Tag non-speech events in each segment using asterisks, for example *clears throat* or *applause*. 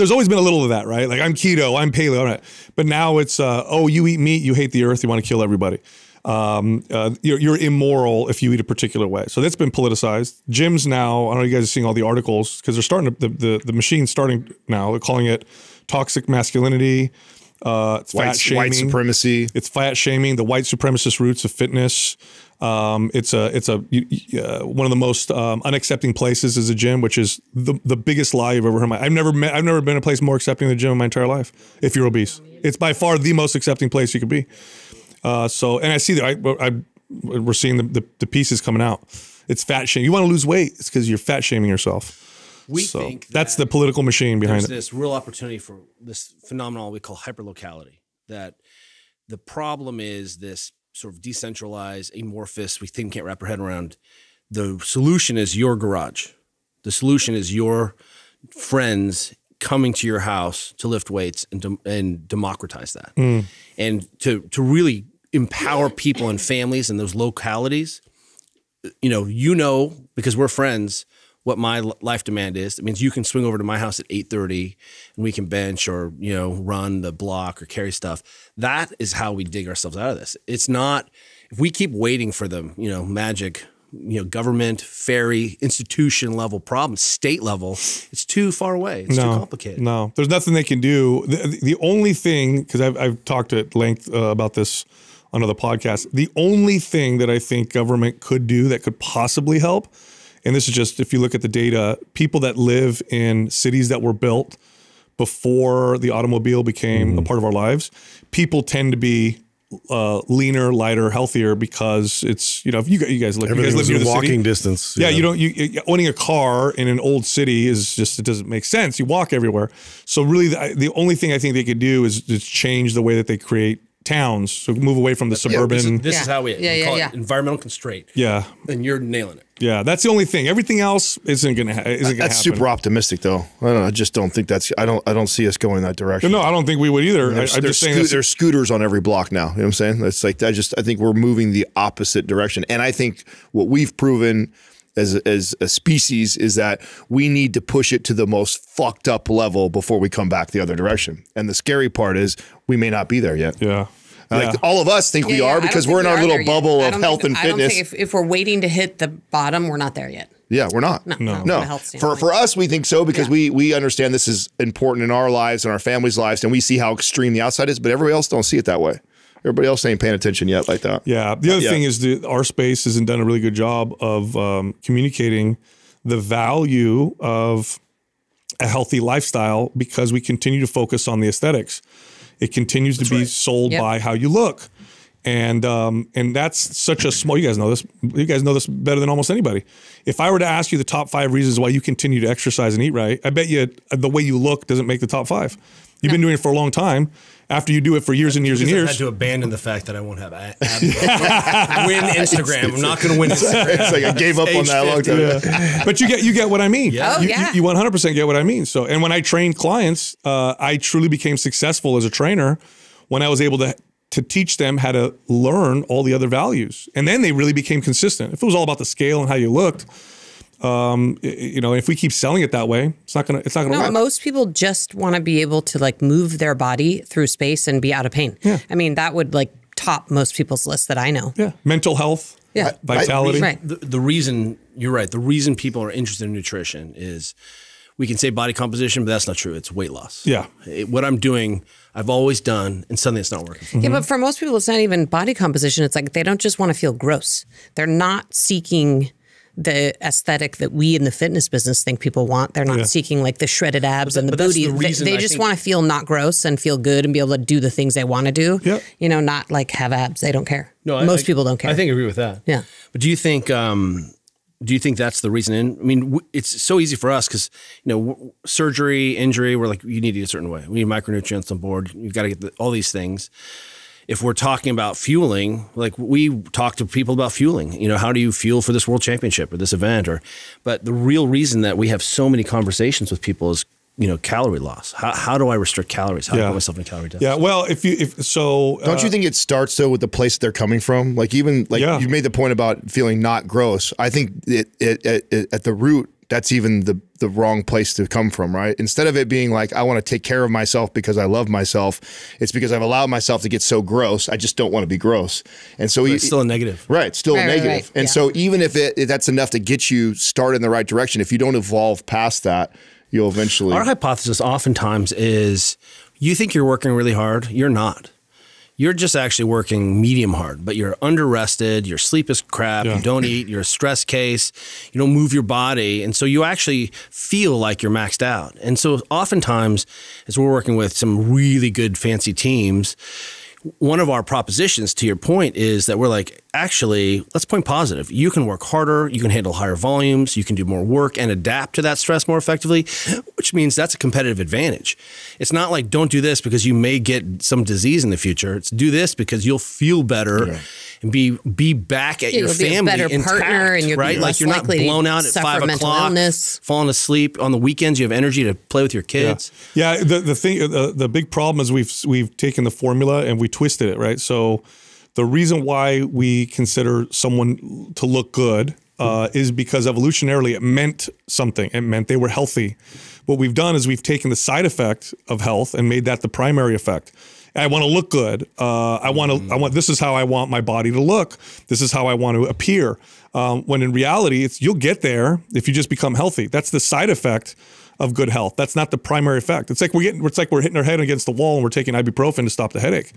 there's always been a little of that, right? Like I'm keto, I'm paleo, right? but now it's uh, oh, you eat meat, you hate the earth, you want to kill everybody. Um, uh, you're, you're immoral if you eat a particular way. So that's been politicized. Gyms now, I don't know if you guys are seeing all the articles because they're starting to, the, the the machine's starting now. They're calling it toxic masculinity. Uh, it's White, fat shaming. white supremacy. It's fat shaming, the white supremacist roots of fitness. Um, it's a it's a you- you- uh, one of the most um, unaccepting places is a gym, which is the the biggest lie you've ever heard. my- I've never met, I've never been a place more accepting than the gym in my entire life. If you're obese, it's by far the most accepting place you could be. Uh, so, and I see that I, I we're seeing the, the the pieces coming out. It's fat shame. You want to lose weight? It's because you're fat shaming yourself. We so think that's the political machine behind there's it. this real opportunity for this phenomenon we call hyperlocality. That the problem is this sort of decentralized, amorphous. We think can't wrap our head around. The solution is your garage. The solution is your friends coming to your house to lift weights and dem- and democratize that, Mm. and to to really empower people and families in those localities. You know, you know because we're friends what my life demand is. It means you can swing over to my house at 8:30 and we can bench or, you know, run the block or carry stuff. That is how we dig ourselves out of this. It's not if we keep waiting for the, you know, magic, you know, government, fairy, institution level problem, state level, it's too far away. It's too complicated. No, there's nothing they can do. The, the only thing, because I've, I've talked at length uh, about this on other podcasts, the only thing that I think government could do that could possibly help, and this is just if you look at the data, people that live in cities that were built before the automobile became a part of our lives, people tend to be uh, leaner, lighter, healthier because it's you know if you, you guys live, you guys live near in the city. walking distance. Yeah, you don't. You, owning a car in an old city is just it doesn't make sense. You walk everywhere. So really, the, the only thing I think they could do is just change the way that they create towns. So move away from the suburban. This, is, this is how we, Yeah, we yeah, call yeah. it environmental constraint. yeah, And you're nailing it. yeah. That's the only thing. Everything else isn't gonna ha- isn't gonna That's happen. super optimistic, though. I don't. know, I just don't think that's. I don't. I don't see us going that direction. No, I don't think we would either. I, There's, I'm there's, just saying. scoo- that's- there's scooters on every block now. You know what I'm saying? It's like I just I think we're moving the opposite direction. And I think what we've proven as as a species is that we need to push it to the most fucked up level before we come back the other direction. And the scary part is we may not be there yet. yeah. Like Yeah. all of us think Yeah, we are because we're in we our little there yet. bubble of health think- and I don't fitness. think if, if we're waiting to hit the bottom, we're not there yet. yeah, we're not. No, No. No, health for for us, we think so because Yeah. we we understand this is important in our lives and our families' lives, and we see how extreme the outside is. But everybody else don't see it that way. Everybody else ain't paying attention yet like that. Yeah. The other Yeah. thing is that our space hasn't done a really good job of um, communicating the value of a healthy lifestyle because we continue to focus on the aesthetics. It continues to be sold Yep. by how you look. And um, and that's such a small. You guys know this. You guys know this better than almost anybody. If I were to ask you the top five reasons why you continue to exercise and eat right, I bet you the way you look doesn't make the top five. You've been doing it for a long time. After you do it for years and years and Because I've years, had to abandon the fact that I won't have a- ab- *laughs* win *laughs* Instagram. I'm not going to win Instagram. It's like I gave up on that a long 50. time. but you get you get what I mean. Yeah. Oh, you, yeah. You, you 100% get what I mean. So, and when I trained clients, uh, I truly became successful as a trainer when I was able to to teach them how to learn all the other values, and then they really became consistent. If it was all about the scale and how you looked, um, you know, if we keep selling it that way, it's not gonna it's not gonna No, work. most people just want to be able to like move their body through space and be out of pain. Yeah. I mean, that would like top most people's list that I know. yeah, mental health, Yeah. vitality. Right. The, the reason you're right. The reason people are interested in nutrition is we can say body composition, but that's not true. It's weight loss. Yeah. It- what I'm doing, I've always done, and suddenly it's not working. Mm-hmm. Yeah, but for most people, it's not even body composition. It's like they don't just want to feel gross. They're not seeking the aesthetic that we in the fitness business think people want. They're not seeking like the shredded abs and the booty. the They- they just want to feel not gross and feel good and be able to do the things they want to do. Yep. You know, not like have abs. They don't care. I- most I- people don't care. I think I agree with that. Yeah. But do you think? Um, do you think that's the reason? In I mean, w- it's so easy for us because you know w- surgery, injury. We're like, you need to eat a certain way. We need micronutrients on board. You've got to get the, all these things. If we're talking about fueling, like we talk to people about fueling, you know, how do you fuel for this world championship or this event? Or, but the real reason that we have so many conversations with people is, you know, calorie loss. How, how do I restrict calories? How do I Yeah. put myself in a calorie deficit? Yeah. Well, if you if so, Don't uh, you think it starts though with the place they're coming from? Like even like Yeah. you made the point about feeling not gross. I think it, it, it, it at the root that's even the the wrong place to come from, right? Instead of it being like I want to take care of myself because I love myself, it's because I've allowed myself to get so gross. I just don't want to be gross, and so It's still a negative. Right, still Right, a right, negative. right. And Yeah. so even if it if that's enough to get you started in the right direction, if you don't evolve past that, you'll eventually Our hypothesis oftentimes is you think you're working really hard, you're not. You're just actually working medium hard, but you're under rested, your sleep is crap, Yeah. you don't eat, you're a stress case, you don't move your body. And so you actually feel like you're maxed out. And so oftentimes, as we're working with some really good fancy teams, one of our propositions to your point is that we're like actually let's point positive. You can work harder you can handle higher volumes you can do more work and adapt to that stress more effectively which means that's a competitive advantage. It's not like don't do this because you may get some disease in the future. It's do this because you'll feel better and be be back at Yeah, your you'll be a family better intact, partner and you'll be right like you're not likely blown out at five o'clock illness. falling asleep on the weekends you have energy to play with your kids Yeah, the the thing the, the big problem is we've we've taken the formula and we twisted it, right? So the reason why we consider someone to look good uh, is because evolutionarily it meant something. It meant they were healthy. What we've done is we've taken the side effect of health and made that the primary effect. I want to look good. Uh, I want to. I want. This is how I want my body to look. This is how I want to appear. Um, when in reality, it's you'll get there if you just become healthy. That's the side effect of good health. That's not the primary effect. It's like we're getting. It's like we're hitting our head against the wall and we're taking ibuprofen to stop the headache.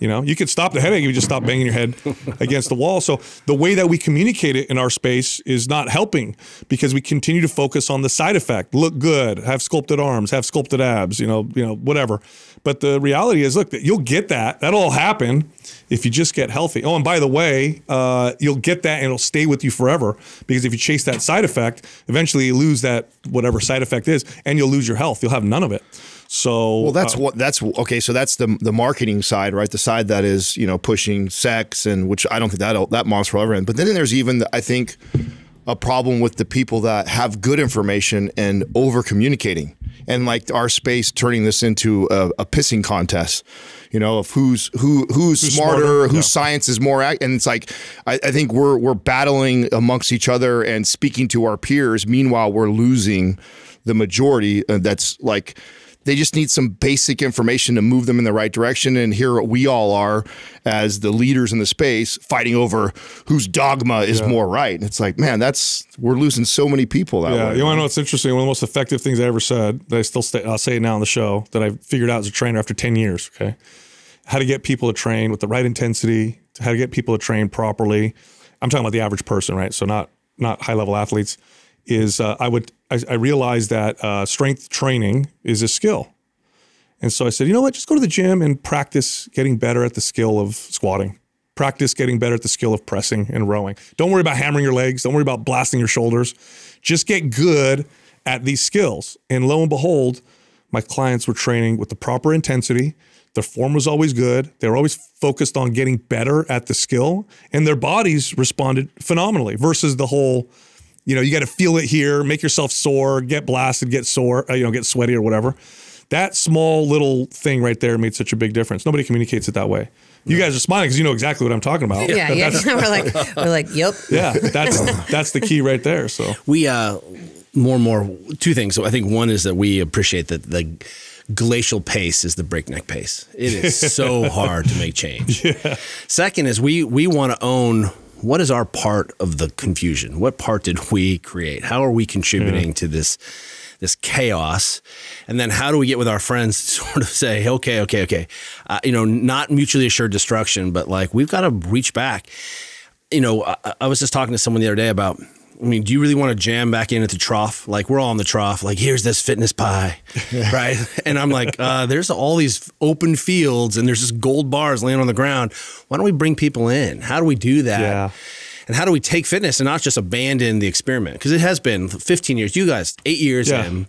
You know, you could stop the headache if you just stop banging your head *laughs* against the wall. So the way that we communicate it in our space is not helping because we continue to focus on the side effect. Look good, have sculpted arms, have sculpted abs, you know, you know, whatever. But the reality is, look, you'll get that. That'll all happen if you just get healthy. Oh, and by the way, uh, you'll get that and it'll stay with you forever because if you chase that side effect, eventually you lose that whatever side effect is, and you'll lose your health. You'll have none of it. So Well, that's what that's okay. So that's the the marketing side, right? The side that is you know pushing sex and which I don't think that that models will ever end. But then there's even the, I think a problem with the people that have good information and over communicating and like our space turning this into a, a pissing contest. You know, of who's who who's, smarter, smarter? whose Yeah. science is more, and it's like I, I think we're we're battling amongst each other and speaking to our peers. Meanwhile, we're losing the majority. Uh, that's like they just need some basic information to move them in the right direction. And here we all are as the leaders in the space fighting over whose dogma is more right. And it's like, man, that's we're losing so many people that Yeah, way. you want to know what's interesting? One of the most effective things I ever said that I still say, I'll uh, say it now on the show that I figured out as a trainer after 10 years. Okay. How to get people to train with the right intensity, how to get people to train properly. I'm talking about the average person, right? So not, not high level athletes is uh, I would, I, I realized that uh, strength training is a skill. And so I said, you know what? Just go to the gym and practice getting better at the skill of squatting. Practice getting better at the skill of pressing and rowing. Don't worry about hammering your legs. Don't worry about blasting your shoulders. Just get good at these skills. And lo and behold, my clients were training with the proper intensity. Their form was always good. They were always focused on getting better at the skill, and their bodies responded phenomenally versus the whole you know, you got to feel it here, make yourself sore, get blasted, get sore, uh, you know, get sweaty or whatever. That small little thing right there made such a big difference. Nobody communicates it that way. You guys are smiling because you know exactly what I'm talking about. Yeah, yeah. That's, *laughs* we're like, we're like, yep. yeah, that's that's the key right there. So we uh more and more two things so i think one is that we appreciate that the glacial pace is the breakneck pace it is so *laughs* hard to make change second is we we want to own what is our part of the confusion? What part did we create? How are we contributing to this this chaos? And then how do we get with our friends to *laughs* sort of say okay okay okay uh, you know not mutually assured destruction but like we've got to reach back. You know, I, I was just talking to someone the other day about. I mean, do you really want to jam back in at the trough? Like we're all in the trough. Like here's this fitness pie, *laughs* right? And I'm like, uh, there's all these open fields and there's just gold bars laying on the ground. Why don't we bring people in? How do we do that? Yeah. And how do we take fitness and not just abandon the experiment? Because it has been 15 years. You guys, eight years Yeah. in.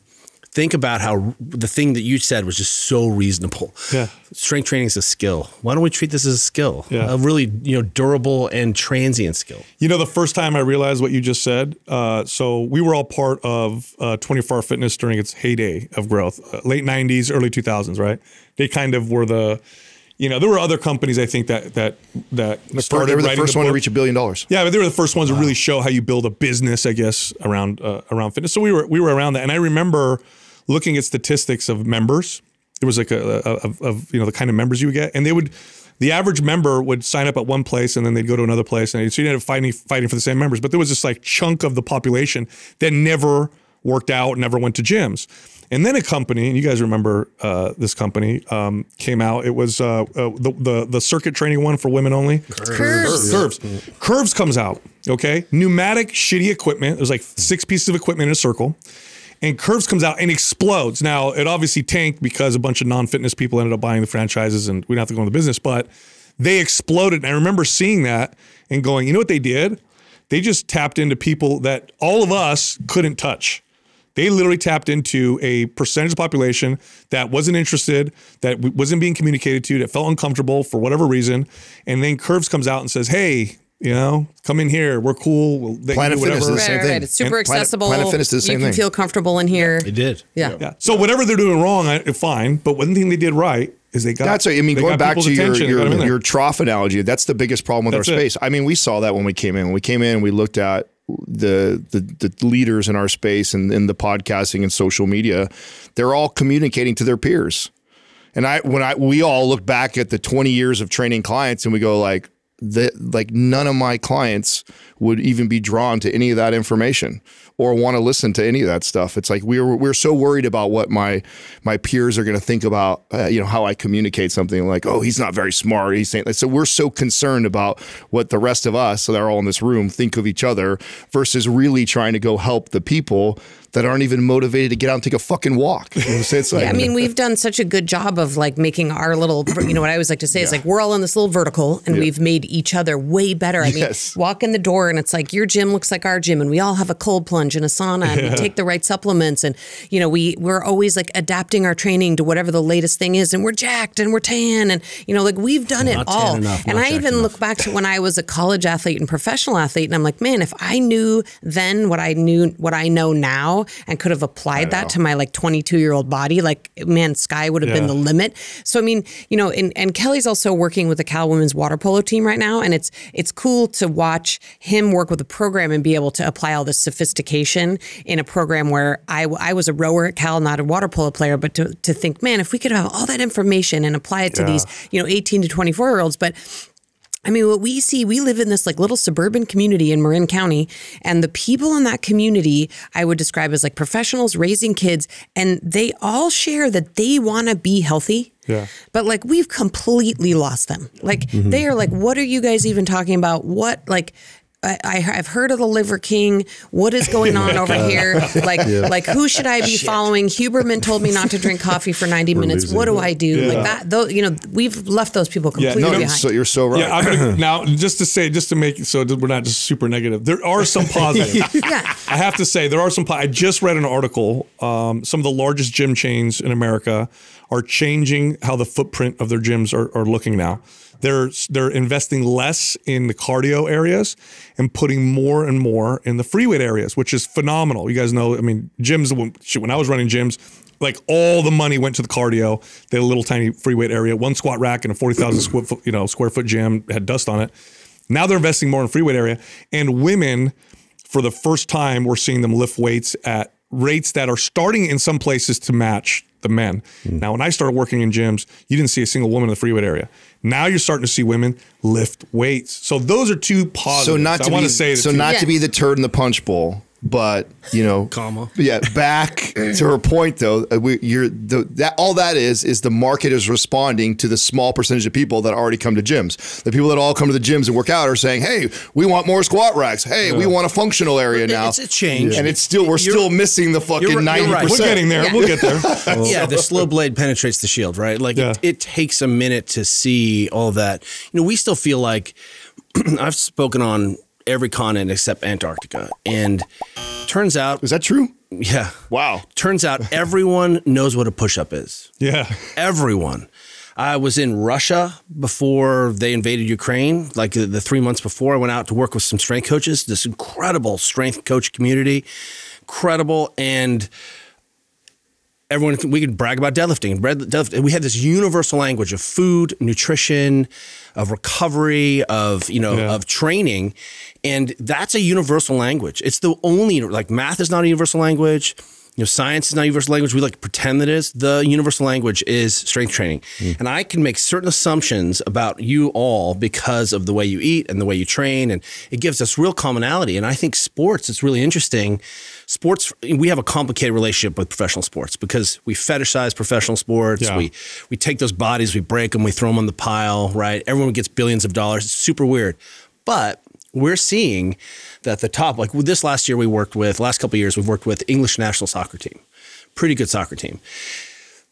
Think about how the thing that you said was just so reasonable. Yeah. Strength training is a skill. Why don't we treat this as a skill? Yeah. A really, you know, durable and transient skill. You know, the first time I realized what you just said, uh, so we were all part of uh, 24 Hour Fitness during its heyday of growth, uh, late 90s, early 2000s, right? They kind of were the, you know, there were other companies I think that that that started they were the writing first one to reach a billion dollars. Yeah, but they were the first ones to really show how you build a business, I guess, around uh, around fitness. So we were we were around that, and I remember looking at statistics of members. There was like a, a of, of you know the kind of members you would get, and they would. The average member would sign up at one place and then they'd go to another place, and so you ended up fighting fighting for the same members. But there was this like chunk of the population that never worked out, never went to gyms. And then a company, and you guys remember uh, this company, um, came out. It was uh, uh, the, the the circuit training one for women only. Curves. Curves. Curves comes out. Okay. Pneumatic shitty equipment. There's like six pieces of equipment in a circle. And Curves comes out and explodes. Now, it obviously tanked because a bunch of non fitness people ended up buying the franchises and we don't have to go into business, but they exploded. And I remember seeing that and going, you know what they did? They just tapped into people that all of us couldn't touch. They literally tapped into a percentage of the population that wasn't interested, that wasn't being communicated to, that felt uncomfortable for whatever reason. And then Curves comes out and says, "Hey, you know, come in here. We're cool. We'll let you Planet do Fitness whatever." is the same right, thing. right. It's super And Planet- accessible. Planet Fitness did the same you can thing. feel comfortable in here. They did. Yeah. Yeah. So whatever they're doing wrong, I, fine. But one thing they did right is they got. That's what, I mean, they going got back people's to your attention and got them in your, there. your trough analogy, that's the biggest problem with That's our it. space. I mean, we saw that when we came in. When we came in, and we looked at the the, the leaders in our space and in the podcasting and social media. They're all communicating to their peers. And I when I we all look back at the 20 years of training clients and we go like that like none of my clients would even be drawn to any of that information or want to listen to any of that stuff. It's like we're we're so worried about what my my peers are going to think about uh, you know how I communicate something like oh he's not very smart he's saying so we're so concerned about what the rest of us so that are all in this room think of each other versus really trying to go help the people that aren't even motivated to get out and take a fucking walk. You know, so it's like, Yeah, I mean, we've done such a good job of like making our little, *clears throat* you know, what I always like to say is like we're all in this little vertical and we've made each other way better. I Yes. mean, walk in the door and it's like your gym looks like our gym and we all have a cold plunge and a sauna and we take the right supplements and you know we we're always like adapting our training to whatever the latest thing is and we're jacked and we're tan and you know like we've done it Not tan all. enough, and I even enough. look back to when I was a college athlete and professional athlete and I'm like, man, if I knew then what I knew what I know now and could have applied that to my like 22 year old body, like man, sky would have been the limit. So I mean, you know, and, and Kelly's also working with the Cal women's water polo team right now, and it's it's cool to watch him work with a program and be able to apply all this sophistication in a program where I, I was a rower at Cal, not a water polo player, but to, to think, man, if we could have all that information and apply it to these, you know, 18 to 24 year olds, but I mean, what we see, we live in this like little suburban community in Marin County, and the people in that community I would describe as like professionals raising kids, and they all share that they want to be healthy. Yeah. But like we've completely lost them. Like mm-hmm. they are like, what are you guys even talking about? What like I, I, I've heard of the Liver King. What is going on over *laughs* here? Like, like who should I be following? Huberman told me not to drink *laughs* coffee for 90 minutes. What do I do? Like that, though, you know, we've left those people completely no, no, behind. so you're so right. Yeah, I'm gonna, now just to say, just to make it so we're not just super negative, there are some *laughs* positives. Yeah. I have to say there are some. I just read an article. Um, some of the largest gym chains in America are changing how the footprint of their gyms are, are looking now. They're they're investing less in the cardio areas and putting more and more in the free weight areas, which is phenomenal. You guys know, I mean, gyms. When, when I was running gyms, like all the money went to the cardio. They had a little tiny free weight area, one squat rack, and a forty thousand square foot, you know, square foot gym had dust on it. Now they're investing more in free weight area, and women for the first time, we're seeing them lift weights at rates that are starting in some places to match the men. Hmm. Now, when I started working in gyms, you didn't see a single woman in the free weight area. Now you're starting to see women lift weights. So those are two positives. so not I to want be to say so that not Yeah. to be the turd in the punch bowl, but you know, Comma. Yeah, back to her point though, uh, we, you're the, that all that is is the market is responding to the small percentage of people that already come to gyms. The people that all come to the gyms and work out are saying, "Hey, we want more squat racks. Hey, we want a functional area now." It's a change. and it's still we're You're- still missing the fucking ninety you're right. we're percent. getting there. Yeah. We'll get there. *laughs* yeah, the slow blade penetrates the shield, right? Like Yeah. it, it takes a minute to see all that. You know, we still feel like *clears throat* I've spoken on every continent except Antarctica, and turns out, Is that true? yeah, Wow. turns out *laughs* everyone knows what a push up is. yeah. Everyone. I was in Russia before they invaded Ukraine. Like the, the three months before, I went out to work with some strength coaches. This incredible strength coach community, incredible. And everyone we could brag about deadlifting. Deadlift- We had this universal language of food, nutrition, of recovery, of you know, Yeah. of training, and that's a universal language. It's the only like math is not a universal language. You know, science is not a universal language. We like to pretend that it is. The universal language is strength training, hmm. and I can make certain assumptions about you all because of the way you eat and the way you train, and it gives us real commonality. And I think sports, it's really interesting. Sports, we have a complicated relationship with professional sports because we fetishize professional sports. Yeah. We we take those bodies, we break them, we throw them on the pile, right? Everyone gets billions of dollars. It's super weird. But we're seeing that the top, like with this last year, we worked with, last couple of years, we've worked with English national soccer team, pretty good soccer team.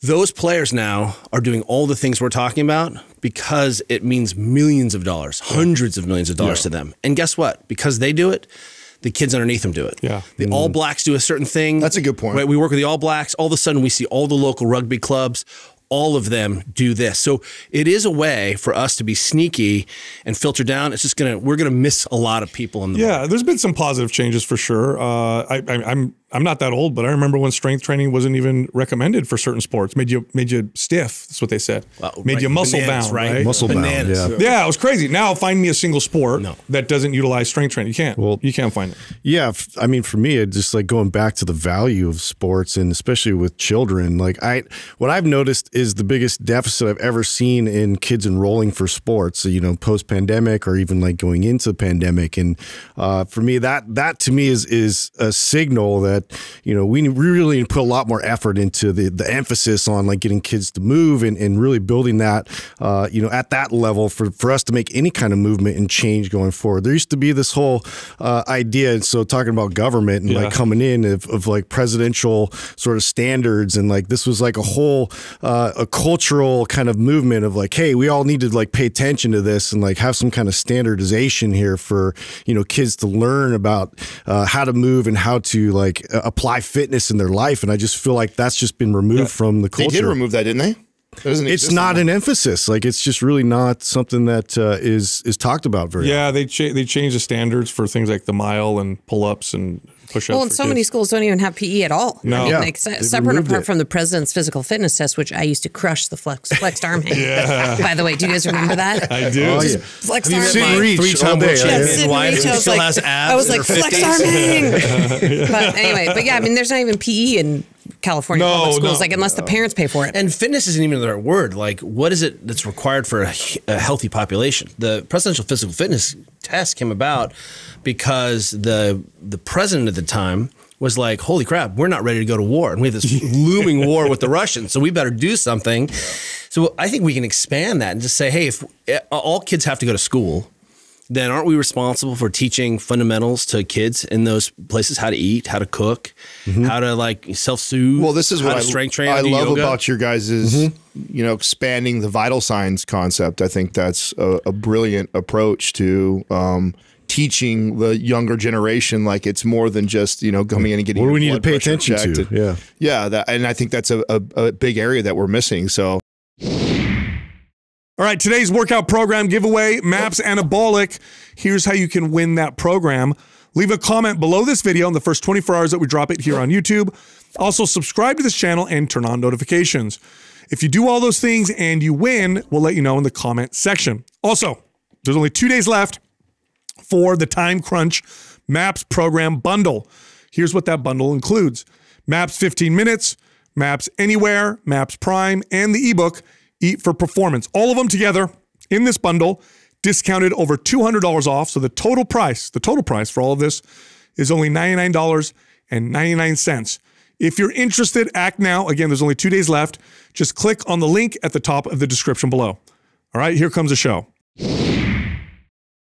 Those players now are doing all the things we're talking about because it means millions of dollars, hundreds of millions of dollars to them. And guess what? Because they do it, the kids underneath them do it. Yeah. The All Blacks do a certain thing. That's a good point. Right? We work with the All Blacks. All of a sudden, we see all the local rugby clubs. All of them do this. So it is a way for us to be sneaky and filter down. It's just gonna we're gonna miss a lot of people in the Yeah, there's been some positive changes for sure. Uh, I, I, I'm I'm not that old, but I remember when strength training wasn't even recommended for certain sports. Made you made you stiff. That's what they said. Well, made right, you muscle bananas, bound, right? right? Muscle bound, yeah. Yeah, it was crazy. Now find me a single sport No. that doesn't utilize strength training. You can't. Well, you can't find it. Yeah, f- I mean, for me, it just like going back to the value of sports, and especially with children. Like I, what I've noticed is the biggest deficit I've ever seen in kids enrolling for sports. You know, post pandemic or even like going into the pandemic. And uh, for me, that that to me is is a signal that you know we really need to put a lot more effort into the the emphasis on like getting kids to move and, and really building that uh, you know at that level for for us to make any kind of movement and change going forward. There used to be this whole uh, idea, and so talking about government and Yeah. like coming in of, of like presidential sort of standards, and like this was like a whole uh, a cultural kind of movement of like, hey, we all need to like pay attention to this and like have some kind of standardization here for you know kids to learn about uh, how to move and how to like apply fitness in their life. And I just feel like that's just been removed from the culture. They culture. did remove that, didn't they? It's not anymore. an emphasis. Like it's just really not something that uh, is is talked about very. Yeah, they cha- they changed the standards for things like the mile and pull ups and push ups. Well, and so many schools don't even have PE at all. No. I mean, Yeah, like, se- separate apart it. from the president's physical fitness test, which I used to crush the flex flexed arm *laughs* hang. yeah. By the way, do you guys remember that? *laughs* I do. Oh, yeah. Flexed Have arm you Sit met and my reach three-time all day, world champion Yeah, sit and wife who I was still like, has abs I was like, flex 50s? arm hang. *laughs* but anyway, but yeah, I mean, there's not even PE in California No, public schools, no, like unless the parents pay for it. And fitness isn't even the right word. Like, what is it that's required for a, a healthy population? The presidential physical fitness test came about because the the president at the time was like, "Holy crap, we're not ready to go to war, and we have this *laughs* looming war with the Russians, so we better do something." So I think we can expand that and just say, "Hey, if eh, all kids have to go to school." Then aren't we responsible for teaching fundamentals to kids in those places? How to eat, how to cook, how to like self-soothe. Well, this is how what to I, strength train. I love yoga. about your guys' is you know expanding the vital signs concept. I think that's a, a brilliant approach to um, teaching the younger generation. Like it's more than just you know coming in and getting. What do your we need to pay pressure attention to? checked. Yeah. yeah, that, and I think that's a, a, a big area that we're missing. So All right, today's workout program giveaway, Maps Anabolic. Here's how you can win that program. Leave a comment below this video in the first 24 hours that we drop it here on YouTube. Also, subscribe to this channel and turn on notifications. If you do all those things and you win, we'll let you know in the comment section. Also, there's only two days left for the Time Crunch Maps program bundle. Here's what that bundle includes Maps 15 Minutes, Maps Anywhere, Maps Prime, and the ebook Eat for Performance. All of them together in this bundle, discounted over $200 off. So the total price, the total price for all of this is only $99.99. If you're interested, act now. Again, there's only two days left. Just click on the link at the top of the description below. All right, here comes the show.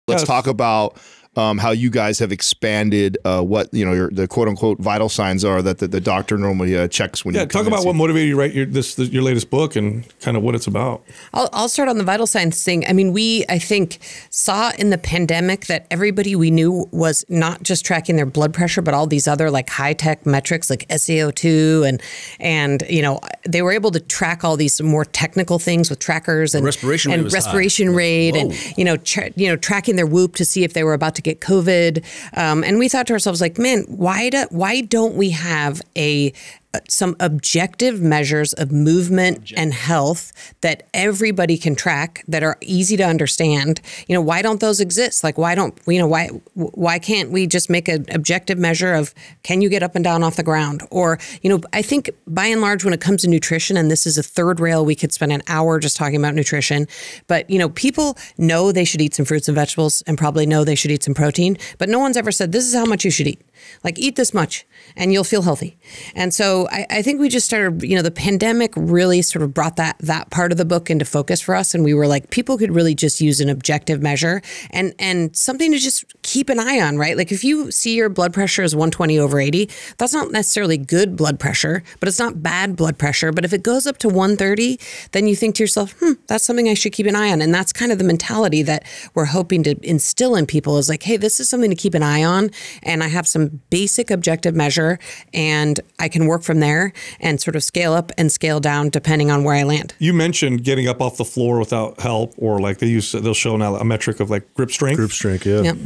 let's Yes. talk about um, how you guys have expanded uh, what you know your the quote unquote vital signs are that the, the doctor normally uh, checks when Yeah, you talk about what motivated you to write your this your latest book and kind of what it's about. I'll, I'll start on the vital signs thing. I mean, we, I think, saw in the pandemic that everybody we knew was not just tracking their blood pressure, but all these other like high tech metrics like SAO2 and, and, you know, they were able to track all these more technical things with trackers and respiration rate and was high. respiration rate and, you know, tra- you know, tracking their whoop to see if they were about to get COVID. Um, and we thought to ourselves, like, man, why do, why don't we have a Uh, some objective measures of movement and health that everybody can track that are easy to understand. You know why don't those exist? Like why don't you know why why can't we just make an objective measure of can you get up and down off the ground? Or you know i think by and large when it comes to nutrition and this is a third rail we could spend an hour just talking about nutrition but you know people know they should eat some fruits and vegetables and probably know they should eat some protein but no one's ever said this is how much you should eat like eat this much and you'll feel healthy. And so I, I think we just started you know the pandemic really sort of brought that that part of the book into focus for us. And we were like people could really just use an objective measure and and something to just keep an eye on right? Like if you see your blood pressure is 120 over 80 that's not necessarily good blood pressure but it's not bad blood pressure. But if it goes up to 130 then you think to yourself hmm that's something i should keep an eye on. And that's kind of the mentality that we're hoping to instill in people is like hey this is something to keep an eye on. And i have some basic objective measure and I can work from there and sort of scale up and scale down depending on where I land. You mentioned getting up off the floor without help, or like they use, they'll show now a metric of like grip strength. Grip strength, yeah. Yep.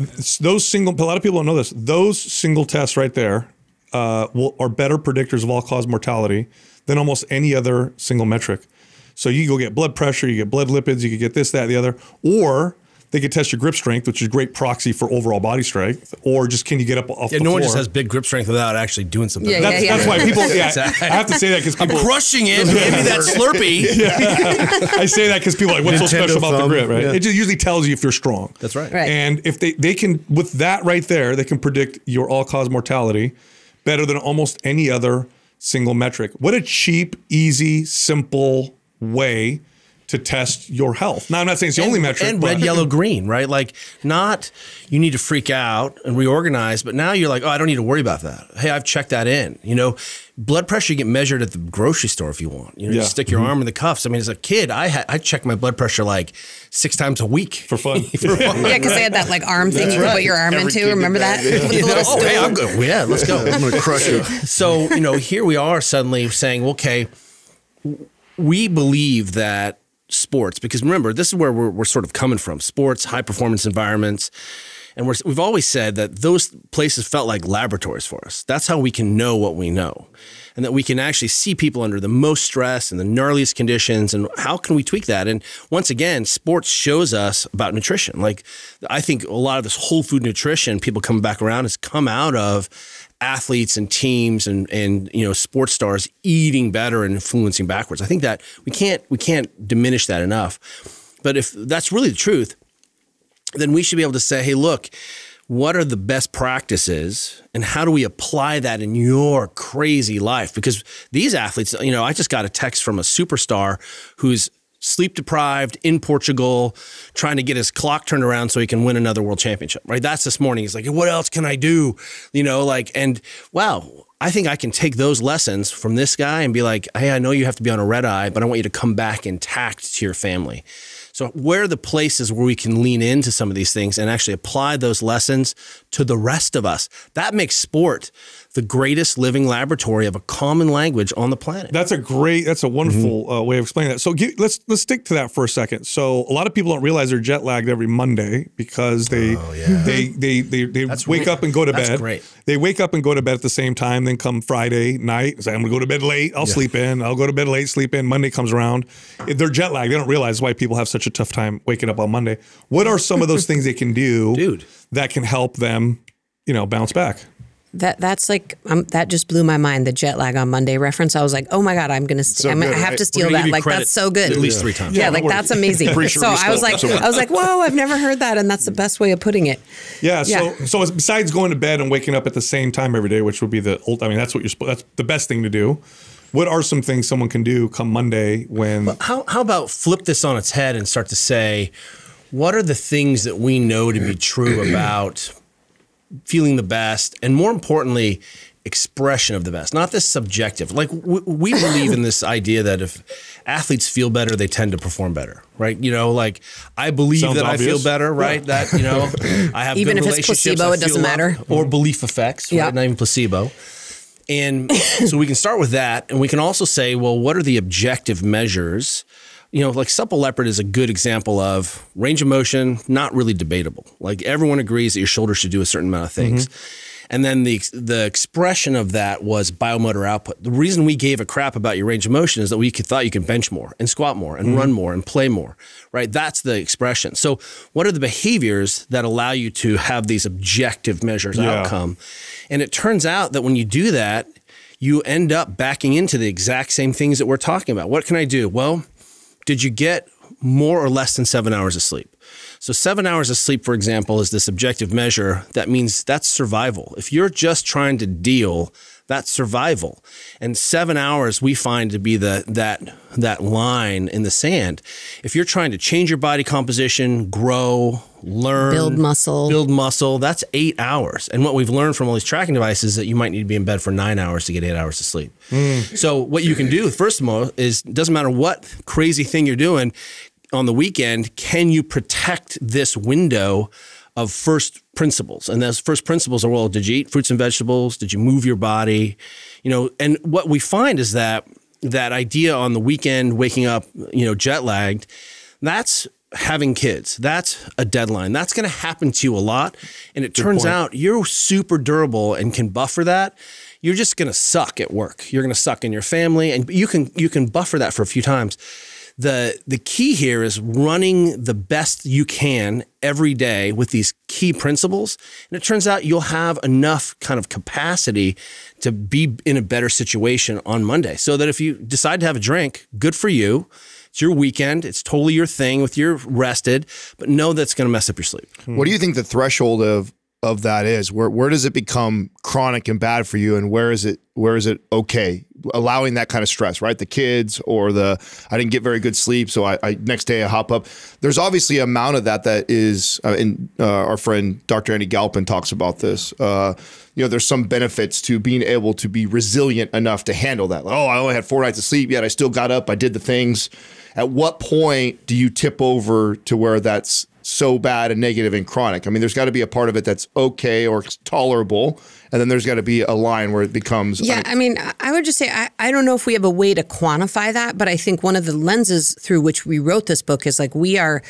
Those single, a lot of people don't know this. Those single tests right there uh, will, are better predictors of all cause mortality than almost any other single metric. So you go get blood pressure, you get blood lipids, you could get this, that, the other, or they could test your grip strength, which is a great proxy for overall body strength, or just can you get up off Yeah, the no floor. one just has big grip strength without actually doing something. Yeah, that's, yeah, that's why people. Yeah, *laughs* I have to say that because I'm crushing it. Give me that Slurpee. *laughs* I say that because people are like, what's so Nintendo special about the grip, right? yeah. It just usually tells you if you're strong. That's right. Right. And if they they can with that right there, they can predict your all cause mortality better than almost any other single metric. What a cheap, easy, simple way to test your health. Now I'm not saying it's the only metric. and but- red, yellow, green, right? Like not you need to freak out and reorganize, but now you're like, oh, I don't need to worry about that. Hey, I've checked that in. You know, blood pressure you get measured at the grocery store if you want. You know, Yeah. you stick your Mm-hmm. arm in the cuffs. I mean, as a kid, I had I checked my blood pressure like six times a week for fun. *laughs* Yeah, because they had that like arm thing you could put your arm Every into. Remember that? that, yeah. With the little *laughs* oh, hey. I'm good. Yeah, let's go. *laughs* I'm gonna crush you. so you know here we are suddenly saying okay we believe that sports because remember this is where we're, we're sort of coming from sports high performance environments. And we're, we've always said that those places felt like laboratories for us. That's how we can know what we know. And that we can actually see people under the most stress and the gnarliest conditions and how can we tweak that? And once again sports shows us about nutrition. Like i think a lot of this whole food nutrition people coming back around has come out of athletes and teams and and you know sports stars eating better and influencing backwards. I think that we can't we can't diminish that enough. But if that's really the truth, then we should be able to say, hey, look, what are the best practices and how do we apply that in your crazy life? Because these athletes, you know, I just got a text from a superstar who's sleep deprived in Portugal, trying to get his clock turned around so he can win another world championship. Right? That's this morning. He's like, what else can I do? You know, like, and wow, I think I can take those lessons from this guy and be like, hey, I know you have to be on a red eye, but I want you to come back intact to your family. So, where are the places where we can lean into some of these things and actually apply those lessons to the rest of us? That makes sport the greatest living laboratory of a common language on the planet. That's a great. That's a wonderful uh, way of explaining that. So let's let's stick to that for a second. So a lot of people don't realize they're jet lagged every Monday because they they they they, they That's wake up and go to that's bed. great. They wake up and go to bed at the same time. Then come Friday night, say I'm gonna go to bed late. I'll sleep in. I'll go to bed late, sleep in. Monday comes around. They're jet lagged. They don't realize why people have such a tough time waking up on Monday. What are some of those things they can do, *laughs* Dude. that can help them, you know, bounce back? That that's like um, that just blew my mind. The jet lag on Monday reference. I was like, oh my god, I'm gonna, st- I'm, I have right? to steal that. Like that's so good. at least three times. Yeah, Yeah, like no that's amazing. Sure so I was like, I was like, whoa, I've never heard that, and that's the best way of putting it. Yeah. So, Yeah. so it's- besides going to bed and waking up at the same time every day, which would be the old, I mean, that's what you're supposed, that's the best thing to do. What are some things someone can do come Monday when How, how about flip this on its head and start to say, what are the things that we know to be true about feeling the best, and more importantly, expression of the best, not this subjective. Like we, we believe in this *laughs* idea that if athletes feel better, they tend to perform better, right? You know, like I believe Sounds that I feel better, right? That you know, I have *laughs* Even good if it's placebo, it doesn't feel love, matter. or belief effects, right? Yeah. Not even placebo. And so we can start with that. And we can also say, well, what are the objective measures? You know, like supple leopard is a good example of range of motion, not really debatable. Like everyone agrees that your shoulder should do a certain amount of things. Mm-hmm. And then the the expression of that was biomotor output. The reason we gave a crap about your range of motion is that we could, thought you could bench more and squat more and mm-hmm. run more and play more, right? That's the expression. So, what are the behaviors that allow you to have these objective measures Yeah. outcome? And it turns out that when you do that, you end up backing into the exact same things that we're talking about. What can I do? Well, did you get more or less than seven hours of sleep? So, seven hours of sleep, for example, is this objective measure. That means that's survival. If you're just trying to deal, that's survival. And seven hours we find to be the that that line in the sand. If you're trying to change your body composition, grow, learn, Build muscle. build muscle, that's eight hours. And what we've learned from all these tracking devices is that you might need to be in bed for nine hours to get eight hours of sleep. Mm. So what you can do, first of all, is doesn't matter what crazy thing you're doing on the weekend, can you protect this window of first principles? And those first principles are well, did you eat fruits and vegetables? Did you move your body? You know, and what we find is that that idea on the weekend, waking up, you know, jet lagged, that's having kids. That's a deadline. That's going to happen to you a lot. And it turns out you're super durable and can buffer that. You're just going to suck at work. You're going to suck in your family and you can you can buffer that for a few times. The the key here is running the best you can every day with these key principles. And it turns out you'll have enough kind of capacity to be in a better situation on Monday. So that if you decide to have a drink, good for you. It's your weekend. It's totally your thing with your rested, but know that's going to mess up your sleep. What do you think the threshold of of that is? Where where does it become chronic and bad for you, and where is it where is it okay? Allowing that kind of stress, right? The kids or the I didn't get very good sleep, so I, I next day I hop up. There's obviously an amount of that that is, uh, and uh, our friend Dr. Andy Galpin talks about this. Uh, you know, there's some benefits to being able to be resilient enough to handle that. Like, oh, I only had four nights of sleep, yet I still got up, I did the things. At what point do you tip over to where that's so bad and negative and chronic. I mean, there's got to be a part of it that's okay or tolerable, and then there's got to be a line where it becomes Yeah, I mean, I- I would just say I, I don't know if we have a way to quantify that, but I think one of the lenses through which we wrote this book is like we are.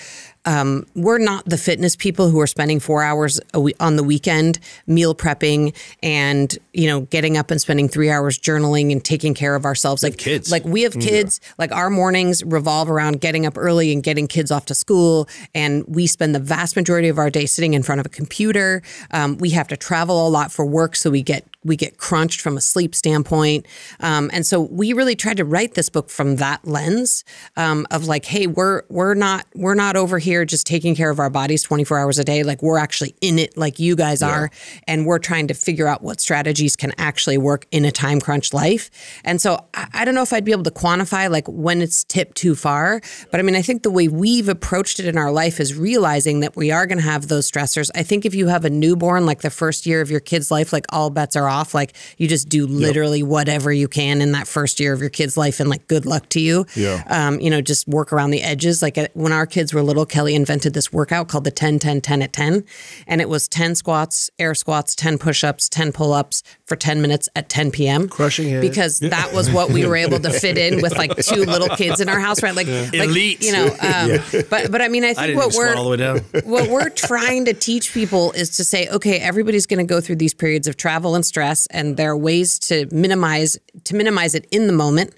Um, we're not the fitness people who are spending four hours on the weekend meal prepping and you know getting up and spending three hours journaling and taking care of ourselves. Like kids. like we have kids. Like our mornings revolve around getting up early and getting kids off to school, and we spend the vast majority of our day sitting in front of a computer. Um, we have to travel a lot for work, so we get we get crunched from a sleep standpoint. Um, and so we really tried to write this book from that lens um, of like, hey, we're we're not we're not over here just taking care of our bodies 24 hours a day. Like we're actually in it like you guys are. And we're trying to figure out what strategies can actually work in a time crunch life. And so I, I don't know if I'd be able to quantify like when it's tipped too far. But I mean, I think the way we've approached it in our life is realizing that we are going to have those stressors. I think if you have a newborn, like the first year of your kid's life, like all bets are off. Like you just do literally whatever you can in that first year of your kid's life, and like good luck to you. Yeah. Um, you know, just work around the edges. Like when our kids were little, Kelly invented this workout called the 10 10 10 at 10. And it was 10 squats, air squats, 10 push ups, 10 pull ups for 10 minutes at 10 p.m. Crushing it. Because that was what we were able to fit in with like two little kids in our house, right? Like, like Elite. you know, *laughs* um, but, but I mean, I I think didn't what we're, all the way down. *laughs* what we're trying to teach people is to say, okay, everybody's going to go through these periods of travel and stress, and there are ways to minimize to minimize it in the moment.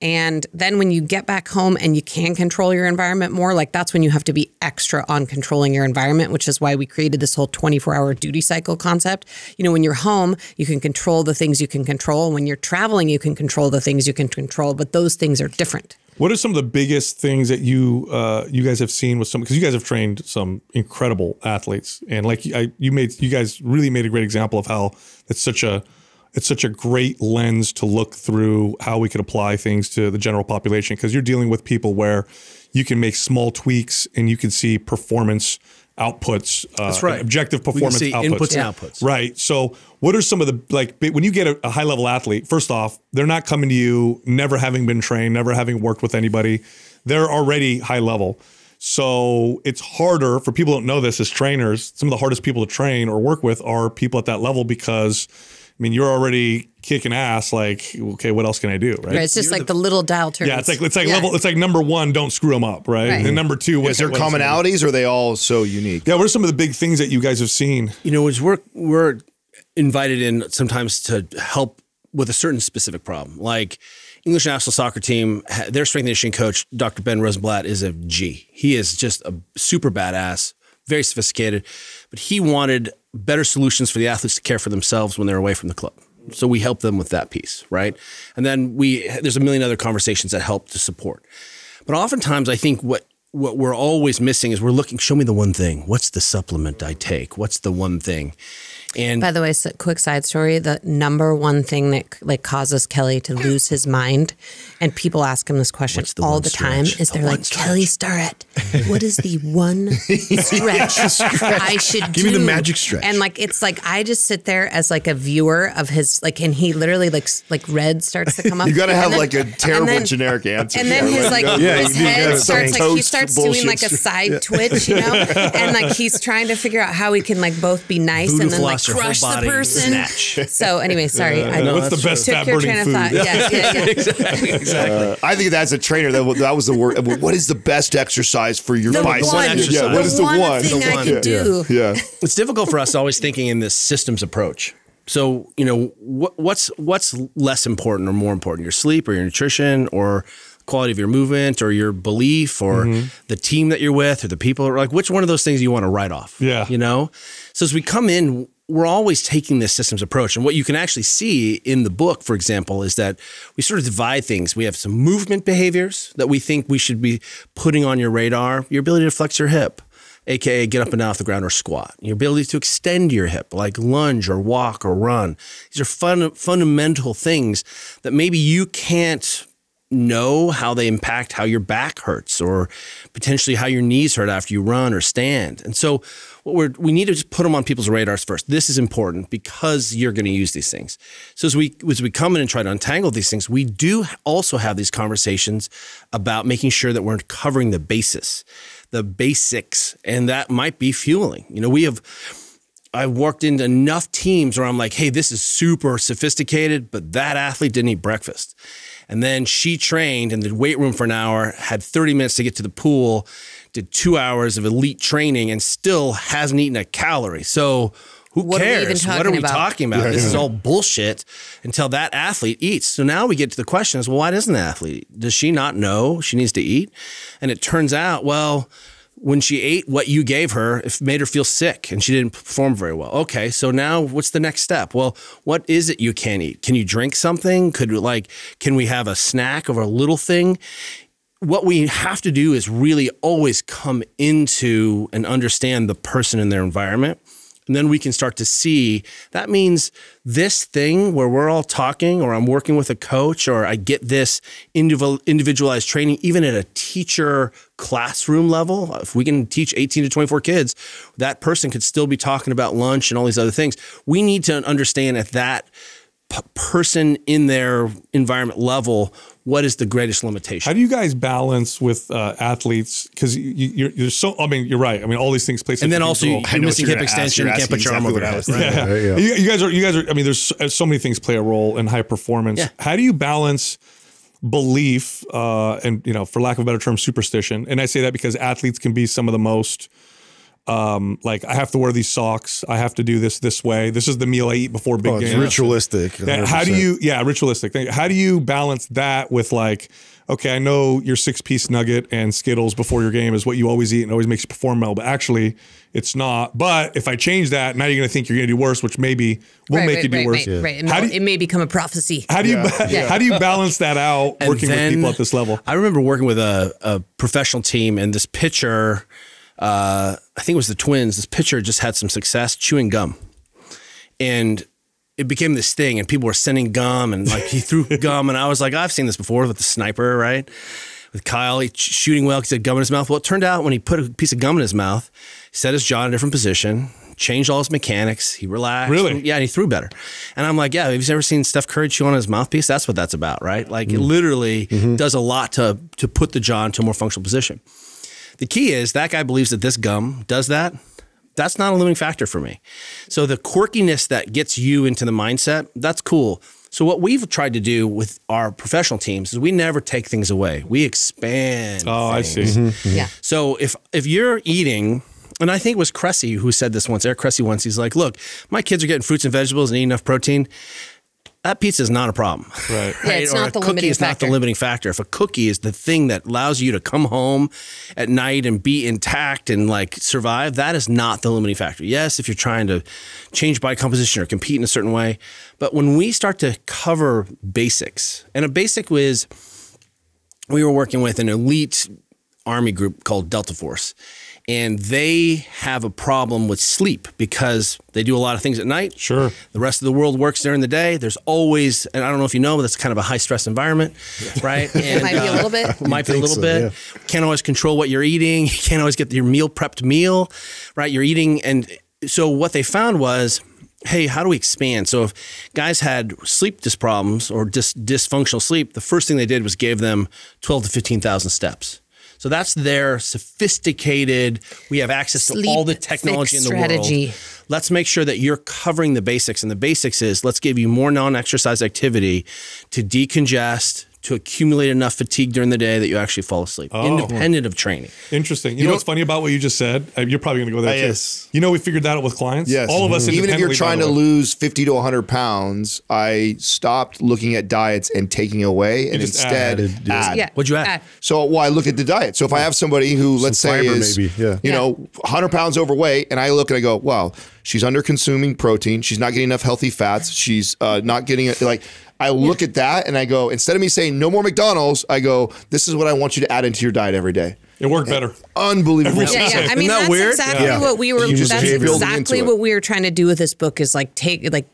And then when you get back home and you can control your environment more, like that's when you have to be extra on controlling your environment, which is why we created this whole 24 hour duty cycle concept. You know, when you're home, you can control the things you can control. When you're traveling, you can control the things you can control, but those things are different. What are some of the biggest things that you uh, you guys have seen with some? Because you guys have trained some incredible athletes, and like I, you made you guys really made a great example of how it's such a it's such a great lens to look through how we could apply things to the general population. Because you're dealing with people where you can make small tweaks and you can see performance outputs. Uh, That's right. Objective We can performance see outputs. inputs and outputs. Right. So, what are some of the like when you get a, a high level athlete? First off, they're not coming to you never having been trained, never having worked with anybody. They're already high level. So it's harder for people who don't know this as trainers. Some of the hardest people to train or work with are people at that level because, I mean, you're already kicking ass. Like, okay, what else can I do? Right. Right? It's just like the, little dial turns. Yeah, it's like it's like Yeah. level. It's like number one, don't screw them up, right? Right. And number two, what is there what else can commonalities or are they all so unique? Yeah, what are some of the big things that you guys have seen? you know, is we're we're invited in sometimes to help with a certain specific problem. Like English national soccer team, their strength and conditioning coach, Dr. Ben Rosenblatt, is a G. He is just a super badass, very sophisticated, but he wanted better solutions for the athletes to care for themselves when they're away from the club. So we help them with that piece, right? And then we there's a million other conversations that help to support. But oftentimes, I think what what we're always missing is we're looking. Show me the one thing. What's the supplement I take? What's the one thing? And By the way, so quick side story: the number one thing that like causes Kelly to lose his mind, and people ask him this question the all one the time, is The they're one like, Kelly Starrett, what is the one *laughs* *laughs* stretch I should do? Give me the magic stretch. And like, it's like I just sit there as like a viewer of his like, and he literally like like red starts to come up. You got to have then- like a terrible then- generic answer. And then for his like you Yeah, his you head starts like he starts doing like a str- side twitch, you know, *laughs* and like he's trying to figure out how he can like both be nice Voodoo and then like floss your whole crush the body, person. snatch. So anyway, sorry, I What's the best took fat your burning train of food? thought. Yeah, yeah, yeah. *laughs* *laughs* exactly, exactly. Uh, I think that's a trainer. That, that was the word. What is the best exercise for your The bicep? one, exercise. Yeah, what is the one, one? thing The I one. can do. Yeah. it's difficult for us always thinking in this systems approach. So you know what, what's what's less important or more important, your sleep or your nutrition or quality of your movement or your belief or the team that you're with or the people or like which one of those things you want to write off? Yeah. you know. So as we come in, we're always taking this systems approach, and what you can actually see in the book, for example, is that we sort of divide things. We have some movement behaviors that we think we should be putting on your radar. Your ability to flex your hip aka get up and down off the ground or squat. Your ability to extend your hip, like lunge or walk or run. These are fun, fundamental things that maybe you can't know how they impact how your back hurts or potentially how your knees hurt after you run or stand. And so what we're we need to just put them on people's radars first. This is important because you're going to use these things. So as we as we come in and try to untangle these things, we do also have these conversations about making sure that we're covering the basis, the basics, and that might be fueling. You know, we have I've worked into enough teams where I'm like, hey, this is super sophisticated, but that athlete didn't eat breakfast. And then she trained in the weight room for an hour, had 30 minutes to get to the pool, did two hours of elite training, and still hasn't eaten a calorie. So who What are cares? even what are we about? talking about? this is all bullshit until that athlete eats. So now we get to the question is, well, why doesn't the athlete? eat? Does she not know she needs to eat? And it turns out, well, when she ate what you gave her, it made her feel sick and she didn't perform very well. Okay, so now what's the next step? Well, what is it you can't eat? Can you drink something? Could like can we have a snack or a little thing? What we have to do is really always come into and understand the person and their environment. And then we can start to see that means this thing where we're all talking, or I'm working with a coach, or I get this individualized training, even at a teacher classroom level. If we can teach 18 to 24 kids, that person could still be talking about lunch and all these other things. We need to understand at that person in their environment level what is the greatest limitation. How do you guys balance with uh, athletes? Because you, you, you're so. I mean, you're right. I mean, all these things play. such and then also role. I you're missing hip gonna ask. extension. You're can't put your arm asking over exactly your what I head. was Yeah. Right, yeah. You, you guys are. You guys are. I mean, there's so, so many things play a role in high performance. Yeah. How do you balance belief uh, and you know, for lack of a better term, superstition? And I say that because athletes can be some of the most. Um, like I have to wear these socks. I have to do this this way. This is the meal I eat before big Oh, games. ritualistic. Yeah, how do you? Yeah, ritualistic. How do you balance that with like? Okay, I know your six piece nugget and Skittles before your game is what you always eat and always makes you perform well, but actually it's not. But if I change that, now you're going to think you're going to do worse, which maybe will right, make right, you do right, worse. Right, right. And How do you- it may become a prophecy. How do you Yeah. how do you balance that out And working with people at this level? I remember working with a, a professional team, and this pitcher, uh, I think it was the Twins. This pitcher just had some success chewing gum, and it became this thing. And people were sending gum, and like he threw *laughs* gum, and I was like, I've seen this before with the sniper, right? With Kyle, he ch- shooting well, he had gum in his mouth. Well, it turned out when he put a piece of gum in his mouth, he set his jaw in a different position, changed all his mechanics. He relaxed. Really? Yeah, and he threw better. And I'm like, yeah, have you ever seen Steph Curry chew on his mouthpiece? That's what that's about, right? Like it mm-hmm. literally mm-hmm. does a lot to to put the jaw into a more functional position. The key is that guy believes that this gum does that. That's not a limiting factor for me. So the quirkiness that gets you into the mindset, that's cool. So what we've tried to do with our professional teams is we never take things away. We expand. Oh, I things. see. Mm-hmm. Yeah. Mm-hmm. So if if you're eating and I think it was Cressey who said this once. Eric Cressey once. He's like, "Look, my kids are getting fruits and vegetables and eating enough protein. That pizza is not a problem. Right. Yeah, it's *laughs* or not a the cookie limiting is not the factor. limiting factor. If a cookie is the thing that allows you to come home at night and be intact and like survive, that is not the limiting factor. Yes, if you're trying to change body composition or compete in a certain way, but when we start to cover basics, and a basic was we were working with an elite army group called Delta Force. And they have a problem with sleep because they do a lot of things at night. Sure. The rest of the world works during the day. There's always, and I don't know if you know, but that's kind of a high stress environment, *laughs* right? And, might be a uh, little bit. Might be a little so, bit. Can't always control what you're eating. *laughs* You can't always get your meal prepped meal, right? You're eating, and so what they found was, hey, how do we expand? So if guys had sleep dis problems or dis- dysfunctional sleep, the first thing they did was gave them twelve to fifteen thousand steps. So that's their sophisticated. We have access to all the technology in the strategy. world. Let's make sure that you're covering the basics. And the basics is let's give you more non exercise activity to decongest, to accumulate enough fatigue during the day that you actually fall asleep, Oh. independent of training. Interesting. You, know what's funny about what you just said? Uh, You're probably going to go there Uh, too. yes. You know, we figured that out with clients. Yes. All of us, Even if you're trying to lose 50 to 100 pounds, I stopped looking at diets and taking away and just instead added, yeah. add. Yeah. What'd you add? Uh, So, well, I look at the diet. So, if I have somebody who, let's say, is maybe, yeah. you Yeah. know 100 pounds overweight, and I look and I go, wow, she's under consuming protein. She's not getting enough healthy fats. She's uh, not getting it. Like, I look at that and I go, instead of me saying no more McDonald's, I go, this is what I want you to add into your diet every day. it worked better. Unbelievable. Every Yeah, yeah. Isn't I mean, that that's weird? exactly Yeah. what we were. That's exactly what we were trying to do with this book. Is like take like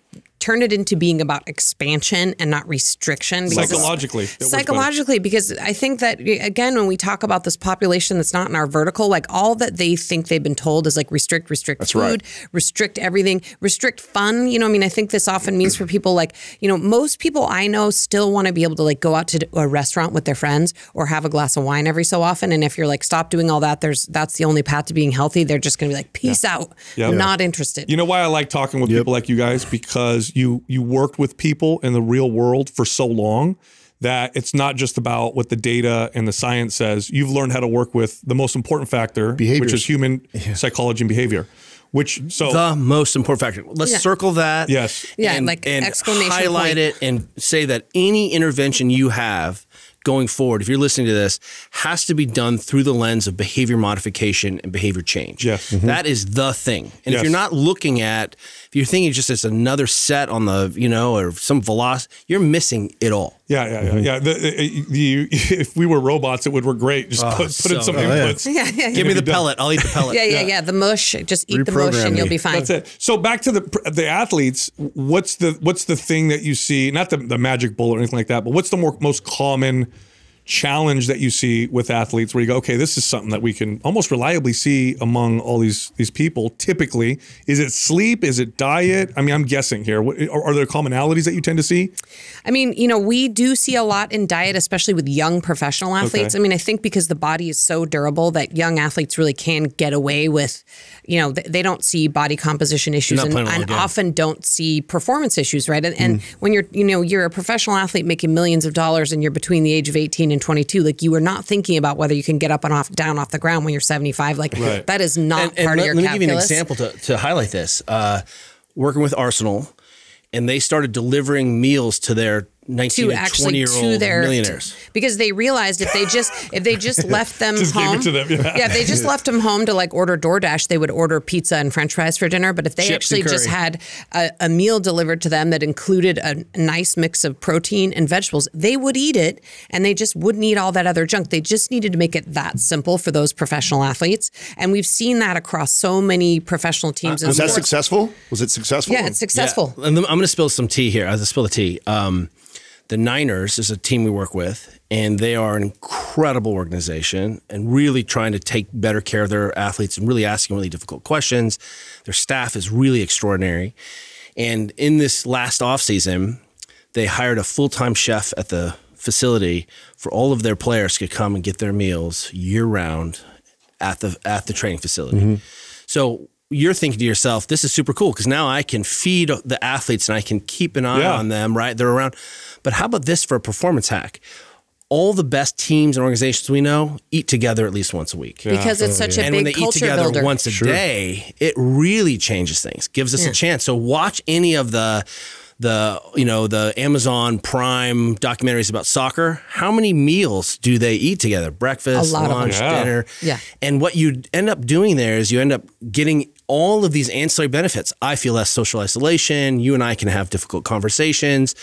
turn it into being about expansion and not restriction. Psychologically, it works better. psychologically, because I think that again, when we talk about this population that's not in our vertical, like all that they think they've been told is like restrict, restrict food, right. restrict everything, restrict fun. You know, I mean, I think this often means for people like you know, most people I know still want to be able to like go out to a restaurant with their friends or have a glass of wine every so often. And if you're like stop doing all that, there's that's the only path to being healthy. They're just going to be like peace out, Yeah. not interested. You know why I like talking with people like you guys because you you worked with people in the real world for so long that it's not just about what the data and the science says. You've learned how to work with the most important factor, which is human psychology and behavior. Which so the most important factor. Let's Yeah. circle that. Yes. Yeah, and, like and exclamation highlight point. it and say that any intervention you have going forward, if you're listening to this, has to be done through the lens of behavior modification and behavior change. Yes. Mm-hmm. That is the thing. And Yes. if you're not looking at, if you're thinking just as another set on the, you know, or some velocity, you're missing it all. Yeah, yeah, yeah, yeah. The, the, the, *laughs* if we were robots, it would work great. Just oh, put, put in so some good. inputs. yeah, yeah, Give me the pellet. I'll eat the *laughs* pellet. yeah, yeah, yeah. The mush, just eat the mush, and you'll be fine. That's it. So back to the the athletes. What's the what's the thing that you see? Not the the magic bullet or anything like that, but what's the more most common challenge that you see with athletes where you go, okay, this is something that we can almost reliably see among all these these people. Typically, is it sleep? Is it diet? I mean, I'm guessing here. What, are, are there commonalities that you tend to see? I mean, you know, we do see a lot in diet, especially with young professional athletes. Okay. I mean, I think because the body is so durable that young athletes really can get away with, you know, th- they don't see body composition issues and, playing a long and often don't see performance issues, right? And, and mm. when you're, you know, you're a professional athlete making millions of dollars and you're between the age of 18 and 22, like you are not thinking about whether you can get up and off down off the ground when you're 75. Like Right. that is not and, and part let, of your let me calculus. give you an example to, to highlight this. Uh, working with Arsenal, and they started delivering meals to their 19 to and 20 actually year to old their millionaires. because they realized if they just if they just *laughs* left them Just gave it home to them, yeah. if they just left them home to like order DoorDash they would order pizza and french fries for dinner but if they Chips actually just had a, a meal delivered to them that included a nice mix of protein and vegetables they would eat it and they just wouldn't eat all that other junk they just needed to make it that simple for those professional athletes and we've seen that across so many professional teams in the world. Was that sports. successful? Was it successful? yeah it's successful Yeah. And I'm going to spill some tea here. I have to spill the tea. Um, the Niners is a team we work with, and they are an incredible organization and really trying to take better care of their athletes and really asking really difficult questions. Their staff is really extraordinary. And in this last offseason, they hired a full time chef at the facility for all of their players to come and get their meals year round at the at the training facility. Mm-hmm. So you're thinking to yourself, this is super cool because now I can feed the athletes and I can keep an eye Yeah. on them, right? They're around. But how about this for a performance hack? all the best teams and organizations we know eat together at least once a week. because it's such a and when big they eat culture together builder. once a day, it really changes things. Gives us a chance. So watch any of the the you know the Amazon Prime documentaries about soccer. How many meals do they eat together? Breakfast, A lot of them. lunch, Yeah. dinner. Yeah. And what you end up doing there is you end up getting all of these ancillary benefits. I feel less social isolation. You and I can have difficult conversations.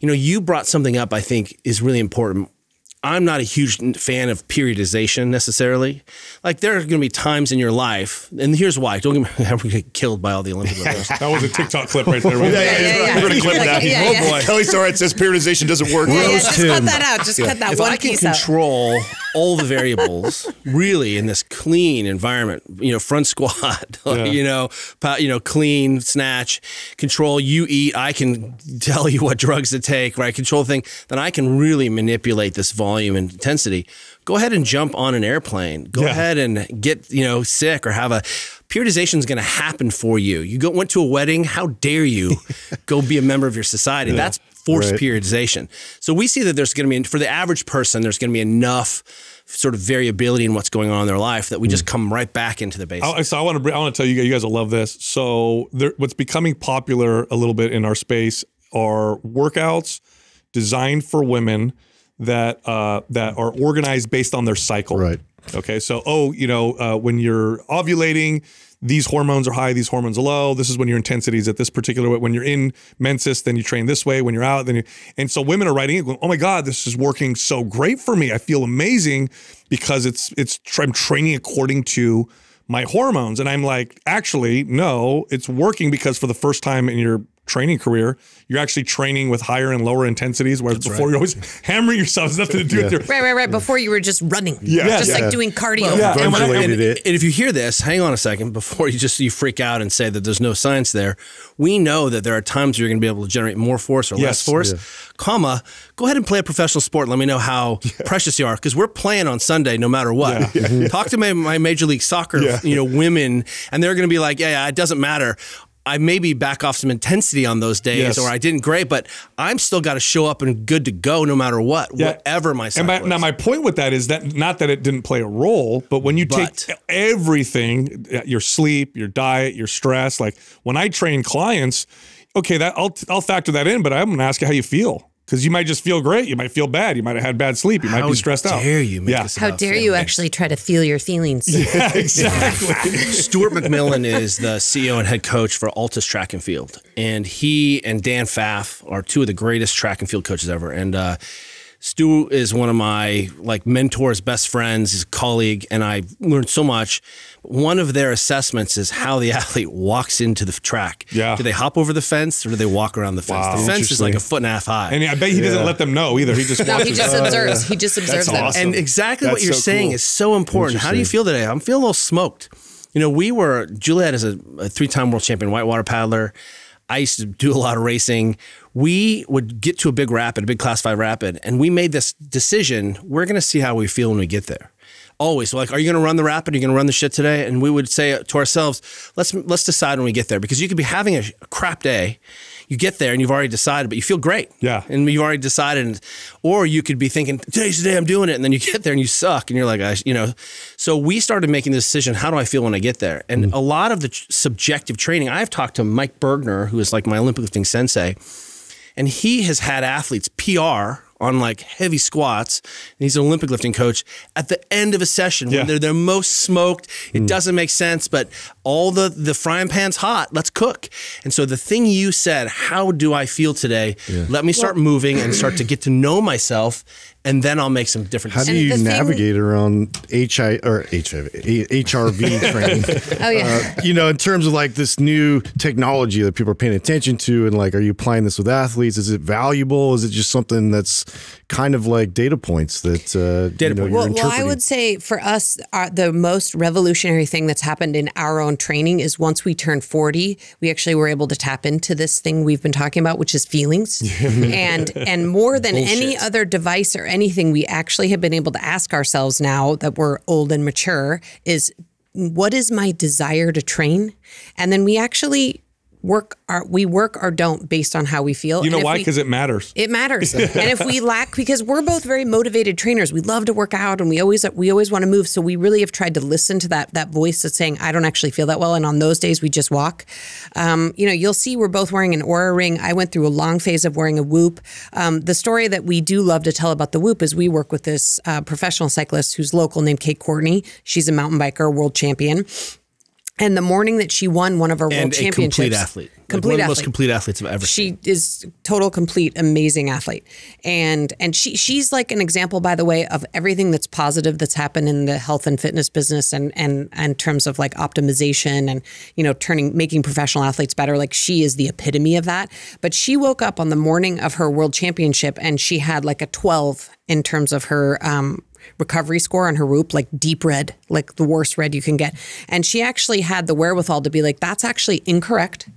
You know, you brought something up I think is really important. I'm not a huge fan of periodization necessarily. Like there are going to be times in your life, and here's why. Don't get me, *laughs* I'm going to get killed by all the Olympic *laughs* lifters. That was a TikTok clip right there. wasn't Yeah, yeah, yeah, yeah. yeah. We're gonna clip Like, that. yeah, oh boy, Kelly Starrett says periodization doesn't work. Yeah, yeah, just Tim. cut that out. Just cut that if one I can piece out. control all the variables really in this clean environment, you know, front squat, *laughs* like, you know, you know, clean snatch, control you eat, I can tell you what drugs to take, right? Control the thing, then I can really manipulate this volume and intensity. Go ahead and jump on an airplane. Go Yeah. ahead and get, you know, sick or have a periodization is going to happen for you. You go went to a wedding, how dare you *laughs* go be a member of your society? That's forced Right. periodization. So we see that there's going to be, for the average person, there's going to be enough sort of variability in what's going on in their life that we hmm. just come right back into the basics. I, so I want to I want to tell you guys, you guys will love this. So there, what's becoming popular a little bit in our space are workouts designed for women that uh, that are organized based on their cycle. Right. Okay. So oh, you know, uh, when you're ovulating. These hormones are high, these hormones are low. This is when your intensity is at this particular way. When you're in menses, then you train this way. When you're out, then you. And so women are writing it, going, "Oh my God, this is working so great for me. I feel amazing because it's it's I'm training according to my hormones. And I'm like, actually, no, it's working because for the first time in your training career, you're actually training with higher and lower intensities, whereas before you're always *laughs* hammering yourself. It's nothing to do with your. Right, right, right. Before you were just running. Yeah. Just Yeah. like doing cardio. Yeah. and, when I- Ventilated and- it. and if you hear this, hang on a second before you just you freak out and say that there's no science there. We know that there are times you're going to be able to generate more force or less Yes. force. Comma, go ahead and play a professional sport. Let me know how *laughs* precious you are because we're playing on Sunday no matter what. Talk to my, my major league soccer, you know, women, and they're going to be like, yeah, yeah, it doesn't matter. I maybe back off some intensity on those days, Yes. or I didn't great, but I'm still got to show up and good to go no matter what, Yeah. whatever my And my, now my point with that is that not that it didn't play a role, but when you But- take everything, uh, your sleep, your diet, your stress, like when I train clients, okay, that I'll I'll factor that in, but I'm going to ask you how you feel because you might just feel great, you might feel bad, you might have had bad sleep, you might How be stressed out. How dare you make yeah. this How dare feeling? you actually try to feel your feelings? *laughs* Yeah, *laughs* exactly. Stuart McMillan is the CEO and head coach for ALTIS Track and Field, and he and Dan Pfaff are two of the greatest track and field coaches ever. And uh, Stu is one of my like mentors, best friends, his colleague, and I learned so much. One of their assessments is how the *laughs* athlete walks into the track. Yeah. Do they hop over the fence or do they walk around the fence? Wow. the fence is like a foot and a half high. And I bet he doesn't let them know either. He just *laughs* No, watches. he just observes. He just observes them. awesome. And exactly what you're so saying cool. is so important. How do you feel today? I'm feeling a little smoked. You know, we were Juliet is a, a three-time world champion whitewater paddler. I used to do a lot of racing. We would get to a big rapid, a big class five rapid, and we made this decision. We're going to see how we feel when we get there. Always like, are you going to run the rapid? Are you going to run the shit today? And we would say to ourselves, let's let's decide when we get there because you could be having a, crap day. You get there and you've already decided, but you feel great. Yeah. And you've already decided. And, or you could be thinking, today's the day I'm doing it. And then you get there and you suck. And you're like, I, you know. So we started making the decision how do I feel when I get there? And mm-hmm. a lot of the subjective training, I've talked to Mike Burgener, who is like my Olympic lifting sensei, and he has had athletes PR on like heavy squats. And he's an Olympic lifting coach at the end of a session Yeah. when they're their most smoked. It hmm. doesn't make sense, but all the the frying pan's hot. Let's cook. And so the thing you said, how do I feel today? Let me start moving and start to get to know myself, and then I'll make some different How do you And the thing- navigate around HI or HIV, HRV *laughs* training? Oh yeah. Uh, you know, in terms of like this new technology that people are paying attention to, and like, are you applying this with athletes? Is it valuable? Is it just something that's kind of like data points that uh, Data you know, points. you're Well, well, I would say for us, our, the most revolutionary thing that's happened in our own training is once we turn 40, we actually were able to tap into this thing we've been talking about, which is feelings. *laughs* and and more than any other device or anything, we actually have been able to ask ourselves now that we're old and mature is what is my desire to train? And then we actually work our we work or don't based on how we feel. You know why? Because it matters. it matters. *laughs* and if we lack because we're both very motivated trainers. We love to work out and we always we always want to move. So we really have tried to listen to that that voice that's saying, I don't actually feel that well. And on those days we just walk. Um, you know, you'll see we're both wearing an Oura ring. I went through a long phase of wearing a whoop. Um, the story that we do love to tell about the whoop is we work with this uh, professional cyclist who's local named Kate Courtney. She's a mountain biker, world champion. And the morning that she won one of our world and a championships, complete athlete. Like, complete one of the athlete most complete athletes I've ever seen. she is total complete amazing athlete and and she she's like an example by the way of everything that's positive that's happened in the health and fitness business and and and in terms of like optimization and you know turning making professional athletes better like she is the epitome of that but she woke up on the morning of her world championship and she had like a 12 in terms of her um recovery score on her whoop, like deep red, like the worst red you can get. And she actually had the wherewithal to be like, that's actually incorrect.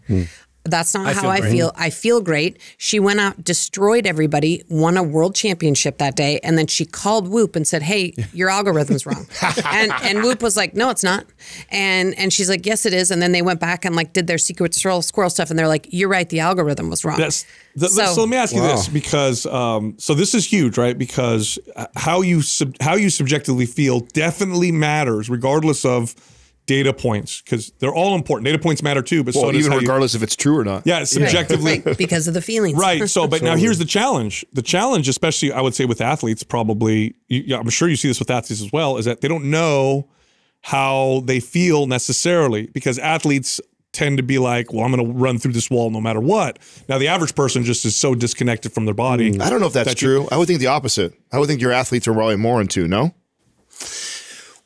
That's not how feel I feel. I feel great. She went out, destroyed everybody, won a world championship that day, and then she called Whoop and said, "Hey, *laughs* your algorithm's wrong." and and Whoop was like, "No, it's not." And and she's like, "Yes, it is." And then they went back and like did their secret squirrel, squirrel stuff, and they're like, "You're right. The algorithm was wrong." That's th- So- so, let me ask you this because um, so this is huge, right? Because uh, how you sub- how you subjectively feel definitely matters, regardless of data points, because they're all important. Data points matter too, but Well, so does even how you- regardless if it's true or not. yeah, subjectively. right, because of the feelings. Right. So, but now here's the challenge. The challenge, especially I would say with athletes, probably, you, I'm sure you see this with athletes as well, is that they don't know how they feel necessarily because athletes tend to be like, well, I'm going to run through this wall no matter what. Now, the average person just is so disconnected from their body. I don't know if that's that you- true. I would think the opposite. I would think your athletes are probably more into, no?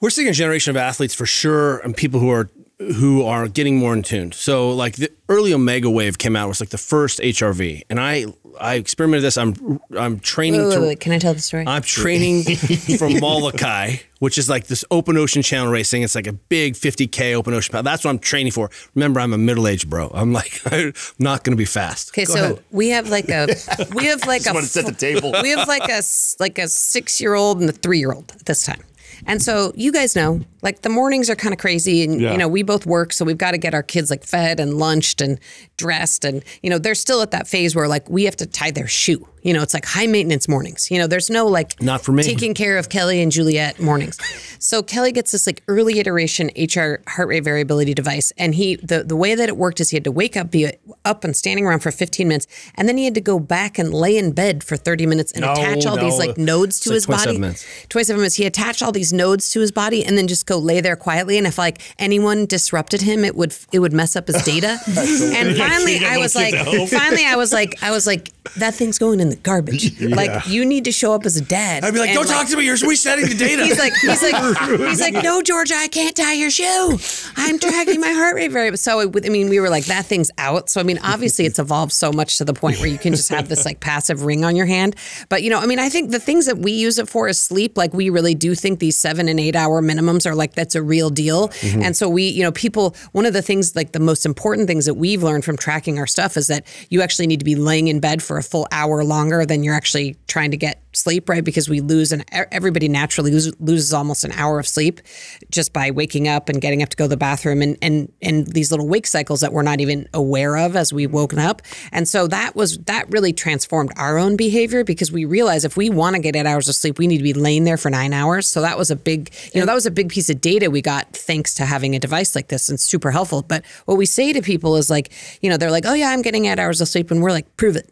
We're seeing a generation of athletes for sure, and people who are who are getting more in tune. So, like the early Omegawave came out was like the first HRV, and I I experimented this. I'm I'm training Wait, wait, to. wait, Can I tell the story? I'm training *laughs* from Molokai, which is like this open ocean channel racing. It's like a big 50k open ocean. path. That's what I'm training for. Remember, I'm a middle aged bro. I'm like *laughs* I'm not going to be fast. Okay, so ahead. we have like a we have like *laughs* a wanted to set the table. We have like a s- like a six year old and a three year old at this time, and so you guys know like the mornings are kind of crazy, and Yeah. you know we both work, so we've got to get our kids like fed and lunched and dressed, and you know they're still at that phase where like we have to tie their shoe. You know, it's like high maintenance mornings. You know, there's no like Not for me. taking care of Kelly and Juliet mornings. So Kelly gets this like early iteration HR heart rate variability device, and he the the way that it worked is he had to wake up, be up and standing around for 15 minutes, and then he had to go back and lay in bed for 30 minutes and No, attach all these like nodes to like his 27 body. minutes. 27 minutes. He attached all these nodes to his body and then just go lay there quietly. And if like anyone disrupted him, it would it would mess up his data. *laughs* and finally, *laughs* I was like, finally, I was like, I was like, that thing's going in the garbage. *laughs* Like you need to show up as a dad. I'd be like, don't talk to me. You're resetting the data. He's like, he's like, *laughs* he's like, no, Georgia, I can't tie your shoe. I'm dragging my heart rate very. So I mean, we were like, that thing's out. So I mean, obviously, it's evolved so much to the point where you can just have this like passive ring on your hand. But you know, I mean, I think the things that we use it for is sleep. Like we really do think these seven and eight hour minimums are like that's a real deal. Mm-hmm. And so we, you know, people. One of the things, like the most important things that we've learned from tracking our stuff is that you actually need to be laying in bed for a full hour longer than you're actually trying to get sleep, right? Because we lose and everybody naturally loses, loses almost an hour of sleep just by waking up and getting up to go to the bathroom and and and these little wake cycles that we're not even aware of as we woken up. And so that was that really transformed our own behavior because we realized if we want to get eight hours of sleep, we need to be laying there for nine hours. So that was a big, you know, that was a big piece of data we got thanks to having a device like this and super helpful. But what we say to people is like, you know, they're like, oh yeah, I'm getting eight hours of sleep, and we're like, prove it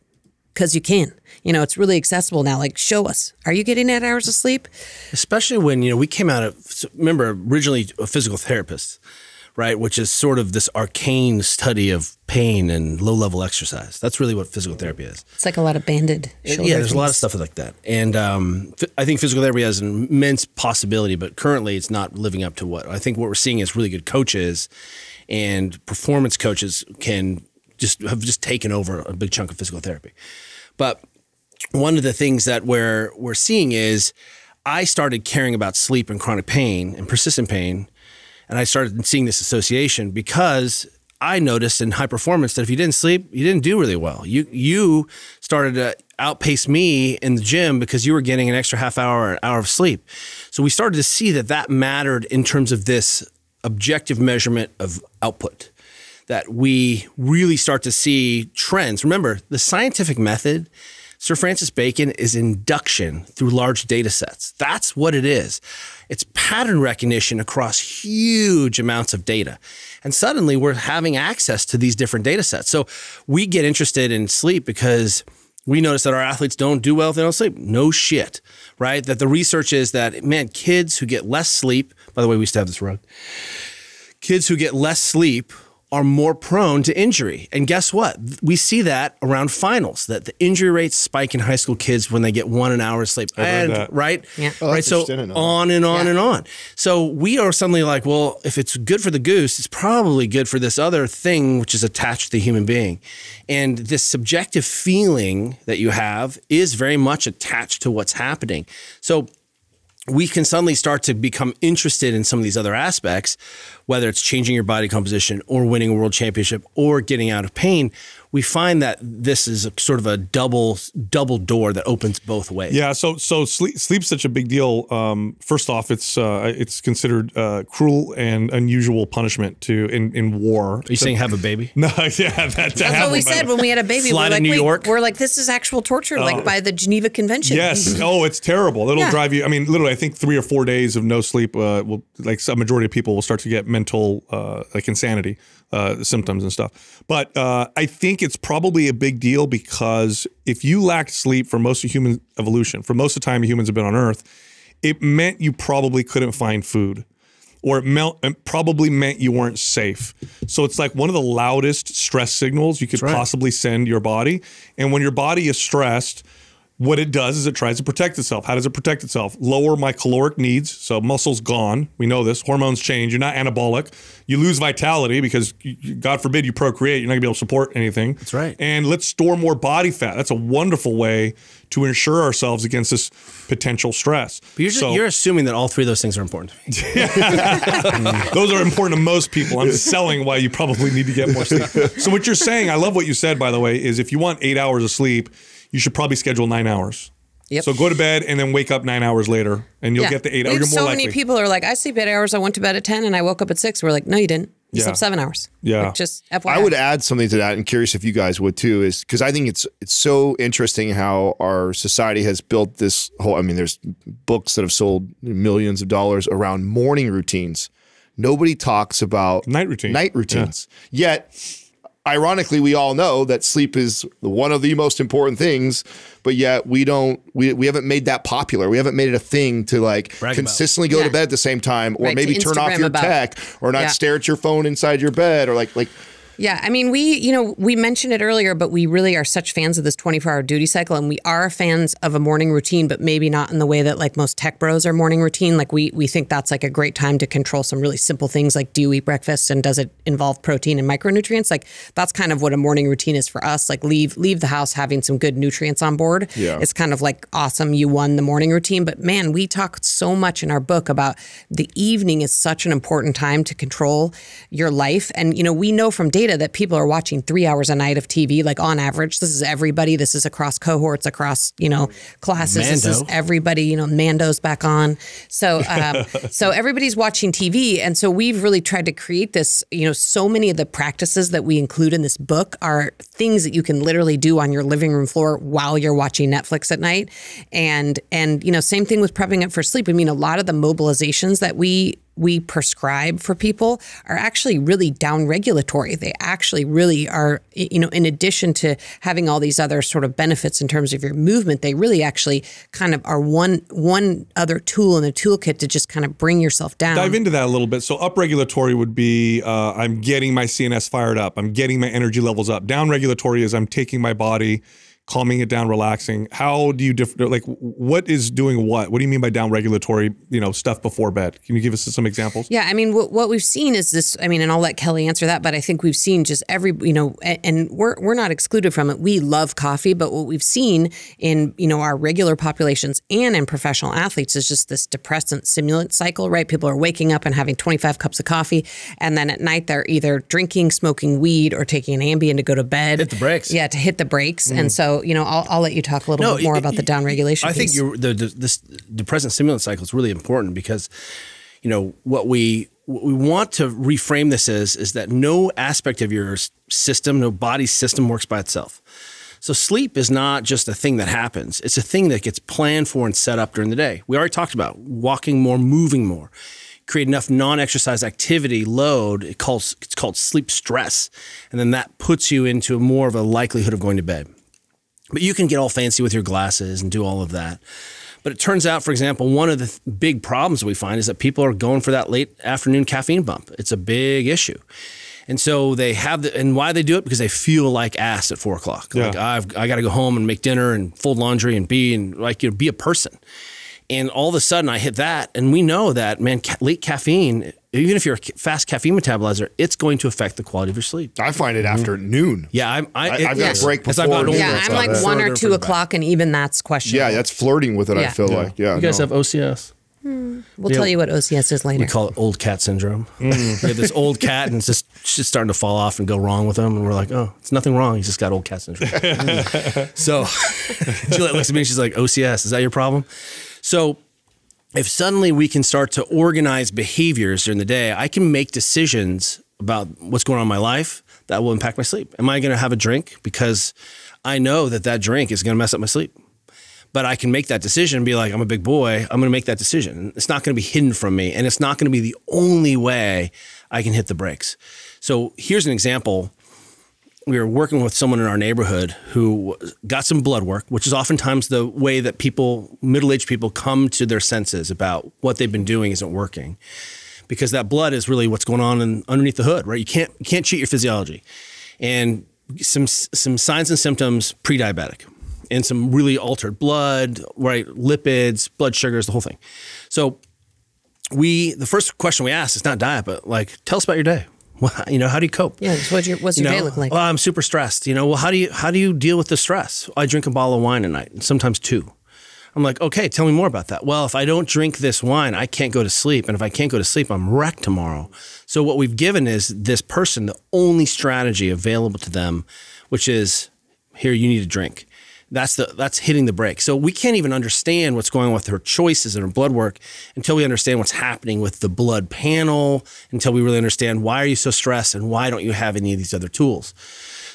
because you can. You know, it's really accessible now. Like, show us. Are you getting eight hours of sleep? especially when you know we came out of remember originally a physical therapist right which is sort of this arcane study of pain and low level exercise that's really what physical therapy is It's like a lot of banded. Yeah there's a lot of stuff like that and um, i think physical therapy has an immense possibility but currently it's not living up to what i think what we're seeing is really good coaches and performance coaches can just have just taken over a big chunk of physical therapy but one of the things that we're we're seeing is I started caring about sleep and chronic pain and persistent pain, and I started seeing this association because I noticed in high performance that if you didn't sleep, you didn't do really well. You you started to outpace me in the gym because you were getting an extra half hour an hour of sleep. So we started to see that that mattered in terms of this objective measurement of output that we really start to see trends. Remember, the scientific method, Sir Francis Bacon, is induction through large data sets. That's what it is. It's pattern recognition across huge amounts of data. And suddenly we're having access to these different data sets. So we get interested in sleep because we notice that our athletes don't do well if they don't sleep. No shit, right? That the research is that, man, kids who get less sleep, by the way, we used to have this rug, kids who get less sleep are more prone to injury. And guess what? We see that around finals, that the injury rates spike in high school kids when they get one an hour of sleep. heard and, that. Right? Yeah. Oh, right. So interesting. I didn't know that. on and on Yeah. and on. So we are suddenly like, well, if it's good for the goose, it's probably good for this other thing which is attached to the human being. And this subjective feeling that you have is very much attached to what's happening. So we can suddenly start to become interested in some of these other aspects, whether it's changing your body composition or winning a world championship or getting out of pain. We find that this is a, sort of a double double door that opens both ways. Yeah, so so sleep sleep's such a big deal. Um, first off, it's uh, it's considered uh, cruel and unusual punishment to in, in war. Are you saying have a baby? *laughs* No, yeah, that, That's what we said when we had a baby. Fly we're to like, New wait, York? we're like, this is actual torture, like by the Geneva Convention. Yes. *laughs* Oh, it's terrible. It'll Yeah. drive you. I mean, literally, I think three or four days of no sleep uh, will, like, a majority of people will start to get mental, uh, like insanity uh, symptoms and stuff. But uh, I think it's probably a big deal because if you lacked sleep for most of human evolution, for most of the time humans have been on Earth, it meant you probably couldn't find food. Or it, melt, it probably meant you weren't safe. So it's like one of the loudest stress signals you could possibly send your body. And when your body is stressed, what it does is it tries to protect itself. How does it protect itself? Lower my caloric needs. So muscle's gone. We know this. Hormones change. You're not anabolic. You lose vitality because, you- God forbid, you procreate. You're not gonna be able to support anything. That's right. And let's store more body fat. That's a wonderful way to insure ourselves against this potential stress. But you're, So- you're assuming that all three of those things are important. *laughs* those are important to most people. I'm selling why you probably need to get more sleep. *laughs* So what you're saying, I love what you said, by the way, is if you want eight hours of sleep, you should probably schedule nine hours. Yep. So go to bed and then wake up nine hours later, and you'll Yeah. get the eight We hours. You're more so likely. many people are like, I sleep eight hours. I went to bed at 10 and I woke up at six. We're like, no, you didn't. You Yeah. slept seven hours. Yeah. Like, just FYI. I would add something to that, and curious if you guys would too, is because I think it's it's so interesting how our society has built this whole. I mean, there's books that have sold millions of dollars around morning routines. Nobody talks about Night routine. Night routines. Yet, ironically, we all know that sleep is one of the most important things. But yet, we don't. We, we haven't made that popular. We haven't made it a thing to like Brag about. consistently go Yeah. to bed at the same time, or Right, maybe turn off your about. tech, or not Yeah. stare at your phone inside your bed, or like like. Yeah, I mean, we, you know, we mentioned it earlier, but we really are such fans of this 24 hour duty cycle. And we are fans of a morning routine, but maybe not in the way that like most tech bros are morning routine. Like we, we think that's like a great time to control some really simple things like do you eat breakfast and does it involve protein and micronutrients? Like that's kind of what a morning routine is for us. Like leave, leave the house having some good nutrients on board. Yeah. It's kind of like awesome. You won the morning routine, but man, we talk so much in our book about the evening is such an important time to control your life. And, you know, we know from data that people are watching three hours a night of TV, like on average. This is everybody. This is across cohorts, across, you know, classes. This is everybody, you know, Mando's back on. So, um, *laughs* so everybody's watching TV. And so we've really tried to create this, you know, so many of the practices that we include in this book are things that you can literally do on your living room floor while you're watching Netflix at night. And, and, you know, same thing with prepping up for sleep. I mean, a lot of the mobilizations that we we prescribe for people are actually really down regulatory. They actually really are, you know, in addition to having all these other sort of benefits in terms of your movement, they really actually kind of are one one other tool in the toolkit to just kind of bring yourself down. Dive into that a little bit. So up regulatory would be uh, I'm getting my CNS fired up. I'm getting my energy levels up. Down regulatory is I'm taking my body, calming it down, relaxing. How do you differ? Like what is doing what? What do you mean by down regulatory? You know, stuff before bed. Can you give us some examples? Yeah, I mean, what, what we've seen is this. I mean, and I'll let Kelly answer that, but I think we've seen just every, you know, and, and we're we're not excluded from it. We love coffee, but what we've seen in you know our regular populations and in professional athletes is just this depressant stimulant cycle. Right, people are waking up and having 25 cups of coffee, and then at night they're either drinking, smoking weed, or taking an Ambien to go to bed. Hit the brakes. Yeah, to hit the brakes. And mm-hmm. so you know, I'll, I'll let you talk a little No, bit more it- about the down regulation. I think piece. you're, the, the this depressant stimulant cycle is really important because, you know, what we what we want to reframe this as is that no aspect of your system, no body system works by itself. So sleep is not just a thing that happens. It's a thing that gets planned for and set up during the day. We already talked about walking more, moving more, create enough non-exercise activity load. It calls it's called sleep stress, and then that puts you into more of a likelihood of going to bed. But you can get all fancy with your glasses and do all of that. But it turns out, for example, one of the th- big problems we find is that people are going for that late afternoon caffeine bump. It's a big issue. And so they have the, and why they do it? Because they feel like ass at four o'clock. Yeah. Like I've, I got to go home and make dinner and fold laundry and be and like, you know, be a person. And all of a sudden I hit that. And we know that, man, ca- late caffeine, even if you're a fast caffeine metabolizer, it's going to affect the quality of your sleep. I find it after mm-hmm. noon. Yeah. I'm, I, I- it- I've got a break as I've before gotten older, Yeah, I'm like one or two o'clock, and even that's questionable. Yeah, that's flirting with it. I Yeah. feel like. Yeah, You guys no. have OCS? Hmm. We'll tell you what OCS is later. We call it old cat syndrome. Mm. *laughs* We have this old cat, and it's just it's just starting to fall off and go wrong with him, and we're like, oh, it's nothing wrong. He's just got old cat syndrome. *laughs* so *laughs* Juliet looks at me, and she's like, OCS, is that your problem? So if suddenly we can start to organize behaviors during the day, I can make decisions about what's going on in my life that will impact my sleep. Am I going to have a drink because I know that that drink is going to mess up my sleep? but I can make that decision and be like, I'm a big boy. I'm going to make that decision. It's not going to be hidden from me, and it's not going to be the only way I can hit the brakes. So here's an example. We were working with someone in our neighborhood who got some blood work, which is oftentimes the way that people, middle aged people, come to their senses about what they've been doing isn't working, because that blood is really what's going on in, underneath the hood, right? You can't you can't cheat your physiology, and some some signs and symptoms pre-diabetic and some really altered blood, right? Lipids, blood sugars, the whole thing. So we, the first question we ask is not diet, but like, tell us about your day. Well, you know, how do you cope? yeah, just what's your, what's You know, day look like? Well, I'm super stressed. You know, well, how do you how do you deal with the stress? I drink a bottle of wine a night, sometimes two. I'm like, okay, tell me more about that. Well, if I don't drink this wine, I can't go to sleep, and if I can't go to sleep, I'm wrecked tomorrow. So what we've given is this person the only strategy available to them, which is here you need a drink. That's the that's hitting the brake. So we can't even understand what's going on with her choices and her blood work until we understand what's happening with the blood panel, until we really understand why are you so stressed and why don't you have any of these other tools.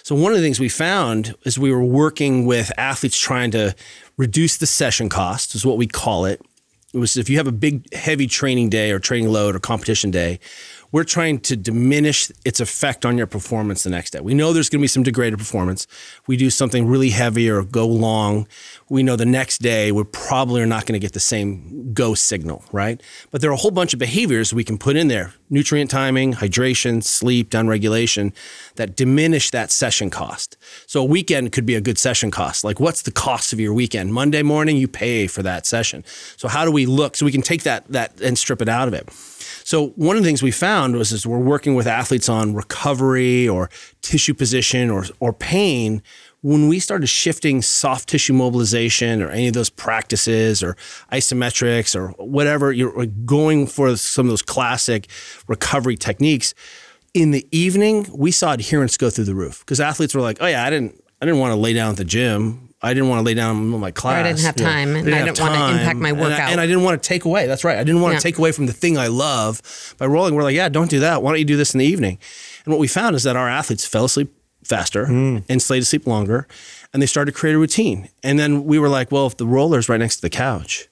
So one of the things we found is we were working with athletes trying to reduce the session cost, is what we call it. It was if you have a big heavy training day or training load or competition day, we're trying to diminish its effect on your performance the next day. We know there's going to be some degraded performance. We do something really heavy or go long. We know the next day we're probably not going to get the same go signal, right? But there are a whole bunch of behaviors we can put in there nutrient timing, hydration, sleep, downregulation that diminish that session cost. So a weekend could be a good session cost. Like, what's the cost of your weekend? Monday morning, you pay for that session. So how do we look? So we can take that that and strip it out of it. So one of the things we found was is we're working with athletes on recovery or tissue position or or pain. When we started shifting soft tissue mobilization or any of those practices or isometrics or whatever, you're going for some of those classic recovery techniques. In the evening, we saw adherence go through the roof because athletes were like, "Oh yeah, I didn't, I didn't want to lay down at the gym. I didn't want to lay down in my class. I didn't have time, and I have didn't want to impact time, my and I- workout." and I didn't want to take away. That's right. I didn't want Yeah. to take away from the thing I love by rolling. We're like, yeah, don't do that. Why don't you do this in the evening? And what we found is that our athletes fell asleep faster mm. and stayed asleep longer, and they started to create a routine. And then we were like, well, if the roller's right next to the couch,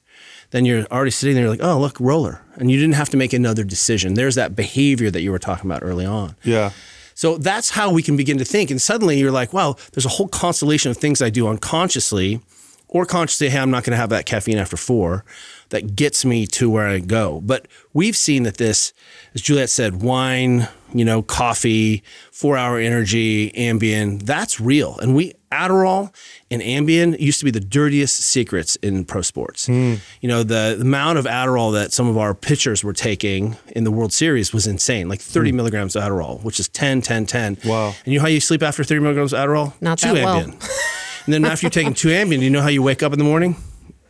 then you're already sitting there like, oh, look, roller. And you didn't have to make another decision. There's that behavior that you were talking about early on. Yeah. So that's how we can begin to think. And suddenly you're like, wow, there's a whole constellation of things I do unconsciously or consciously, hey, I'm not going to have that caffeine after four that gets me to where I go. But we've seen that this, as Juliet said, wine, you know, coffee, four hour energy, Ambien, that's real. And we, Adderall and Ambien used to be the dirtiest secrets in pro sports. Hmm. You know, the, the amount of Adderall that some of our pitchers were taking in the World Series was insane, like 30 hmm. milligrams of Adderall, which is 10, 10, 10. Wow. And you know how you sleep after 30 milligrams of Adderall? Not Two that well. Ambien. and then after you've taken two *laughs* Ambien, do you know how you wake up in the morning?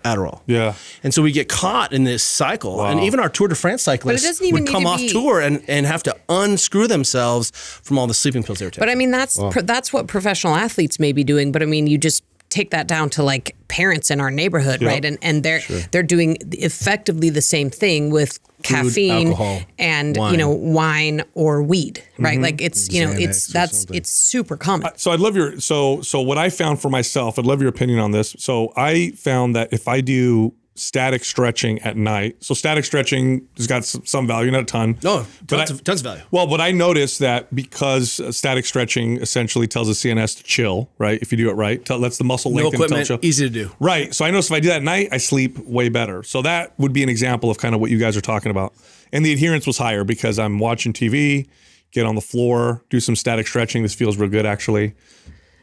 Adderall. Yeah. And so we get caught in this cycle. And even our Tour de France cyclists even would come to off be- tour and, and have to unscrew themselves from all the sleeping pills they were taking. But I mean, that's pro- that's what professional athletes may be doing. But I mean, you just take that down to like parents in our neighborhood, right? And and they're they're doing effectively the same thing with caffeine alcohol, and you wine. know wine or weed, Mm-hmm. right? Like it's you know Xanax it's that's it's super common. So I'd love your so so what I found for myself. I'd love your opinion on this. So I found that if I do static stretching at night, so static stretching has got some, some value, not a ton. No, But tons, I- of, tons of value. Well, but I noticed that because uh, static stretching essentially tells the CNS to chill, right? If you do it right, tell, lets the muscle No lengthen. tell equipment, chill. easy to do. Right. So I noticed if I do that at night, I sleep way better. So that would be an example of kind of what you guys are talking about. And the adherence was higher because I'm watching TV, get on the floor, do some static stretching. This feels real good actually.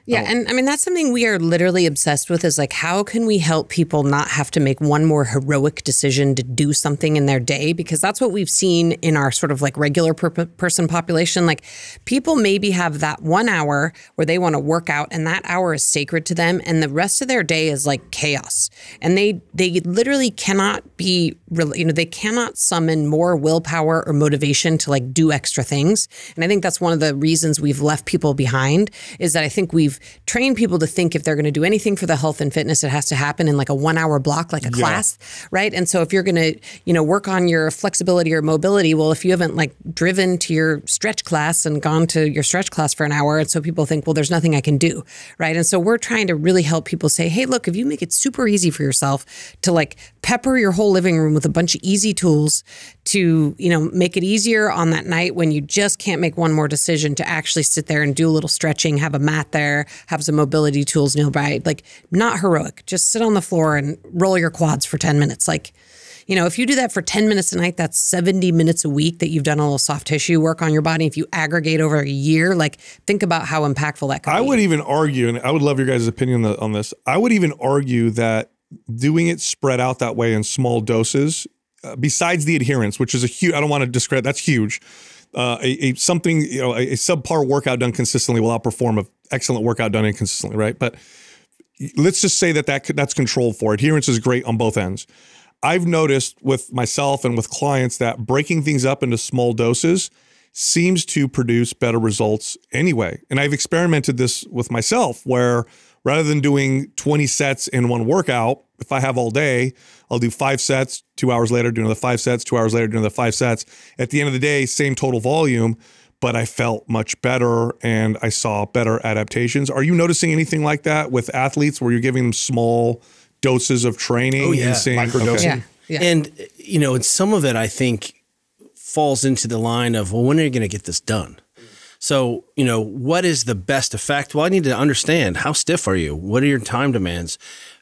Yeah, oh. and I mean that's something we are literally obsessed with is like how can we help people not have to make one more heroic decision to do something in their day because that's what we've seen in our sort of like regular per- person population like people maybe have that 1 hour where they want to work out and that hour is sacred to them and the rest of their day is like chaos. And they they literally cannot be really you know they cannot summon more willpower or motivation to like do extra things. And I think that's one of the reasons we've left people behind is that I think we've trained people to think if they're going to do anything for the health and fitness, it has to happen in like a one hour block, like a class, right? And so if you're going to, you know, work on your flexibility or mobility, well, if you haven't like driven to your stretch class and gone to your stretch class for an hour, and so people think, well, there's nothing I can do, right? And so we're trying to really help people say, hey, look, if you make it super easy for yourself to like pepper your whole living room with a bunch of easy tools to, you know, make it easier on that night when you just can't make one more decision to actually sit there and do a little stretching, have a mat there, have some mobility tools nearby. Like, not heroic. Just sit on the floor and roll your quads for 10 minutes. Like, you know, if you do that for 10 minutes a night, that's 70 minutes a week that you've done a little soft tissue work on your body. If you aggregate over a year, like think about how impactful that could I be. would even argue, and I would love your guys' opinion on on this. I would even argue that doing it spread out that way in small doses, uh, besides the adherence, which is a huge, I don't want to discredit, that's huge. Uh, a, a something, you know, a, a subpar workout done consistently will outperform an excellent workout done inconsistently, right? But let's just say that, that that's controlled for. Adherence is great on both ends. I've noticed with myself and with clients that breaking things up into small doses seems to produce better results anyway. And I've experimented this with myself where rather than doing 20 sets in one workout, if I have all day, I'll do five sets, two hours later, do another five sets, two hours later, do another five sets. At the end of the day, same total volume, but I felt much better and I saw better adaptations. Are you noticing anything like that with athletes where you're giving them small doses of training? Oh, yeah. and seeing, Microdosing. yeah. Yeah. And you know, and some of it I think falls into the line of, well, when are you going to get this done? So, you know, what is the best effect? Well, I need to understand how stiff are you? What are your time demands?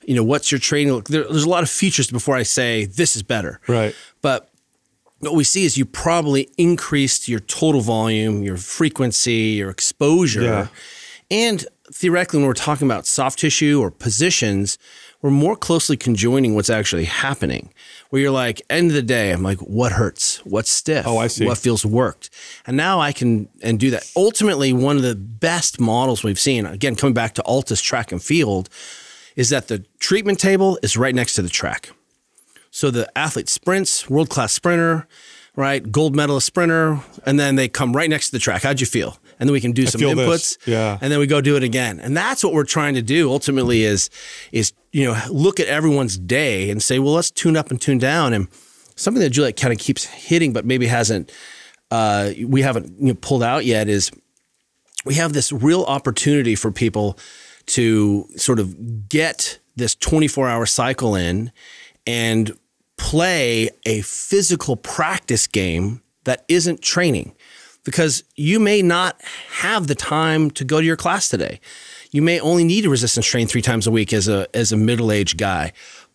You know, what's your training? There, there's a lot of features before I say this is better. Right. But what we see is you probably increased your total volume, your frequency, your exposure. Yeah. And theoretically, when we're talking about soft tissue or positions, we're more closely conjoining what's actually happening. Where you're like, end of the day, I'm like, what hurts? What's stiff? Oh, I see. What feels worked? And now I can and do that. Ultimately, one of the best models we've seen, again, coming back to ALTIS track and field, is that the treatment table is right next to the track. So the athlete sprints, world class sprinter, right? Gold medalist sprinter, and then they come right next to the track. How'd you feel? And then we can do some inputs, this. Yeah. and then we go do it again. And that's what we're trying to do ultimately is is you know look at everyone's day and say, well, let's tune up and tune down. And something that Juliet kind of keeps hitting, but maybe hasn't uh, we haven't you know, pulled out yet is we have this real opportunity for people to sort of get this 24 hour cycle in and play a physical practice game that isn't training because you may not have the time to go to your class today. You may only need a resistance train three times a week as a as a middle aged guy.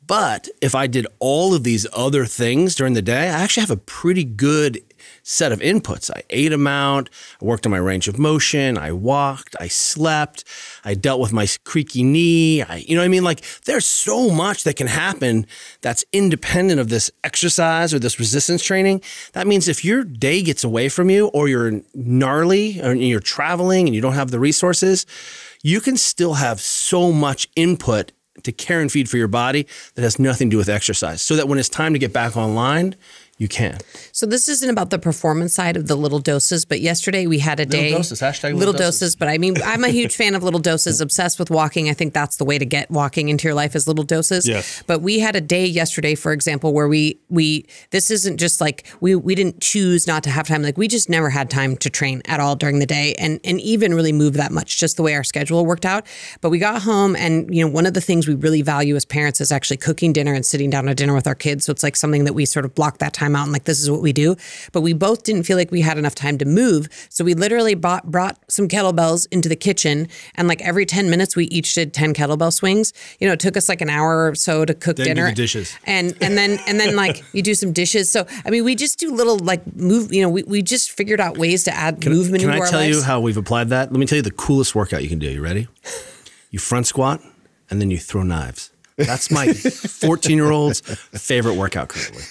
But if I did all of these other things during the day, I actually have a pretty good set of inputs. I ate a amount, I worked on my range of motion, I walked, I slept, I dealt with my creaky knee. I, you know what I mean? Like there's so much that can happen that's independent of this exercise or this resistance training. That means if your day gets away from you or you're gnarly or you're traveling and you don't have the resources, you can still have so much input to care and feed for your body that has nothing to do with exercise. So that when it's time to get back online, you can. So this isn't about the performance side of the little doses, but yesterday we had a day doses, hashtag little little doses. doses. But I mean, *laughs* I'm a huge fan of little doses. Obsessed with walking. I think that's the way to get walking into your life is little doses. Yes. But we had a day yesterday, for example, where we we this isn't just like we we didn't choose not to have time. Like we just never had time to train at all during the day, and and even really move that much. Just the way our schedule worked out. But we got home, and you know, one of the things we really value as parents is actually cooking dinner and sitting down to dinner with our kids. So it's like something that we sort of block that time out and like this is what we do. But we both didn't feel like we had enough time to move, so we literally bought brought some kettlebells into the kitchen, and like every ten minutes we each did ten kettlebell swings. You know, it took us like an hour or so to cook Then dinner, dishes. and and then and then like you do some dishes. So I mean, we just do little like move. You know, we, we just figured out ways to add movement Can I tell lives. you how we've applied that? Let me tell you the coolest workout you can do. You ready? You front squat and then you throw knives. That's my *laughs* 14 year old's favorite workout currently.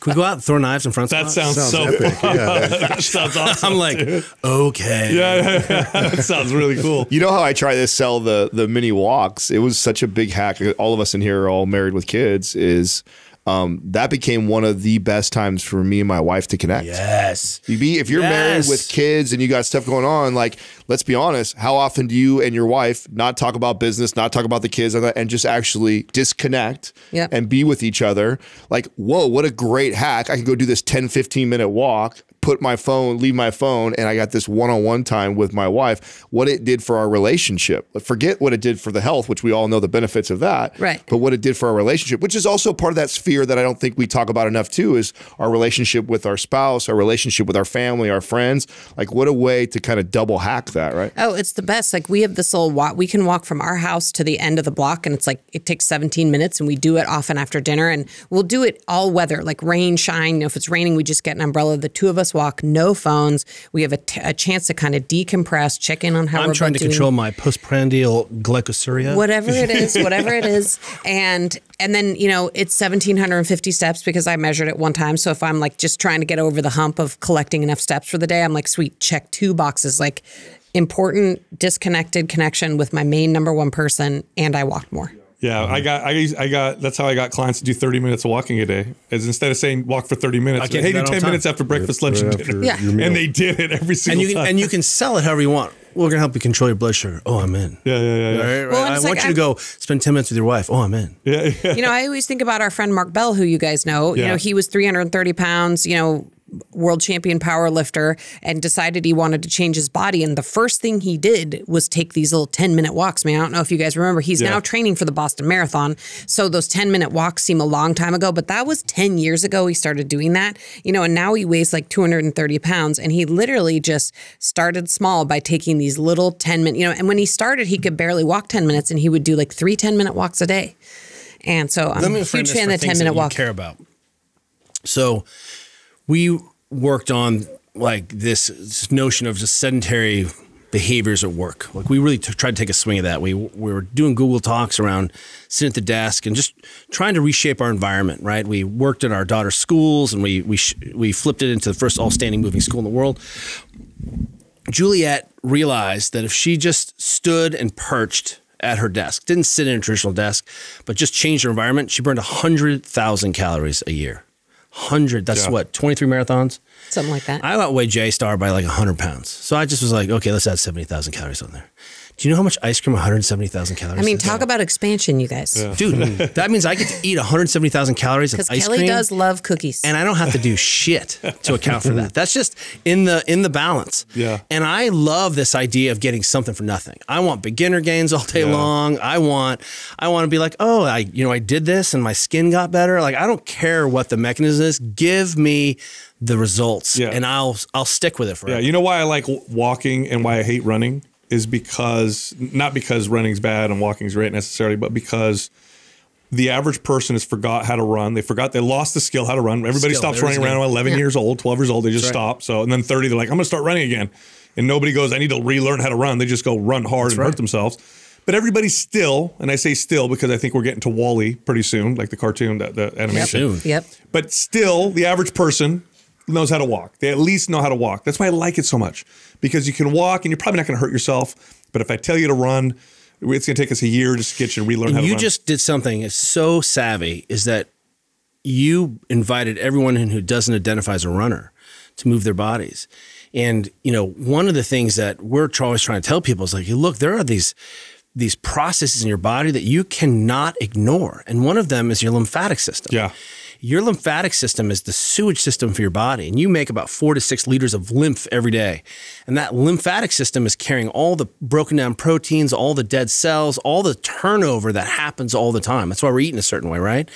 Can we go out and throw knives in front of That squat? sounds, so epic. fun. Yeah. *laughs* that sounds *laughs* awesome. I'm like, okay. yeah, yeah, yeah. that sounds really cool. You know how I try to sell the the mini walks? It was such a big hack. All of us in here are all married with kids. Is um, that became one of the best times for me and my wife to connect. Yes. You be if you're married with kids and you got stuff going on, like let's be honest, how often do you and your wife not talk about business, not talk about the kids, and just actually disconnect Yeah. and be with each other? Like, whoa, what a great hack! I can go do this 10, 15 minute walk, put my phone, leave my phone, and I got this one on one time with my wife. What it did for our relationship. Forget what it did for the health, which we all know the benefits of that. Right. But what it did for our relationship, which is also part of that sphere that I don't think we talk about enough too, is our relationship with our spouse, our relationship with our family, our friends. Like, what a way to kind of double hack that, right? Oh, it's the best. Like we have this little walk. We can walk from our house to the end of the block, and it's like it takes 17 minutes, and we do it often after dinner, and we'll do it all weather, like rain, shine. You know, if it's raining, we just get an umbrella. The two of us walk, no phones. We have a, t- a chance to kind of decompress, check in on how I'm we're trying to doing. control my postprandial glycosuria. whatever it is, *laughs* whatever it is, and and then you know it's 1750 steps because I measured it one time. So if I'm like just trying to get over the hump of collecting enough steps for the day, I'm like, sweet, check two boxes, like important disconnected connection with my main number one person, and I walked more. Yeah, I mm-hmm. got, I, I got. That's how I got clients to do 30 minutes of walking a day. Is instead of saying walk for 30 minutes, I can't hey, do do that all 10 minutes after breakfast, lunch, right and after dinner. Yeah. and they did it every single and single you can, time. and you can sell it however you want. We're gonna help you control your blood sugar. Oh, I'm in. yeah, yeah, yeah, yeah. All right, right. Well, I it's want you to I'm- go spend 10 minutes with your wife. Oh, I'm in. yeah, yeah. you know, I always think about our friend Mark Bell, who you guys know. You know, he was 330 pounds, you know, world champion power lifter, and decided he wanted to change his body. And the first thing he did was take these little 10 minute walks. I mean, I don't know if you guys remember, he's Yeah. now training for the Boston Marathon. So those 10 minute walks seem a long time ago, but that was 10 years ago he started doing that. You know, and now he weighs like 230 pounds. And he literally just started small by taking these little 10 minute, you know, and when he started, he could barely walk 10 minutes and he would do like three 10 minute walks a day. And so I'm a huge fan of the 10 minute walk. care about. So, we worked on like this, this notion of just sedentary behaviors at work. Like we really tried to take a swing of that. We we were doing Google talks around sitting at the desk and just trying to reshape our environment. Right. We worked at our daughter's schools and we we we flipped it into the first all standing moving school in the world. Juliet realized that if she just stood and perched at her desk, didn't sit in a traditional desk, but just changed her environment, she burned 100,000 calories a year. 100, that's Yeah. what, 23 marathons? Something like that. I outweigh J Star by like 100 pounds. So I just was like, okay, let's add 70,000 calories on there. Do you know how much ice cream 170,000 calories I mean, is? talk about expansion, you guys. Dude, *laughs* that means I get to eat 170,000 calories of Because ice Kelly cream. does love cookies. and I don't have to do shit to account for that. That's just in the in the balance. Yeah. And I love this idea of getting something for nothing. I want beginner gains all day Yeah. long. I want I want to be like, "Oh, I you know, I did this and my skin got better." Like I don't care what the mechanism is. Give me the results Yeah. and I'll I'll stick with it Yeah, you know why I like walking and why I hate running is because not because running's bad and walking's great necessarily, but because the average person has forgot how to run. They forgot they lost the skill how to run. Everybody Skill, stops running around at 11 years old, 12 years old. They just right. stop. So and then 30, they're like, I'm gonna start running again, and nobody goes, I need to relearn how to run. They just go run hard and right. hurt themselves. But everybody's still, and I say still because I think we're getting to WALL-E pretty soon, like the cartoon, that the animation. Soon. yep. But still, the average person knows how to walk. They at least know how to walk. That's why I like it so much because you can walk and you're probably not going to hurt yourself. But if I tell you to run, it's going to take us a year just to get you to relearn how to you run. just did something that's so savvy is that you invited everyone who doesn't identify as a runner to move their bodies. And you know, one of the things that we're always trying to tell people is like, you look, there are these these processes in your body that you cannot ignore, and one of them is your lymphatic system. Yeah. Your lymphatic system is the sewage system for your body, and you make about four to six liters of lymph every day. And that lymphatic system is carrying all the broken down proteins, all the dead cells, all the turnover that happens all the time. That's why we're eating a certain way, right?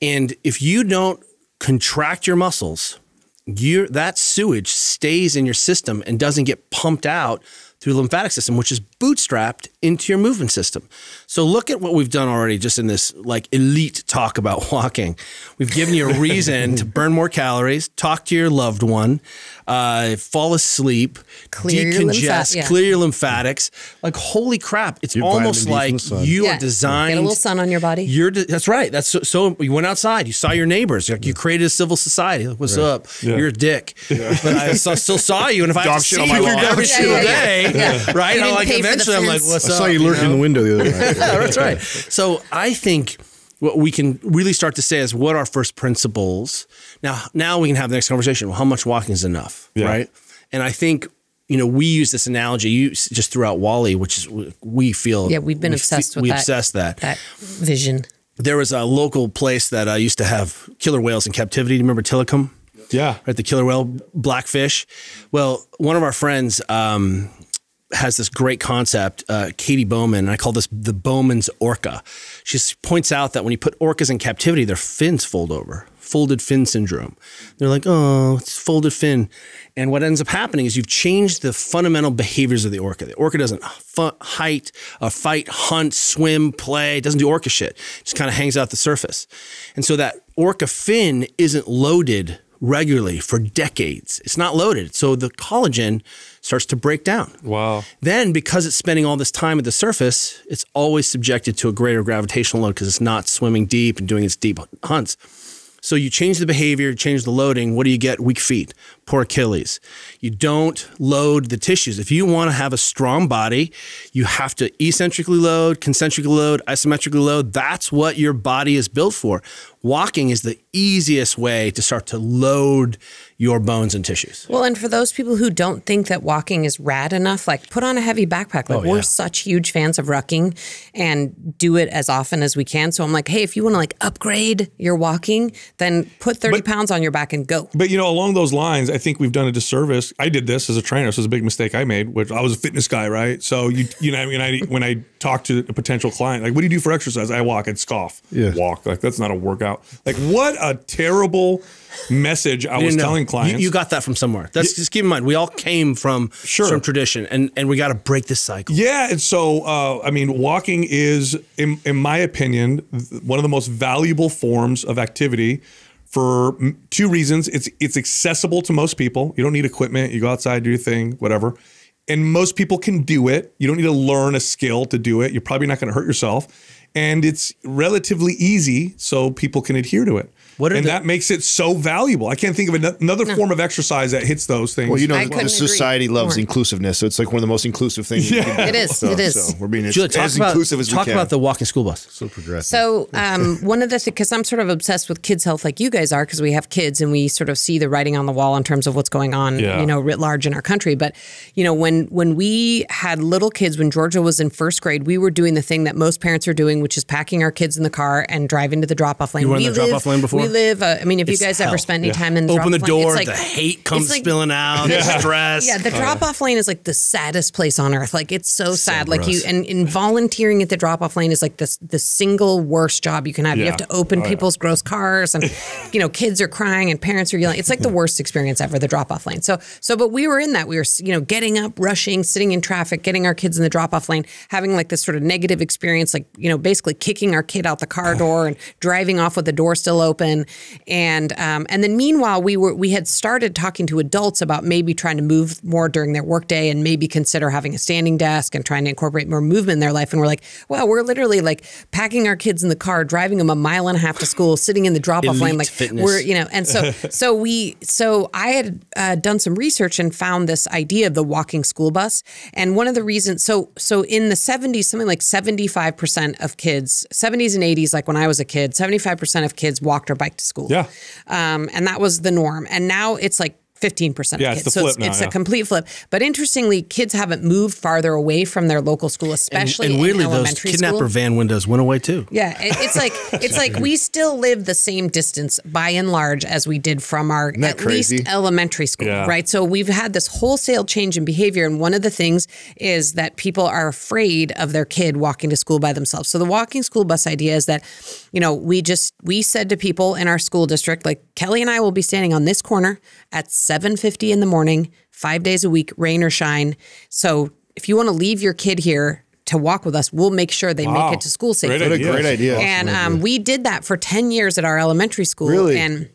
And if you don't contract your muscles, that sewage stays in your system and doesn't get pumped out through the lymphatic system, which is bootstrapped into your movement system. So look at what we've done already just in this like elite talk about *laughs* walking. We've given you a reason to *laughs* burn more calories, talk to your loved one, uh, fall asleep, Clear your decongest, lympha- yeah. clear your lymphatics. Like holy crap, it's Get almost vitamin D from like you Yeah. are designed. Get a little sun on your body. You're de- that's right. That's so, so. You went outside. You saw your neighbors. Like you created a civil society. Like, What's up? You're a dick, *laughs* but I saw, still saw you. And if I have Dog to shit see on my you lawn. every Yeah, single yeah, yeah. day, Yeah. right? You I'm like pay for the eventually, I'm like, fence. what's I up? saw you You lurking in the window the other *laughs* night. That's right. So I think what we can really start to say is what are first principles. Now, now we can have the next conversation. Well, how much walking is enough, Yeah. right? And I think you know we use this analogy you just throughout WALL-E, which is we feel Yeah, we've been we obsessed fe- with we that. obsessed that that vision. there was a local place that uh, used to have killer whales in captivity. Do you remember Tillicum? Yeah. right? The killer whale, blackfish. Well, one of our friends um, has this great concept, uh, Katy Bowman, and I call this the Bowman's orca. She points out that when you put orcas in captivity, their fins fold over, folded fin syndrome. They're like, oh, it's folded fin. And what ends up happening is you've changed the fundamental behaviors of the orca. The orca doesn't height, uh, fight, hunt, swim, play. Doesn't do orca shit. It just kind of hangs out the surface. And so that orca fin isn't loaded regularly for decades. It's not loaded. So the collagen starts to break down. Wow. Then, because it's spending all this time at the surface, it's always subjected to a greater gravitational load because it's not swimming deep and doing its deep hunts. So you change the behavior, change the loading. What do you get? Weak feet, poor Achilles. You don't load the tissues. If you want to have a strong body, you have to eccentrically load, concentrically load, isometrically load. That's what your body is built for. Walking is the easiest way to start to load your bones and tissues. Well, and for those people who don't think that walking is rad enough, like put on a heavy backpack. Like Oh, we're such huge fans of rucking and do it as often as we can. So I'm like, hey, if you want to like upgrade your walking, then put 30 pounds on your back and go. But you know, along those lines, I think we've done a disservice. I did this as a trainer. This was a big mistake I made. Which I was a fitness guy, right? So you, you know, when I when I talk to a potential client, like, what do you do for exercise? I walk and scoff. Yeah. walk. Like that's not a workout. Like what a terrible message I was didn't know. telling You- clients. You, got that from somewhere. That's just keep in mind. We all came from Sure. from tradition, and and we got to break this cycle. Yeah, and so uh, I mean, walking is, in, in my opinion, one of the most valuable forms of activity for two reasons. It's it's accessible to most people. You don't need equipment. You go outside, do your thing, whatever. And most people can do it. You don't need to learn a skill to do it. You're probably not going to hurt yourself, and it's relatively easy, so people can adhere to it. What are and the- that makes it so valuable. I can't think of ano- another form of exercise that hits those things. Well, you know, I the society agree loves more. inclusive, so it's like one of the most inclusive things. you can. It is, So, it is. So we're being as, Julia, talk as about inclusive as we can. Talk about the walking school bus. So progressive. So um, one of the because I'm sort of obsessed with kids' health, like you guys are, because we have kids and we sort of see the writing on the wall in terms of what's going on, Yeah. you know, writ large in our country. But you know, when when we had little kids, when Georgia was in first grade, we were doing the thing that most parents are doing, which is packing our kids in the car and driving to the drop off lane. You were in the drop-off lane before? We live. Uh, I mean, if you guys ever hell. spent any time in the Open the drop-off lane, door, it's like- the hate comes like- spilling out, the stress. yeah, the drop off lane is like the saddest place on earth. Like it's so, sad. Like you and, and volunteering at the drop off lane is like the the single worst job you can have. You have to open people's gross cars and *laughs* you know kids are crying and parents are yelling. It's like the worst experience ever. The drop off lane. So so but we were in that. We were you know getting up, rushing, sitting in traffic, getting our kids in the drop off lane, having like this sort of negative experience, like you know basically kicking our kid out the car *sighs* door and driving off with the door still open, and um, and then meanwhile we were we had started talking to adults about maybe trying to move more during their workday and maybe consider having a standing desk and trying to incorporate more movement in their life. And we're like, well, we're literally like packing our kids in the car, driving them a mile and a half to school, sitting in the drop off line, like fitness. we're you know. And so *laughs* so we so I had uh, done some research and found this idea of the walking school bus. And one of the reasons so so in the 70s, something like 75% of kids, 70s and 80s, like when I was a kid, 75% of kids walked or bike to school. Yeah. Um, and that was the norm. And now it's like 15% Yeah, of it's kids. the so it's, now, it's yeah. a complete flip. But interestingly, kids haven't moved farther away from their local school, especially and, and weirdly, in those elementary kidnapper school. van windows went away too. Yeah, it, it's like *laughs* it's like we still live the same distance by and large as we did from our at crazy? least elementary school, Yeah. right? So we've had this wholesale change in behavior, and one of the things is that people are afraid of their kid walking to school by themselves. So the walking school bus idea is that, you know, we just we said to people in our school district, like Kelly and I will be standing on this corner at seven fifty in the morning, five days a week, rain or shine. So if you want to leave your kid here to walk with us, we'll make sure they Wow. make it to school safely. Great What a great idea. And um, we did that for 10 years at our elementary school. Really? And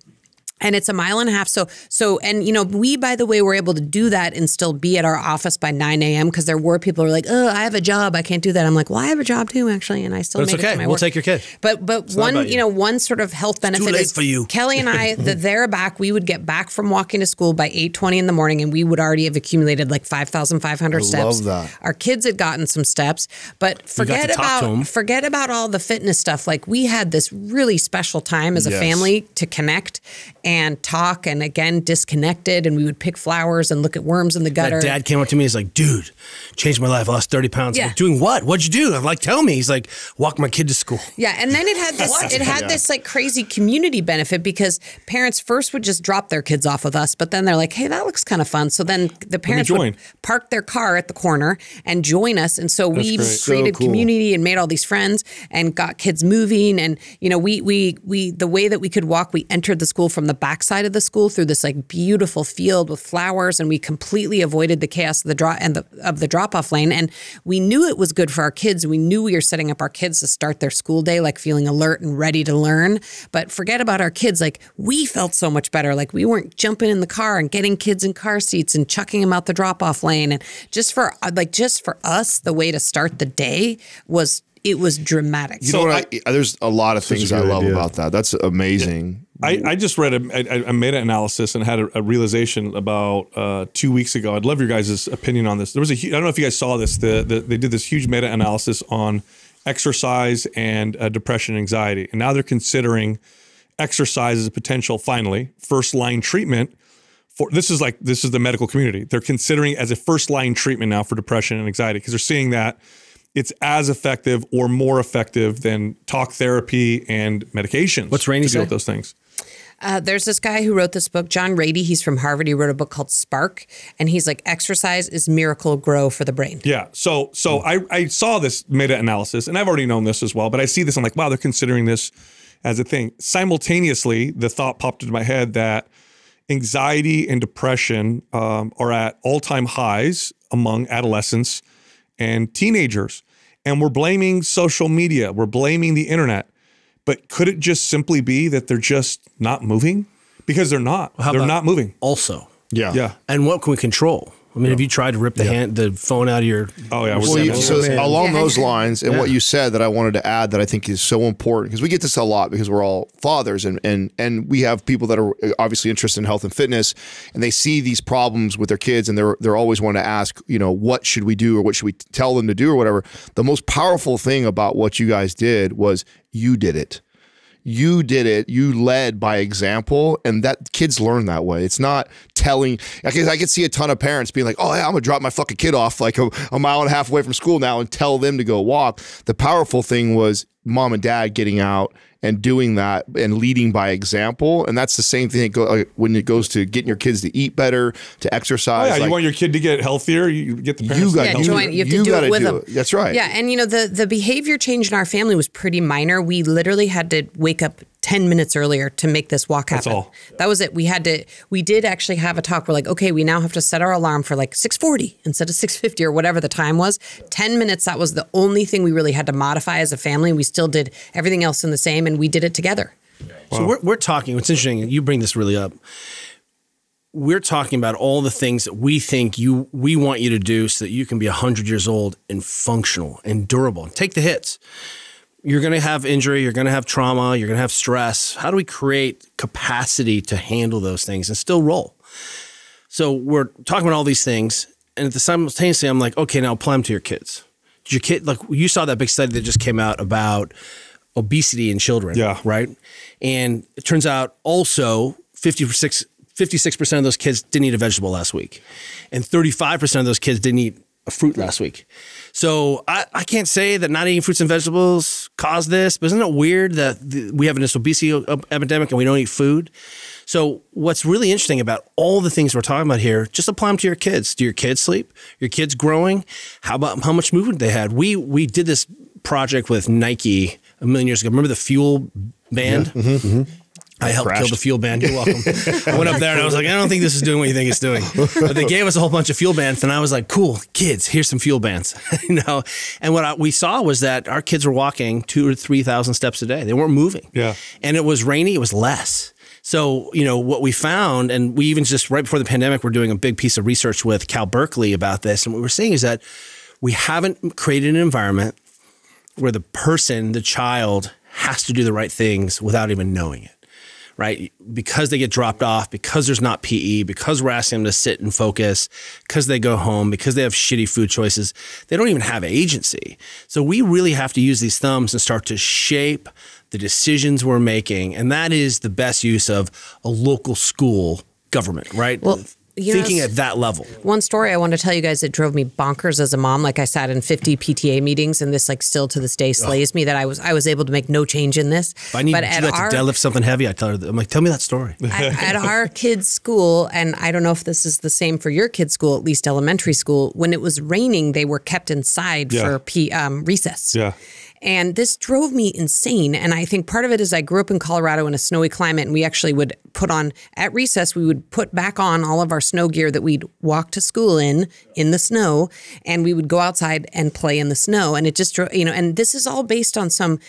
and it's a mile and a half. So so and you know, we by the way were able to do that and still be at our office by 9 a.m. because there were people who were like, Oh, I have a job, I can't do that. I'm like, Well, I have a job too, actually, and I still But it's made it okay. to my We'll work. take your kid. But but one you. you. know one sort of health benefit late is for you. *laughs* Kelly and I the there back we would get back from walking to school by 8:20 in the morning and we would already have accumulated like 5,500 steps. love that. Our kids had gotten some steps, but forget to talk to 'em. about forget about all the fitness stuff. Like we had this really special time as a Yes. family to connect and talk and again disconnected and we would pick flowers and look at worms in the gutter. That dad came up to me. He's like, "Dude, changed my life. I lost thirty pounds." Yeah. like, Doing what? What'd you do? I'm like, "Tell me." He's like, "Walk my kid to school." Yeah, and then it had this it had this like crazy community benefit because parents first would just drop their kids off with us, but then they're like, "Hey, that looks kind of fun." So then the parents join. would park their car at the corner and join us, and so we great. So created cool. community and made all these friends and got kids moving. And you know, we we we the way that we could walk, we entered the school from the backside of the school through this like beautiful field with flowers, and we completely avoided the chaos of the drop and the of the drop off lane. And we knew it was good for our kids. We knew we were setting up our kids to start their school day like feeling alert and ready to learn. But forget about our kids. Like we felt so much better. Like we weren't jumping in the car and getting kids in car seats and chucking them out the drop off lane. And just for like just for us, the way to start the day was it was dramatic. You know what? I, there's a lot of things I love idea. about that. That's amazing. I, I just read a, a, a meta analysis and had a, a realization about uh, two weeks ago. I'd love your guys' opinion on this. There was a hu- I don't know if you guys saw this. The, the they did this huge meta analysis on exercise and uh, depression and anxiety, and now they're considering exercise as a potential finally first line treatment for this is like this is the medical community. They're considering it as a first line treatment now for depression and anxiety because they're seeing that it's as effective or more effective than talk therapy and medications. What's Ratey to deal say? with those things? Uh, there's this guy who wrote this book, John Ratey. He's from Harvard. He wrote a book called Spark, and he's like, "Exercise is Miracle-Gro for the brain." Yeah. So so I, I saw this meta analysis and I've already known this as well, but I see this, I'm like, wow, they're considering this as a thing. Simultaneously, the thought popped into my head that anxiety and depression um, are at all-time highs among adolescents and teenagers. And we're blaming social media, we're blaming the internet. But could it just simply be that they're just not moving? Because they're not. they're not moving. Also, Yeah. Yeah. and what can we control? I mean, have you tried to rip the hand, the phone out of your? Oh yeah. We're Well, you, so man. along those lines, and what you said that I wanted to add that I think is so important because we get this a lot because we're all fathers and and and we have people that are uh, obviously interested in health and fitness, and they see these problems with their kids, and they're they're always wanting to ask, you know, what should we do or what should we tell them to do or whatever. The most powerful thing about what you guys did was you did it you did it you led by example and that kids learn that way. It's not telling because i could see a ton of parents being like oh yeah i'm gonna drop my fucking kid off like a, a mile and a half away from school now and tell them to go walk. The powerful thing was mom and dad getting out and doing that and leading by example and that's the same thing that go, like, when it goes to getting your kids to eat better to Oh, exercise yeah, you want your kid to get healthier. You get the parents. you to got Yeah, join. You have to do it with them. that's right Yeah, and you know the the behavior change in our family was pretty minor. We literally had to wake up ten minutes earlier to make this walk happen. That's all. That was it. We had to. We did actually have a talk. We're like, okay, we now have to set our alarm for like six forty instead of six fifty or whatever the time was. Ten minutes. That was the only thing we really had to modify as a family. We still did everything else in the same, and we did it together. So we're, we're talking. What's interesting, you bring this really up. We're talking about all the things that we think you we want you to do so that you can be hundred years old and functional and durable. and Take the hits. You're going to have injury. You're going to have trauma. You're going to have stress. How do we create capacity to handle those things and still roll? So we're talking about all these things, and at the simultaneously, I'm like, okay, now apply them to your kids. Did your kid like you saw that big study that just came out about obesity in children. Yeah. Right. And it turns out also 56, 56% of those kids didn't eat a vegetable last week. And 35% of those kids didn't eat fruit last week. So I, I can't say that not eating fruits and vegetables caused this, but isn't it weird that the, we have this obesity epidemic and we don't eat food? So what's really interesting about all the things we're talking about here, just apply them to your kids. Do your kids sleep? Your kids growing? How about how much movement they had? We we did this project with Nike a million years ago. Remember the fuel band? Mm-hmm, Mm-hmm. I helped kill the FuelBand. You're welcome. I went up there and I was like, I don't think this is doing what you think it's doing. But they gave us a whole bunch of FuelBands, and I was like, cool, kids, here's some FuelBands. *laughs* you know, and what I, we saw was that our kids were walking two or three thousand steps a day. They weren't moving. Yeah. and it was rainy. It was less. So, you know, what we found, and we even just right before the pandemic, we're doing a big piece of research with Cal Berkeley about this. And what we're seeing is that we haven't created an environment where the person, the child, has to do the right things without even knowing it. Right. Because they get dropped off, because there's not PE, because we're asking them to sit and focus, because they go home, because they have shitty food choices, they don't even have agency. So we really have to use these thumbs and start to shape the decisions we're making. And that is the best use of a local school government, right? Well, you Thinking it's- at that level. One story I want to tell you guys that drove me bonkers as a mom. Like I sat in 50 PTA meetings, and this like still to this day slays me that I was I was able to make no change in this. If I need but Juliet to deadlift something heavy, I tell her, I'm like, tell me that story. at, *laughs* at our kids' school, and I don't know if this is the same for your kids' school, at least elementary school. When it was raining, they were kept inside Yeah. for P, um, recess. Yeah. And this drove me insane. And I think part of it is I grew up in Colorado in a snowy climate, and we actually would put on at recess, we would put back on all of our snow gear that we'd walk to school in in the snow, and we would go outside and play in the snow. And it just you know, and this is all based on some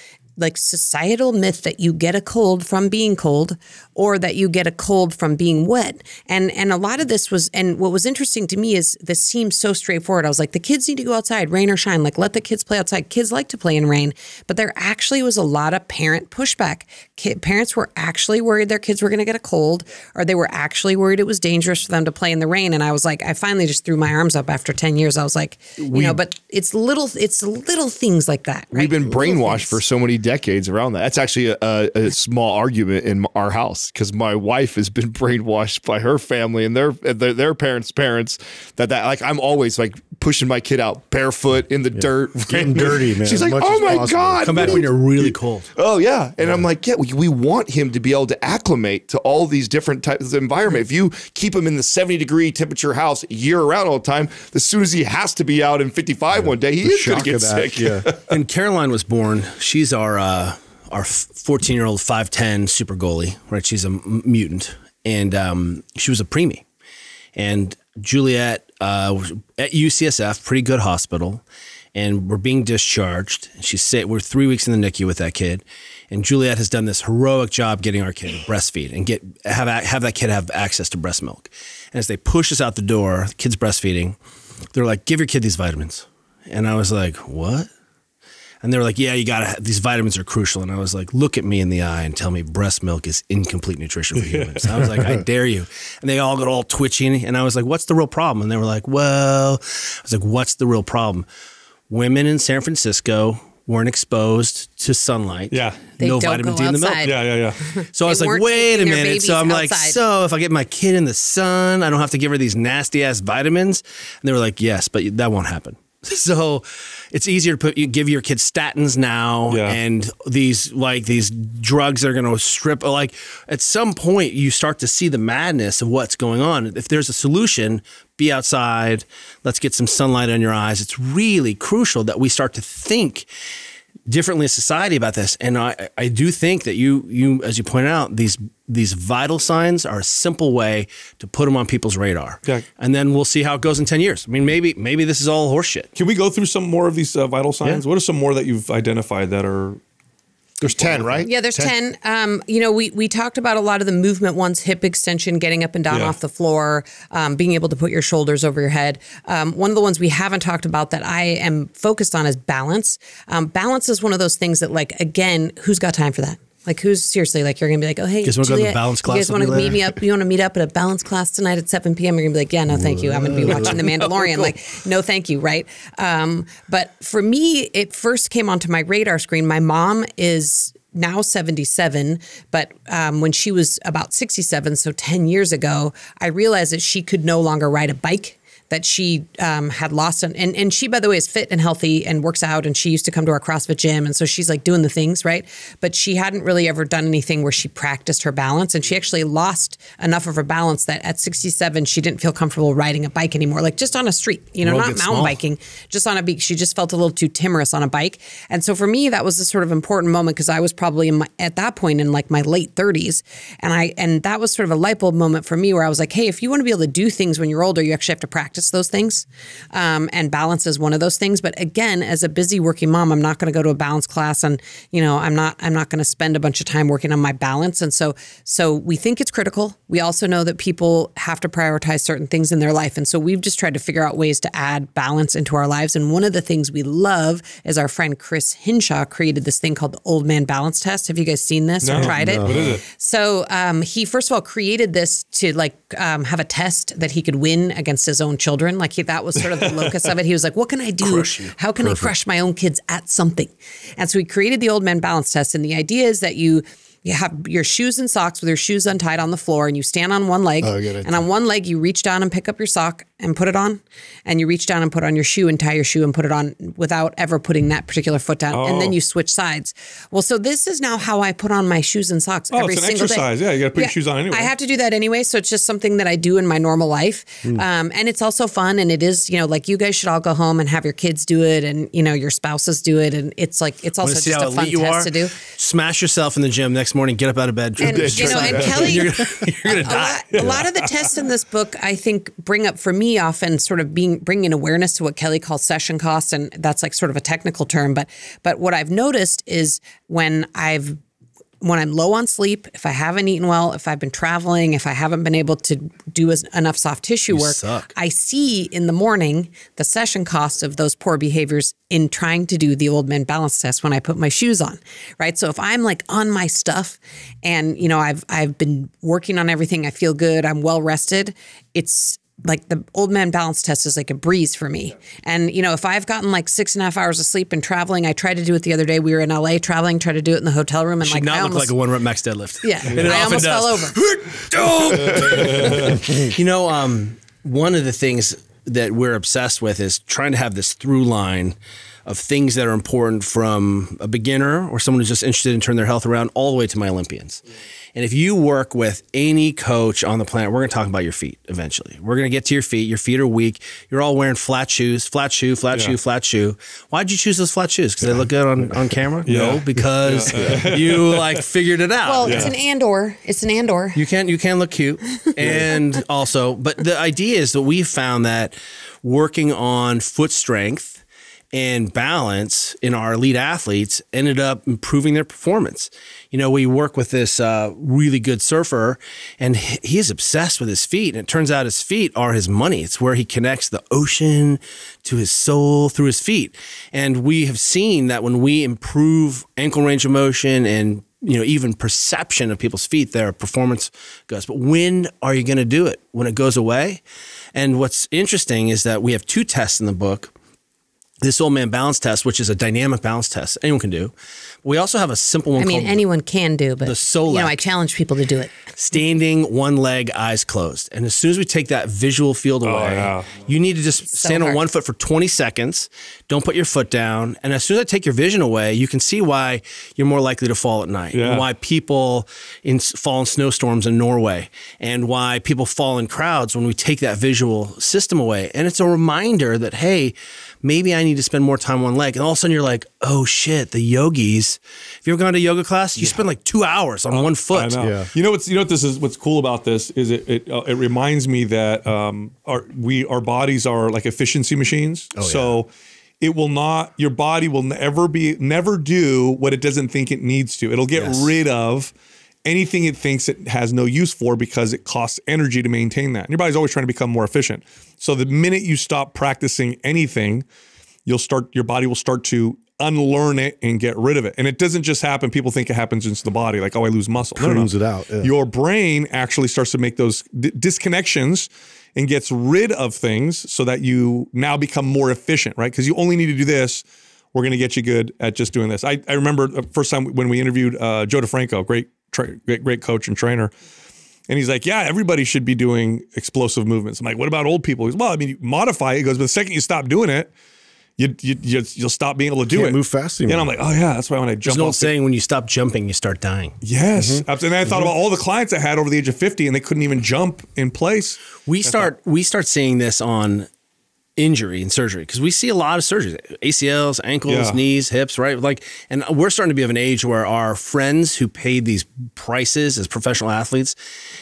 like societal myth that you get a cold from being cold or that you get a cold from being wet. And and a lot of this was and what was interesting to me is this seemed so straightforward. I was like the kids need to go outside rain or shine. Like let the kids play outside. Kids like to play in rain. But there actually was a lot of parent pushback. Kid, parents were actually worried their kids were going to get a cold or they were actually worried it was dangerous for them to play in the rain. And i was like i finally just threw my arms up after 10 years. I was like you know but it's little it's little things like that right? We've been brainwashed for so many decades around that. That's actually a, a, a small argument in our house because my wife has been *laughs* brainwashed by her family and their their, their parents' parents that that like I'm always like pushing my kid out barefoot in the dirt, Getting dirty, *laughs* man, She's as like, much "Oh as my possible." god, Come back when you're really cold. Oh yeah, and I'm like, yeah, we, we want him to be able to acclimate to all these different types of environment. If you keep him in the 70 degree temperature house year round all the time, as soon as he has to be out in 55 one day, he The is going to get of sick. Yeah. and Caroline was born, she's our uh, our 14 year old 5'10 super goalie, right? She's a mutant, and um, she was a preemie. And Juliet uh, at UCSF, pretty good hospital, and we're being discharged. She's. We're three weeks in the NICU with that kid, and Juliet has done this heroic job getting our kid to breastfeed and get have have that kid have access to breast milk. And as they push us out the door, the kid's breastfeeding. They're like, "Give your kid these vitamins," and I was like, "What?" And they were like, yeah, you got to, these vitamins are crucial. And I was like, look at me in the eye and tell me breast milk is incomplete nutrition for humans. I was like, I *laughs* dare you. And they all got all twitchy. And I was like, what's the real problem? And they were like, well, I was like, what's the real problem? Women in San Francisco weren't exposed to sunlight. Yeah. They no don't vitamin go D in the milk. Yeah, yeah, yeah. So I was like, wait a minute. So I'm like, so if I get my kid in the sun, I don't have to give her these nasty ass vitamins. And they were like, yes, but that won't happen. *laughs* So it's easier to put you give your kids statins now Yeah. and these like these drugs that are going to strip like at some point you start to see the madness of what's going on. If there's a solution, be outside, let's get some sunlight on your eyes. It's really crucial that we start to think differently as society about this. And I, I do think that you, you, as you pointed out, these these vital signs are a simple way to put them on people's radar. Yeah. And then we'll see how it goes in ten years. I mean, maybe maybe this is all horseshit. Can we go through some more of these uh, vital signs? What are some more that you've identified that are There's 10, right? Yeah, there's 10. Um, you know, we, we talked about a lot of the movement ones, hip extension, getting up and down Yeah. off the floor, um, being able to put your shoulders over your head. Um, one of the ones we haven't talked about that I am focused on is balance. Um, balance is one of those things that, like, again, who's got time for that? Like who's seriously like you're gonna be like, oh hey, guys wanna go to the balance You guys want to me meet me up? You want to meet up at a balance class tonight at 7 p.m. You're gonna be like, yeah, no, thank you. I'm gonna be *laughs* watching The Mandalorian. Like, no, thank you, right? Um, but for me, it first came onto my radar screen. My mom is now 77, but um, when she was about 67, so 10 years ago, I realized that she could no longer ride a bike that she um, had lost an, and and she by the way is fit and healthy and works out and she used to come to our CrossFit gym. And so she's like doing the things right? But she hadn't really ever done anything where she practiced her balance. And she actually lost enough of her balance that at 67 she didn't feel comfortable riding a bike anymore like just on a street you know World not mountain small. biking just on a beach. She just felt a little too timorous on a bike. And so for me that was a sort of important moment because I was probably in my, at that point in like my late 30s and I and that was sort of a light bulb moment for me where I was like hey if you want to be able to do things when you're older you actually have to practice those things um, and balance is one of those things. But again as a busy working mom I'm not going to go to a balance class and you know I'm not I'm not going to spend a bunch of time working on my balance. And so so we think it's critical. We also know that people have to prioritize certain things in their life. And so we've just tried to figure out ways to add balance into our lives. And one of the things we love is our friend Chris Hinshaw created this thing called the old man balance test. Have you guys seen this or No, tried it? What is it? so um, he first of all created this to like um, have a test that he could win against his own children. Like he, that was sort of the locus of it. He was like, "What can I do? How can I crush my own kids at something?" And so he created the old man balance test. And the idea is that you you have your shoes and socks with your shoes untied on the floor, and you stand on one leg. Oh, and on one leg, you reach down and pick up your sock and put it on, and you reach down and put on your shoe and tie your shoe and put it on without ever putting that particular foot down. And then Oh. you switch sides. Well, so this is now how I put on my shoes and socks Oh, every it's an single exercise. day. Yeah, you gotta put your shoes on anyway. I have to do that anyway, so it's just something that I do in my normal life, Hmm. um, and it's also fun. And it is, you know, like you guys should all go home and have your kids do it, and you know your spouses do it, and it's like it's also Want to see just a fun test are? to do. Smash yourself in the gym next morning. Get up out of bed. And you know, and *laughs* Kelly, you're *laughs* you're gonna a die. lot, a lot of the tests in this book, I think, bring up for me often sort of being bringing awareness to what Kelly calls session costs, and that's like sort of a technical term. But but what I've noticed is when I've when I'm low on sleep, if I haven't eaten well, if I've been traveling, if I haven't been able to do as, enough soft tissue work, suck. I see in the morning the session cost of those poor behaviors in trying to do the old man balance test when I put my shoes on, right? So if I'm like on my stuff and you know I've I've been working on everything, I feel good, I'm well rested, it's like the old man balance test is like a breeze for me. And you know, if I've gotten like six and a half hours of sleep and traveling, I tried to do it the other day. We were in LA traveling, tried to do it in the hotel room, and Should like not I look almost, like a one rep max deadlift. yeah, And it I often almost fell does. over. *laughs* You know, um, one of the things that we're obsessed with is trying to have this through line of things that are important from a beginner or someone who's just interested in turning their health around all the way to my Olympians. And if you work with any coach on the planet, we're going to talk about your feet eventually. We're going to get to your feet. Your feet are weak. You're all wearing flat shoes, flat shoe, flat shoe, flat shoe. Why'd you choose those flat shoes? Because they look good on, on camera? No, because *laughs* you like figured it out. Well, it's an and/or. It's an and/or. You can you can look cute, *laughs* and also, but the idea is that we found that working on foot strength and balance in our elite athletes ended up improving their performance. You know, we work with this uh, really good surfer, and he is obsessed with his feet. And it turns out his feet are his money. It's where he connects the ocean to his soul through his feet. And we have seen that when we improve ankle range of motion and you know, even perception of people's feet, their performance goes. But when are you going to do it? When it goes away? And what's interesting is that we have two tests in the book. This old man balance test, which is a dynamic balance test, anyone can do. We also have a simple one I mean, anyone can do, but the Solec. you know, I challenge people to do it. standing one leg, eyes closed. And as soon as we take that visual field oh, away, yeah. you need to just stand on one foot for 20 seconds. Don't put your foot down. And as soon as I take your vision away, you can see why you're more likely to fall at night. Yeah. And why people in, fall in snowstorms in Norway. And why people fall in crowds when we take that visual system away. And it's a reminder that, hey, maybe I need to spend more time on one leg. And all of a sudden you're like, oh shit, the yogis. If you ever gone to yoga class? You spend like two hours on one foot. know. Yeah. You know what's you know what this is what's cool about this is it it, uh, it reminds me that um our we our bodies are like efficiency machines. so it will not your body will never be never do what it doesn't think it needs to. It'll get Yes. rid of anything it thinks it has no use for because it costs energy to maintain that. And your body's always trying to become more efficient. So the minute you stop practicing anything, you'll start your body will start to unlearn it and get rid of it. And it doesn't just happen. People think it happens into the body, like, oh, I lose muscle. No, no, no. It out, yeah. Your brain actually starts to make those disconnections and gets rid of things so that you now become more efficient, right? Because you only need to do this. We're going to get you good at just doing this. I, I remember the first time when we interviewed uh, Joe DeFranco, great, tra- great, great coach and trainer. And he's like, yeah, everybody should be doing explosive movements. I'm like, what about old people? He's well, I mean, you modify it. He goes, but the second you stop doing it, you, you, you you'll stop being able to do Can't it. move fast Yeah, anymore. and I'm like, oh yeah, that's why when I There's jump an old off. the- saying: when you stop jumping, you start dying. yes, mm-hmm. absolutely. and then I thought mm-hmm. about all the clients I had over the age of 50, and they couldn't even jump in place. We start we start seeing this on injury and surgery because we see a lot of surgeries ACLs ankles Yeah. knees hips right? Like and we're starting to be of an age where our friends who paid these prices as professional athletes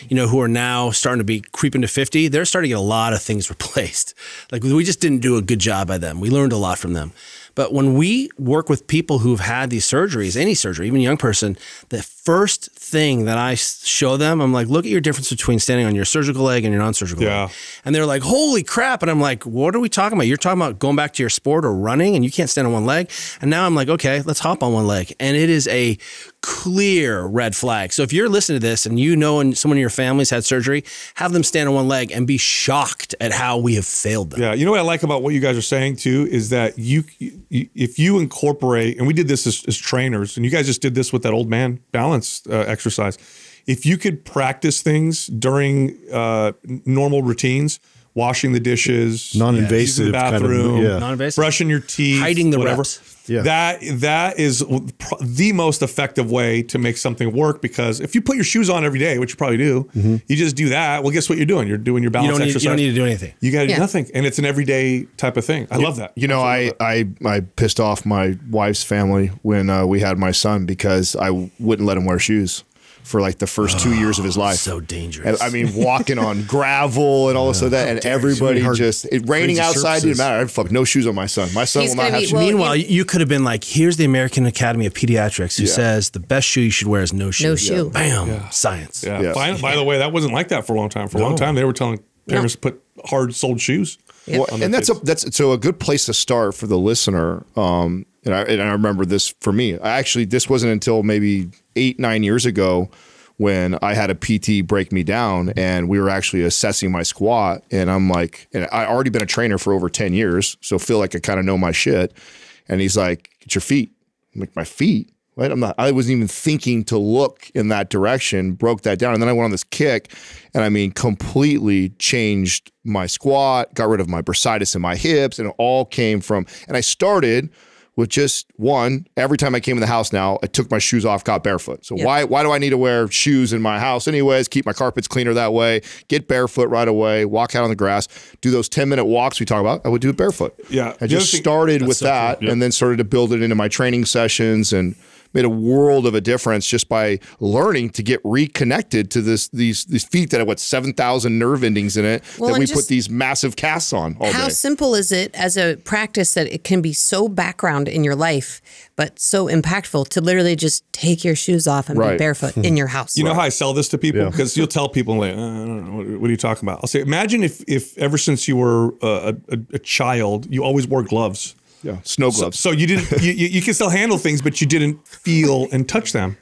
you know who are now starting to be creeping to 50 they're starting to get a lot of things *laughs* replaced. Like we just didn't do a good job by them. We learned a lot from them. But when we work with people who've had these surgeries, any surgery, even a young person, the first thing that I show them, I'm like, look at your difference between standing on your surgical leg and your non-surgical Yeah. leg. And they're like, holy crap. And I'm like, what are we talking about? You're talking about going back to your sport or running and you can't stand on one leg. And now I'm like, okay, let's hop on one leg. And it is a clear red flag. So if you're listening to this and you know and someone in your family's had surgery, have them stand on one leg and be shocked at how we have failed them. Yeah, you know what I like about what you guys are saying too is that you, you if you incorporate, and we did this as, as trainers, and you guys just did this with that old man balance uh, exercise. If you could practice things during uh, normal routines, washing the dishes, Non-invasive using the kind of- bathroom, yeah. Non-invasive. brushing your teeth, Hiding the whatever. reps. Yeah. That that is pro- the most effective way to make something work because if you put your shoes on every day, which you probably do, Mm-hmm. you just do that. Well, guess what you're doing? You're doing your balance You don't, need, exercise. you don't need to do anything. You got to do nothing, and it's an everyday type of thing. I love that. You know, I, I I pissed off my wife's family when uh, we had my son because I wouldn't let him wear shoes for like the first two years of his life. So dangerous. And, I mean, walking on gravel and all this of that, and everybody hard, just it, raining crazy outside didn't matter. I'd fuck no shoes on my son. My son He's will not have be- shoes. well, Meanwhile, you- you could have been like, here's the American Academy of Pediatrics who says the best shoe you should wear is no shoe. No shoe. Bam. Science. Yeah. Yeah. By, by the way, that wasn't like that for a long time. For a long time, they were telling parents to put hard soled shoes. Well, and that's a that's so a good place to start for the listener. Um, and I and I remember this for me. I actually this wasn't until maybe eight nine years ago when I had a PT break me down, and we were actually assessing my squat, and I'm like, and I already been a trainer for over ten years, so feel like I kind of know my shit. And he's like, "It's your feet." I'm like, "My feet." Right? I'm not. I wasn't even thinking to look in that direction. Broke that down, and then I went on this kick, and I mean, completely changed my squat. Got rid of my bursitis in my hips, and it all came from. And I started with just one. Every time I came in the house now, I took my shoes off, got barefoot. So why why do I need to wear shoes in my house anyways? Keep my carpets cleaner that way. Get barefoot right away. Walk out on the grass. Do those ten minute walks we talk about. I would do it barefoot. Yeah. I just thing- started with that, and then started to build it into my training sessions and made a world of a difference just by learning to get reconnected to this these these feet that have what seven thousand nerve endings in it Well, that we put these massive casts on all How day. simple is it as a practice that it can be so background in your life, but so impactful to literally just take your shoes off and Right. be barefoot in your house? You know how I sell this to people because you'll tell people like, uh, I don't know, what, what are you talking about? I'll say, imagine if if ever since you were uh, a, a, a child, you always wore gloves. Yeah, snow So, gloves. so you didn't you, you you can still handle things, but you didn't feel and touch them.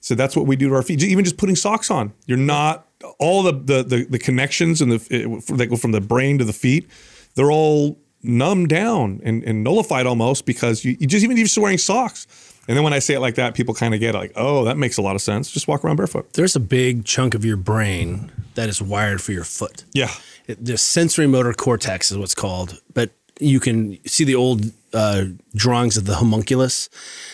So that's what we do to our feet. Even just putting socks on, you're not all the the the, the connections and the that go from the brain to the feet. They're all numbed down and, and nullified almost because you, you just even just wearing socks. And then when I say it like that, people kind of get like, oh, that makes a lot of sense. Just walk around barefoot. There's a big chunk of your brain that is wired for your foot. Yeah. It, the sensory motor cortex is what's called, but you can see the old uh, drawings of the homunculus.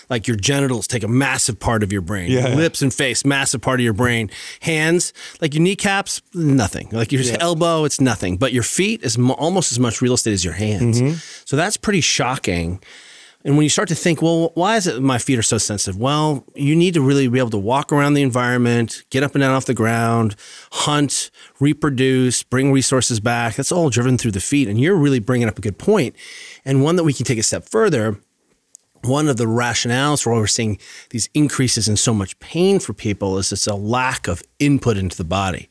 Like your genitals take a massive part of your brain. Yeah. Lips and face, massive part of your brain. Hands, like your kneecaps, nothing. Like your elbow, it's nothing. But your feet is mo- almost as much real estate as your hands. So that's pretty shocking. And when you start to think, well, why is it my feet are so sensitive? Well, you need to really be able to walk around the environment, get up and down off the ground, hunt, reproduce, bring resources back. That's all driven through the feet. And you're really bringing up a good point, and one that we can take a step further. One of the rationales for why we're seeing these increases in so much pain for people is it's a lack of input into the body.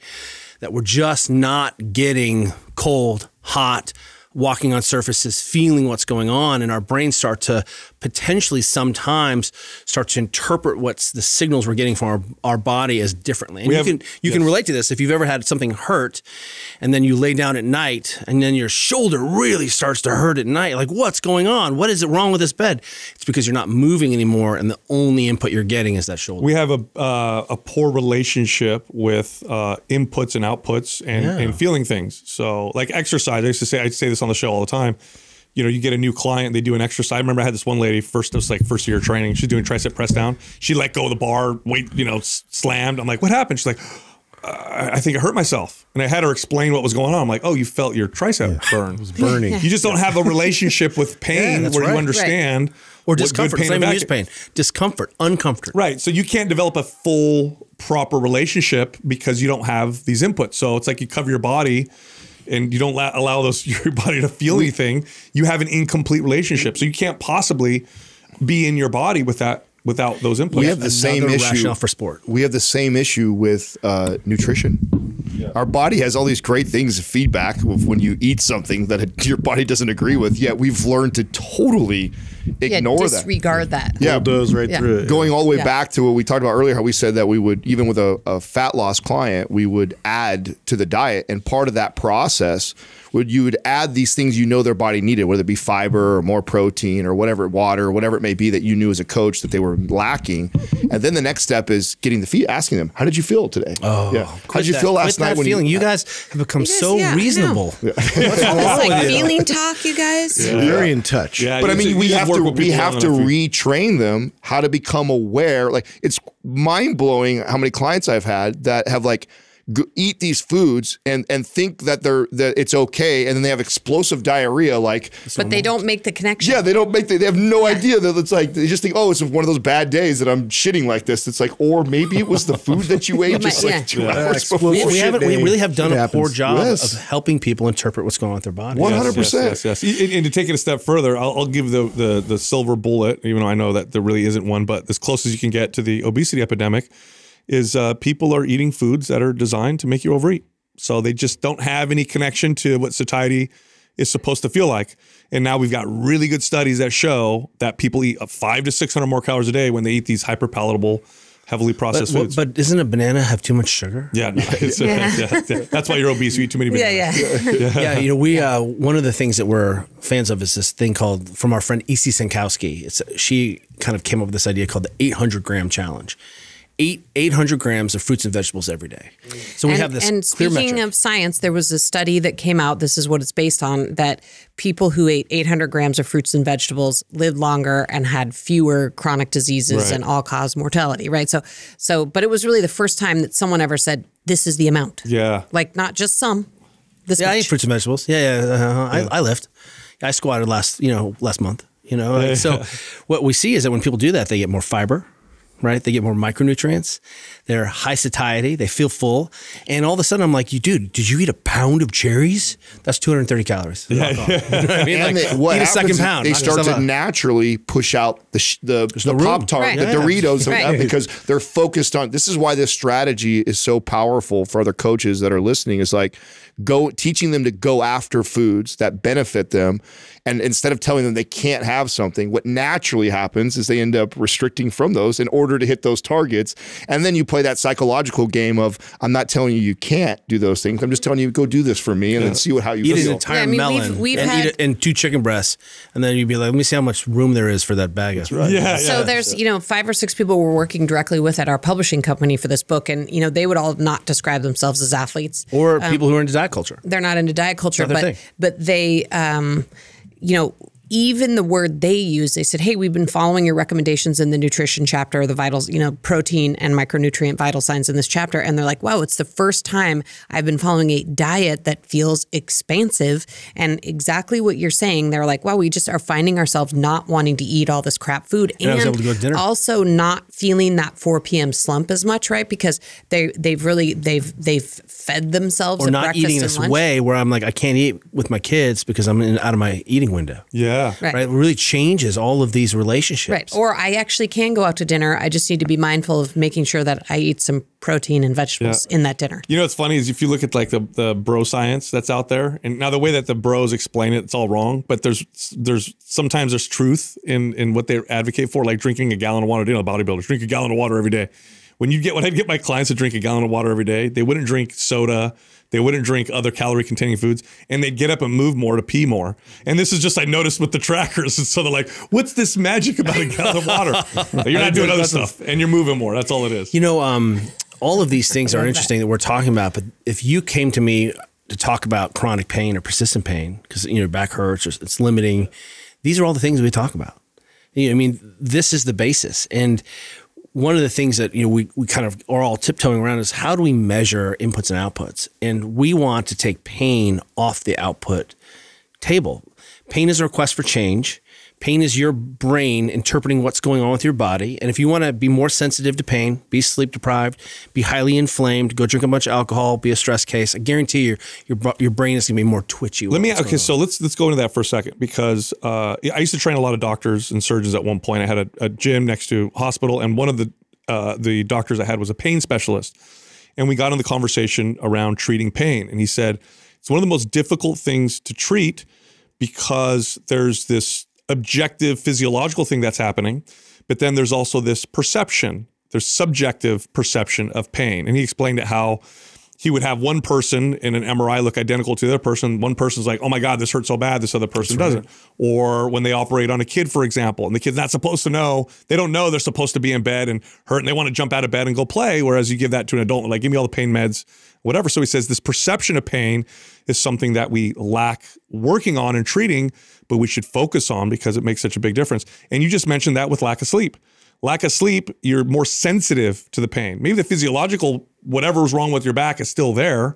That we're just not getting cold, hot, walking on surfaces, feeling what's going on, and our brains start to potentially sometimes start to interpret what's the signals we're getting from our, our body as differently. And We you have- can you can relate to this if you've ever had something hurt, and then you lay down at night, and then your shoulder really starts to hurt at night. Like, what's going on? What is it wrong with this bed? It's because you're not moving anymore, and the only input you're getting is that shoulder. We have a uh, a poor relationship with uh, inputs and outputs and, and feeling things. So, like exercise, I used to say I'd say this on the show all the time. You know, you get a new client, they do an exercise. I remember I had this one lady first, it was like first year training. She's doing tricep press down. She let go of the bar, weight, you know, slammed. I'm like, what happened? She's like, uh, I think I hurt myself, and I had her explain what was going on. I'm like, oh, you felt your tricep burn. It was burning. *laughs* You just don't have a relationship with *laughs* pain that's where right. you understand or what good discomfort. pain Same and with bad use pain. Discomfort, uncomfort. Right. So you can't develop a full, proper relationship because you don't have these inputs. So it's like you cover your body and you don't la- allow those *laughs* your body to feel anything. You have an incomplete relationship. So you can't possibly be in your body with that without those inputs. we have the same issue. rationale for sport. We have the same issue with uh, nutrition. Our body has all these great things of feedback of when you eat something that it, your body doesn't agree with. Yet we've learned to totally Yeah, ignore that. disregard that. Yeah, Bulldoze right Yeah. through it. going all the way Yeah. back to what we talked about earlier, how we said that we would, even with a, a fat loss client, we would add to the diet. And part of that process would you would add these things you know their body needed, whether it be fiber or more protein or whatever, water or whatever it may be that you knew as a coach that they were lacking. And then the next step is getting the feed, asking them, how did you feel today? Oh, yeah. How did you that- feel quit last that night when feeling? You, you, guys have become guys- so yeah, I know. reasonable. It's like feeling talk, you guys. Very in touch. Yeah, But I mean, we have work to we have to retrain them how to become aware. Like it's mind blowing how many clients I've had that have like eat these foods and and think that they're that it's okay, and then they have explosive diarrhea. Like, But they don't make the connection. yeah, they don't make the, they have no idea that it's like they just think, oh, it's one of those bad days that I'm shitting like this. It's like, or maybe it was the food that you *laughs* ate might- just like yeah. two Yeah, hours before. we, we haven't. We really have done Shit a poor job Yes. of helping people interpret what's going on with their body. 100%. Yes, yes, yes. And, and to take it a step further, I'll, I'll give the, the the silver bullet, even though I know that there really isn't one, but as close as you can get to the obesity epidemic, is uh, people are eating foods that are designed to make you overeat. So they just don't have any connection to what satiety is supposed to feel like. And now we've got really good studies that show that people eat five to six hundred more calories a day when they eat these hyper palatable, heavily processed what- foods. but doesn't a banana have too much sugar? yeah, no, *laughs* it's, uh, Yeah. *laughs* yeah, yeah. that's why you're obese. You eat too many yeah, bananas. *laughs* yeah. yeah, you know, we uh, one of the things that we're fans of is this thing called from our friend Isi Senkowski. It's she kind of came up with this idea called the 800 gram challenge. Eight 800 grams of fruits and vegetables every day. So we and, have this and clear speaking metric. of science, there was a study that came out. This is what it's based on: that people who ate 800 grams of fruits and vegetables lived longer and had fewer chronic diseases Right. and all-cause mortality. Right. So, so, but it was really the first time that someone ever said, "This is the amount." Yeah. Like not just some. This yeah, I eat fruits and vegetables. Yeah, yeah. uh I, I lift. I squatted last, you know, last month. You know, so what we see is that when people do that, they get more fiber, right? They get more micronutrients. They're high satiety. They feel full, and all of a sudden, I'm like, "You dude, did you eat a pound of cherries? That's 230 calories." Yeah, *laughs* you know what I mean? and Like, they, what eat a second pound. they start to out. naturally push out the the, the no pop tart, Right. the Yeah. Doritos, Right. that because they're focused on. This is why this strategy is so powerful for other coaches that are listening. Is like go teaching them to go after foods that benefit them, and instead of telling them they can't have something, what naturally happens is they end up restricting from those in order to hit those targets, and then you play that psychological game of I'm not telling you you can't do those things. I'm just telling you go do this for me, and then see what how you Eat an entire Yeah, I mean, we've- melon we've and had- eat it and two chicken breasts, and then you'd be like, "Let me see how much room there is for that bag." That's right. Yeah, So there's, you know, five or six people we're working directly with at our publishing company for this book, and you know, they would all not describe themselves as athletes. Or people who are into diet culture. They're not into diet culture, but thing. but they, um, you know. Even the word they use, they said, "Hey, we've been following your recommendations in the nutrition chapter, the vitals, you know, protein and micronutrient vital signs in this chapter." And they're like, "Wow, it's the first time I've been following a diet that feels expansive." And exactly what you're saying, they're like, "Wow, we just are finding ourselves not wanting to eat all this crap food, And I was able to go to dinner. also not feeling that 4 p.m. slump as much, right? Because they they've really they've they've fed themselves or at not breakfast eating this lunch. way where I'm like I can't eat with my kids because I'm in, out of my eating window. Yeah, Yeah. Right. Right. It really changes all of these relationships. Right. Or I actually can go out to dinner. I just need to be mindful of making sure that I eat some protein and vegetables in that dinner. You know, what's funny is if you look at like the, the bro science that's out there, and now the way that the bros explain it, it's all wrong. But there's there's sometimes there's truth in in what they advocate for, like drinking a gallon of water. You know, bodybuilders drink a gallon of water every day. When you get when I get my clients to drink a gallon of water every day, they wouldn't drink soda, they wouldn't drink other calorie containing foods, and they'd get up and move more to pee more. And this is just I noticed with the trackers, *laughs* and so they're like, "What's this magic about a gallon of water? *laughs* You're not doing other stuff, and you're moving more. That's all it is." You know, um, all of these things are interesting that we're talking about. But if you came to me to talk about chronic pain or persistent pain because you know back hurts or it's limiting, these are all the things we talk about. You know, I mean, this is the basis. And one of the things that you know we, we kind of are all tiptoeing around is how do we measure inputs and outputs? And we want to take pain off the output table. Pain is a request for change. Pain is your brain interpreting what's going on with your body. And if you want to be more sensitive to pain, be sleep deprived, be highly inflamed, go drink a bunch of alcohol, be a stress case, I guarantee you, your your, your brain is going to be more twitchy. Let me okay, so let's let's go into that for a second because uh, I used to train a lot of doctors and surgeons at one point. I had a, a gym next to hospital, and one of the uh, the doctors I had was a pain specialist, and we got in the conversation around treating pain, and he said it's one of the most difficult things to treat because there's this objective physiological thing that's happening, but then there's also this perception. There's subjective perception of pain, and he explained it how he would have one person in an MRI look identical to the other person. One person's like, "Oh my God, this hurts so bad." This other person doesn't. Or when they operate on a kid, for example, and the kid's not supposed to know. They don't know they're supposed to be in bed and hurt, and they want to jump out of bed and go play. Whereas you give that to an adult, like, "Give me all the pain meds, whatever." So he says this perception of pain is something that we lack working on and treating, but we should focus on because it makes such a big difference. And you just mentioned that with lack of sleep. Lack of sleep, you're more sensitive to the pain. Maybe the physiological whatever's wrong with your back is still there,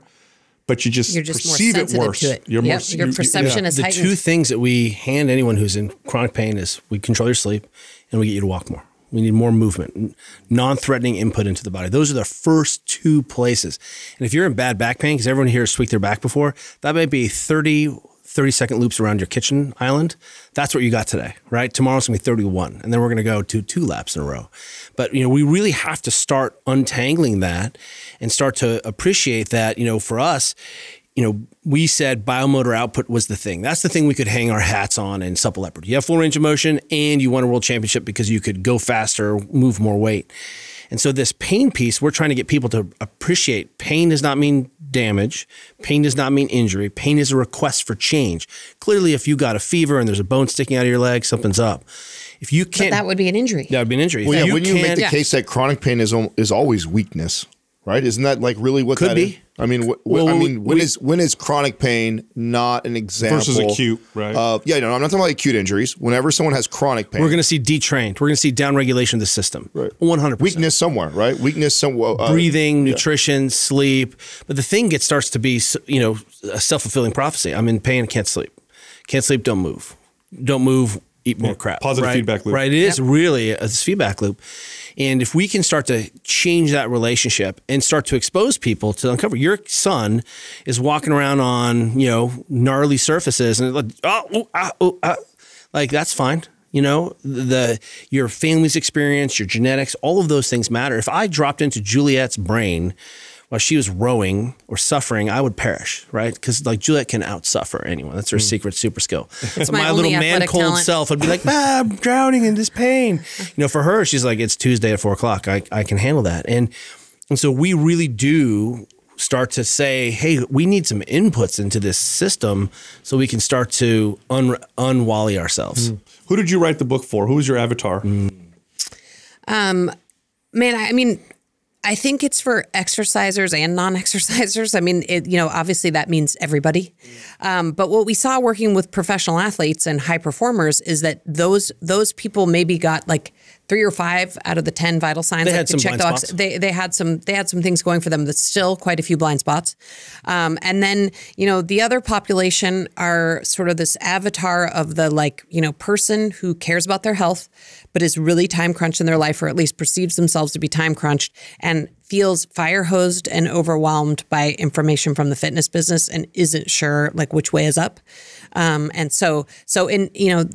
but you just, You're just more perceive it worse. to it. You're Yep, more your you- perception yeah. is the heightened. two things that we hand anyone who's in chronic pain is we control your sleep and we get you to walk more. We need more movement, non-threatening input into the body. Those are the first two places. And if you're in bad back pain, because everyone here has squeaked their back before, that might be 30, 30 second loops around your kitchen island. That's what you got today, right? Tomorrow's gonna be 31. And then we're gonna go to two laps in a row. But you know, we really have to start untangling that and start to appreciate that, you know, for us, you know, we said biomotor output was the thing. That's the thing we could hang our hats on in supple leopard. You have full range of motion and you won a world championship because you could go faster, move more weight. And so this pain piece, we're trying to get people to appreciate pain does not mean damage. Pain does not mean injury. Pain is a request for change. Clearly, if you got a fever and there's a bone sticking out of your leg, something's up. If you can't, that would be an injury. that would be an injury. Well, If yeah, wouldn't you make the Yeah. case that chronic pain is is always weakness, right? Isn't that like really what Could that be. is? I mean, wh- wh- Well, I we- mean, when we- is when is chronic pain not an example Versus acute, right? Of, yeah, no, I'm not talking about acute injuries. Whenever someone has chronic pain, We're going to see detrained. We're going to see downregulation of the system. Right. 100%. weakness somewhere, right? Weakness somewhere. Uh, breathing, nutrition, sleep. But the thing gets starts to be, you know, a self fulfilling prophecy. I'm in pain, can't sleep. Can't sleep, don't move. Don't move, eat more crap. positive right? feedback loop. Right. It is really a this feedback loop. And if we can start to change that relationship and start to expose people to uncover your son is walking around on, you know, gnarly surfaces and like, oh, ooh, ah, ooh, ah. like that's fine. You know, the your family's experience, your genetics, all of those things matter. If I dropped into Juliet's brain while she was rowing or suffering, I would perish, right? Because like Juliet can outsuffer anyone. That's her secret super skill. But my my little man cold talent. self would be like, ah, I'm drowning in this pain. *laughs* You know, for her, she's like, it's Tuesday at four o'clock. I, I can handle that. And and so we really do start to say, hey, we need some inputs into this system so we can start to un unwally ourselves. Who did you write the book for? Who was your avatar? Um, Man, I I mean, I think it's for exercisers and non-exercisers. I mean, it, you know, obviously that means everybody. Um, but what we saw working with professional athletes and high performers is that those those people maybe got like three or five out of the ten vital signs. They had some check blind the box. spots. They they had some they had some things going for them. That's still quite a few blind spots. Um, and then you know the other population are sort of this avatar of the like you know person who cares about their health, but is really time crunched in their life, or at least perceives themselves to be time crunched and feels fire hosed and overwhelmed by information from the fitness business and isn't sure like which way is up. Um, and so so in you know.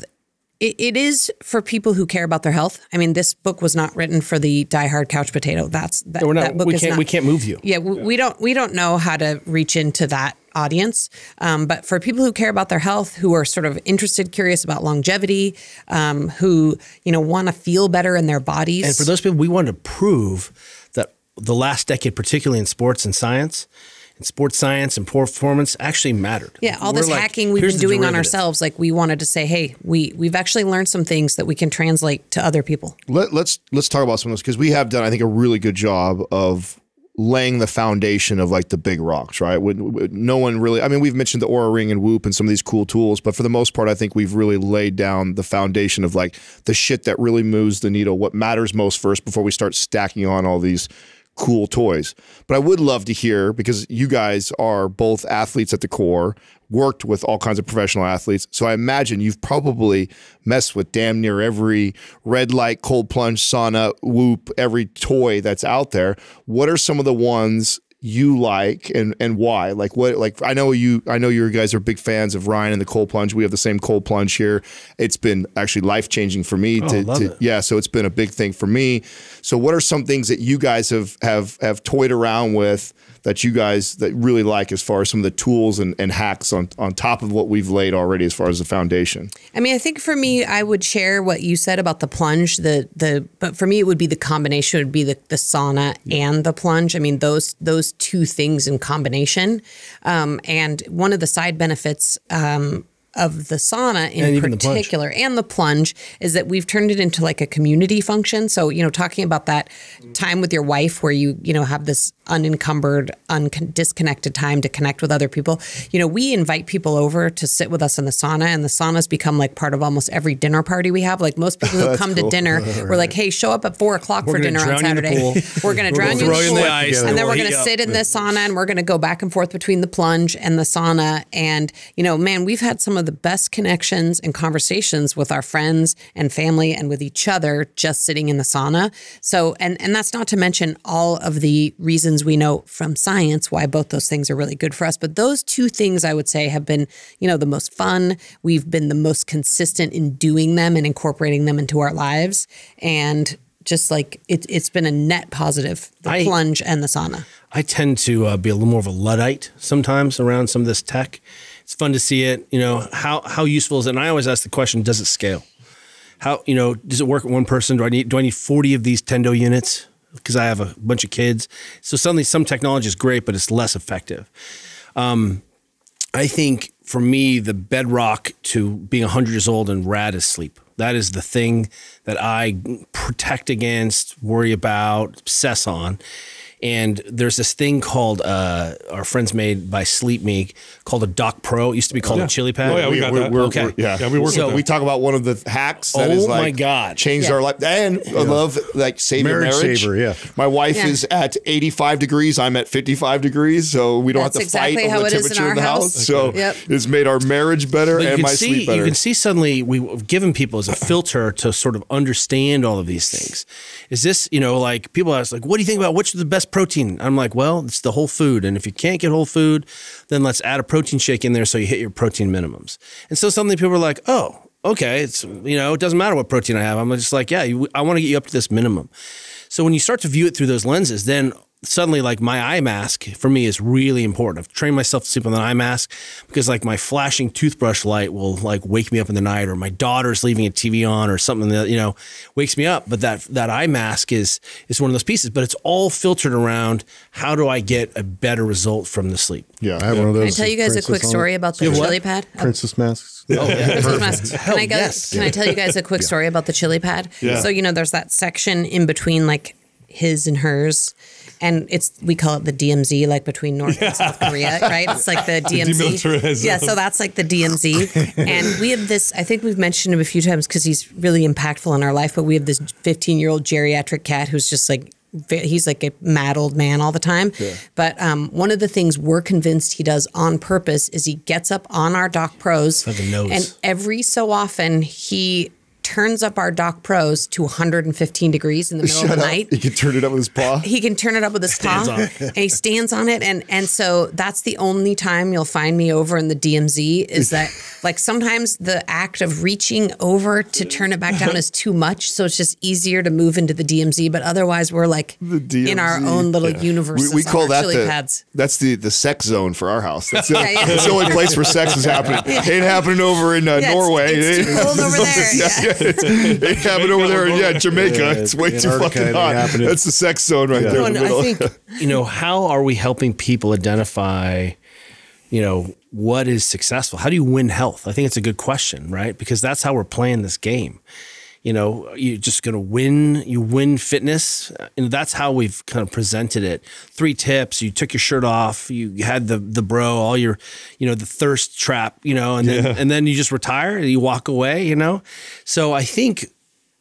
It, it is for people who care about their health. I mean, this book was not written for the diehard couch potato. That's that, we're not- that book we can't- not- we can't move you. Yeah, we, we don't we don't know how to reach into that audience. Um, but for people who care about their health, who are sort of interested, curious about longevity, um, who you know want to feel better in their bodies, And for those people, we wanted to prove that the last decade, particularly in sports and science, and sports science and performance, actually mattered. Yeah, all We're this like, hacking we've been doing on ourselves, like we wanted to say, hey, we we've actually learned some things that we can translate to other people. Let, let's let's talk about some of those because we have done, I think, a really good job of laying the foundation of like the big rocks, right? When, when no one really, I mean, we've mentioned the Oura Ring and Whoop and some of these cool tools, but for the most part, I think we've really laid down the foundation of like the shit that really moves the needle, what matters most first before we start stacking on all these cool toys. But I would love to hear because you guys are both athletes at the core, worked with all kinds of professional athletes. So I imagine you've probably messed with damn near every red light, cold plunge, sauna, whoop, every toy that's out there. What are some of the ones you like and and why? Like what like I know you I know you guys are big fans of Ryan and the cold plunge. We have the same cold plunge here. It's been actually life changing for me oh, to, love to it. yeah, so it's been a big thing for me. So what are some things that you guys have have have toyed around with that you guys that really like as far as some of the tools and, and hacks on on top of what we've laid already as far as the foundation? I mean, I think for me, I would share what you said about the plunge. The the but for me, it would be the combination. It would be the, the sauna and the plunge. I mean, those those two things in combination. Um, and one of the side benefits. Um, of the sauna in And even the particular and the plunge is that we've turned it into like a community function. So, you know, talking about that time with your wife where you, you know, have this unencumbered, uncon- disconnected time to connect with other people. You know, we invite people over to sit with us in the sauna, and the sauna's become like part of almost every dinner party we have. Like most people who *laughs* come to dinner, *laughs* we're like, hey, show up at four o'clock for gonna dinner on drown you in the Saturday. *laughs* We're going to drown you in the in the ice, and and then we'll we're going to sit in the sauna and we're going to go back and forth between the plunge and the sauna. And, you know, man, we've had some of the best connections and conversations with our friends and family and with each other just sitting in the sauna. So, and, and that's not to mention all of the reasons we know from science why both those things are really good for us. But those two things I would say have been, you know, the most fun. We've been the most consistent in doing them and incorporating them into our lives. And just like it, it's been a net positive, the I- plunge and the sauna. I tend to uh, be a little more of a luddite sometimes around some of this tech. It's fun to see it. You know how how useful is it? And I always ask the question: Does it scale? How you know does it work with one person? Do I need do I need forty of these Tendo units because I have a bunch of kids? So suddenly some technology is great, but it's less effective. Um, I think for me, the bedrock to being 100 years old and rad is sleep. That is the thing that I protect against, worry about, obsess on. And there's this thing called uh, our friends made by Sleep Me called a Dock Pro. It used to be called a Chili Pad. Oh, yeah, we got that. okay. yeah, Yeah, we work So- with we talk about one of the hacks that is Oh my like God. changed Yeah. our life and I love like save your Marriage marriage. saver, yeah. My wife Yeah. is at 85 degrees. I'm at 55 degrees, so we don't That's have to exactly fight over the it is temperature in, the house. house. So Yep. it's made our marriage better But and my see, sleep better. You can see suddenly we've given people as a filter to sort of understand all of these things. Is this, you know, like people ask, like, what do you think about which is the best protein? I'm like, well, it's the whole food. And if you can't get whole food, then let's add a protein shake in there so you hit your protein minimums. And so suddenly people are like, oh, okay, it's, you know, it doesn't matter what protein I have. I'm just like, yeah, you, I want to get you up to this minimum. So when you start to view it through those lenses, then suddenly like my eye mask for me is really important. I've trained myself to sleep with an eye mask because like my flashing toothbrush light will like wake me up in the night or my daughter's leaving a TV on or something that, you know, wakes me up. But that that eye mask is is one of those pieces, but it's all filtered around how do I get a better result from the sleep. yeah, I have one of those. Can I tell you guys a quick story it. about the have what? chili pad? Oh. Princess masks. Oh yeah. Christmas masks. Can I go, yes. Can I tell you guys a quick story about the chili pad? Yeah. So you know, there's that section in between like his and hers, and it's we call it the DMZ, like between North and South Korea, right? It's like the *laughs* DMZ. demilitarized yeah, so that's like the DMZ, *laughs* and we have this. I think we've mentioned him a few times because he's really impactful in our life. But we have this 15 year old geriatric cat who's just like. He's like a mad old man all the time. But um, one of the things we're convinced he does on purpose is he gets up on our Dock Pros and every so often he turns up our Dock Pros to 115 degrees in the middle of the up. night. He can turn it up with his paw. *laughs* He can turn it up with his paw, *laughs* and he stands on it, and and so that's the only time you'll find me over in the DMZ. Is that *laughs* like sometimes the act of reaching over to turn it back down is too much, so it's just easier to move into the DMZ. But otherwise, we're like in our own little universe. We, we call that chili the pads. that's the the sex zone for our house. That's the, Yeah, yeah. that's the only place where sex is happening. It ain't happening over in uh, Yeah, it's- Norway. it's It too cold over there. Yeah, Yeah. yeah, it's, it ain't happening over there. in, Yeah, Jamaica. Yeah, it's way too Antarctica, fucking hot. happening. That's the sex zone right there Well, in and the I think you know how are we helping people identify, you know, what is successful? How do you win health? I think it's a good question, right? Because that's how we're playing this game. You know, you're just going to win. You win fitness, and that's how we've kind of presented it. Three tips: you took your shirt off, you had the the bro, all your, you know, the thirst trap, you know, and then and then you just retire and you walk away, you know. So I think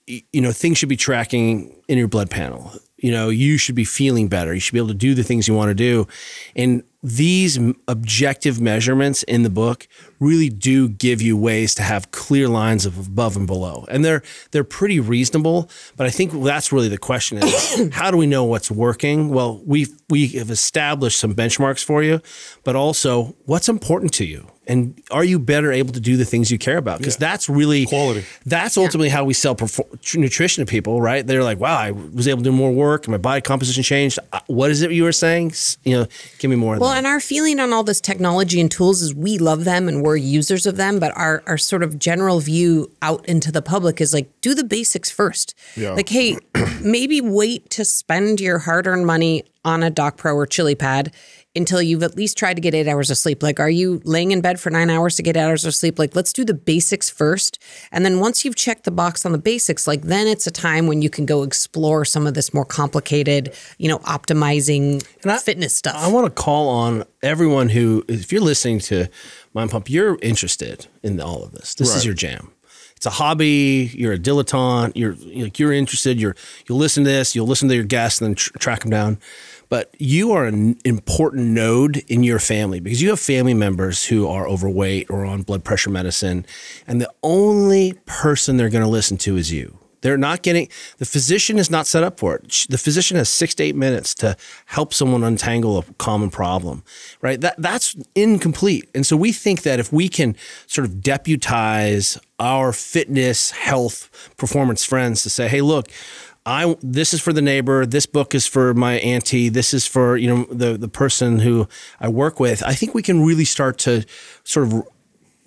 you know things should be tracking in your blood panel you know you should be feeling better. You should be able to do the things you want to do. And these objective measurements in the book really do give you ways to have clear lines of above and below. And they're they're pretty reasonable but i think that's really the question is *coughs* how do we know what's working? Well we we have established some benchmarks for you but also what's important to you and are you better able to do the things you care about because that's really Quality. that's ultimately how we sell perfor- nutrition to people, right? They're like, "Wow, I was able to do more work, my body composition changed." Uh, What is it you were saying? You know, give me more. Of Well, that. and our feeling on all this technology and tools is we love them and we're users of them, but our, our sort of general view out into the public is like, do the basics first. Like, hey, *clears throat* maybe wait to spend your hard earned money on a Dock Pro or Chili Pad until you've at least tried to get eight hours of sleep. Like, are you laying in bed for nine hours to get eight hours of sleep? Like, let's do the basics first. And then once you've checked the box on the basics, like, then it's a time when you can go explore some of this more complicated, you know, optimizing I- fitness stuff. I want to call on everyone who, if you're listening to Mind Pump, you're interested in all of this. This is your jam. It's a hobby. You're a dilettante. You're like you're interested. You're you'll listen to this. You'll listen to your guests and then tr- track them down. But you are an important node in your family because you have family members who are overweight or on blood pressure medicine, and the only person they're going to listen to is you. They're not getting the physician is not set up for it. The physician has six to eight minutes to help someone untangle a common problem, right? That that's incomplete. And so we think that if we can sort of deputize our fitness, health, performance friends to say, hey, look, I this is for the neighbor, this book is for my auntie, this is for you know the the person who I work with. I think we can really start to sort of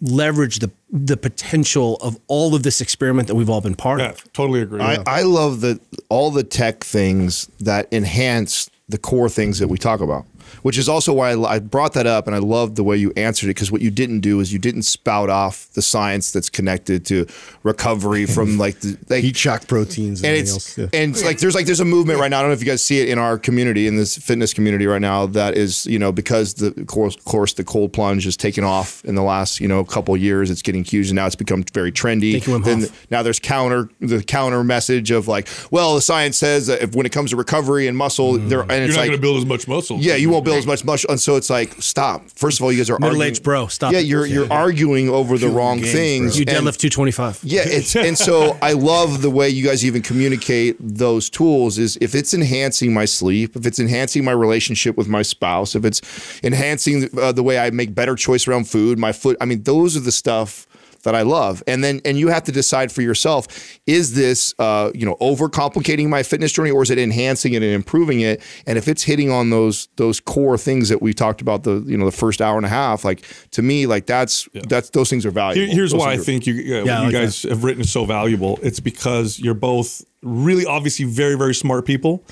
leverage the the potential of all of this experiment that we've all been part Yeah, of. totally agree. I, I love the all the tech things that enhance the core things that we talk about, which is also why I, I brought that up, and I loved the way you answered it because what you didn't do is you didn't spout off the science that's connected to recovery from like the like, Heat shock proteins and, and it's else. Yeah. and it's like there's like there's a movement right now. I don't know if you guys see it in our community in this fitness community right now. That is you know because the of course, course the cold plunge has taken off in the last you know couple years. It's getting huge and now it's become very trendy. Thank you, Wim then Hof. now there's counter the counter message of like well the science says that if when it comes to recovery and muscle mm-hmm. there and You're not like going to build as much muscle. yeah, you won't build as much muscle, and so it's like stop. First of all, you guys are Middle arguing. aged bro, stop Yeah, you're you're arguing over the wrong things. You and- deadlift 225. yeah, it's *laughs* and so I love the way you guys even communicate those tools. Is if it's enhancing my sleep, if it's enhancing my relationship with my spouse, if it's enhancing uh, the way I make better choice around food, my foot. I mean, those are the stuff that I love. And then and you have to decide for yourself: is this uh, you know overcomplicating my fitness journey, or is it enhancing it and improving it? And if it's hitting on those those core things that we talked about the you know the first hour and a half, like to me, like that's that's those things are valuable. Here- here's Those why I are- think you uh, Yeah, you like guys have written is so valuable. It's because you're both really obviously very very smart people,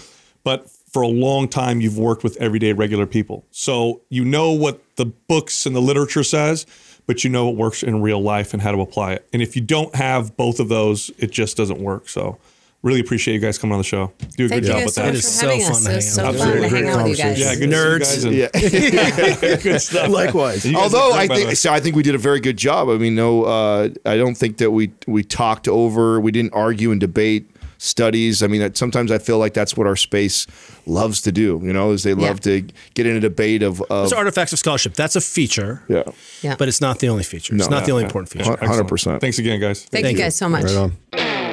but for a long time you've worked with everyday regular people. So you know what the books and the literature says, but you know what works in real life and how to apply it. And if you don't have both of those, it just doesn't work. So Really appreciate you guys coming on the show. Do a Thank good job guys with so that. much for so having fun us. to hang so out. fun to hang out with you guys. Yeah, good to see you guys. and- Yeah. *laughs* *laughs* good stuff. Likewise. You Although I by the way. think so, I think we did a very good job. I mean, no, uh, I don't think that we we talked over. We didn't argue and debate studies. I mean, sometimes I feel like that's what our space loves to do. You know, is they love to get in a debate of, of It's artifacts of scholarship. That's a feature, yeah, Yeah. but it's not the only feature. It's No, not the only yeah. important feature. hundred percent. Thanks again, guys. Thank, you guys so much. Right on.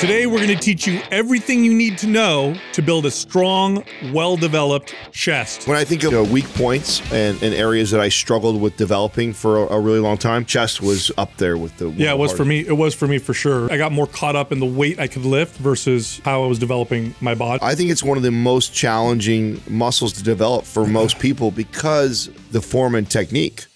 Today, we're going to teach you everything you need to know to build a strong, well developed chest. When I think of you know, weak points and, and areas that I struggled with developing for a, a really long time, chest was up there with the Yeah, it was for me. It was for me for sure. I got more caught up in the weight I could lift versus how I was developing my body. I think it's one of the most challenging muscles to develop for most people because the form and technique.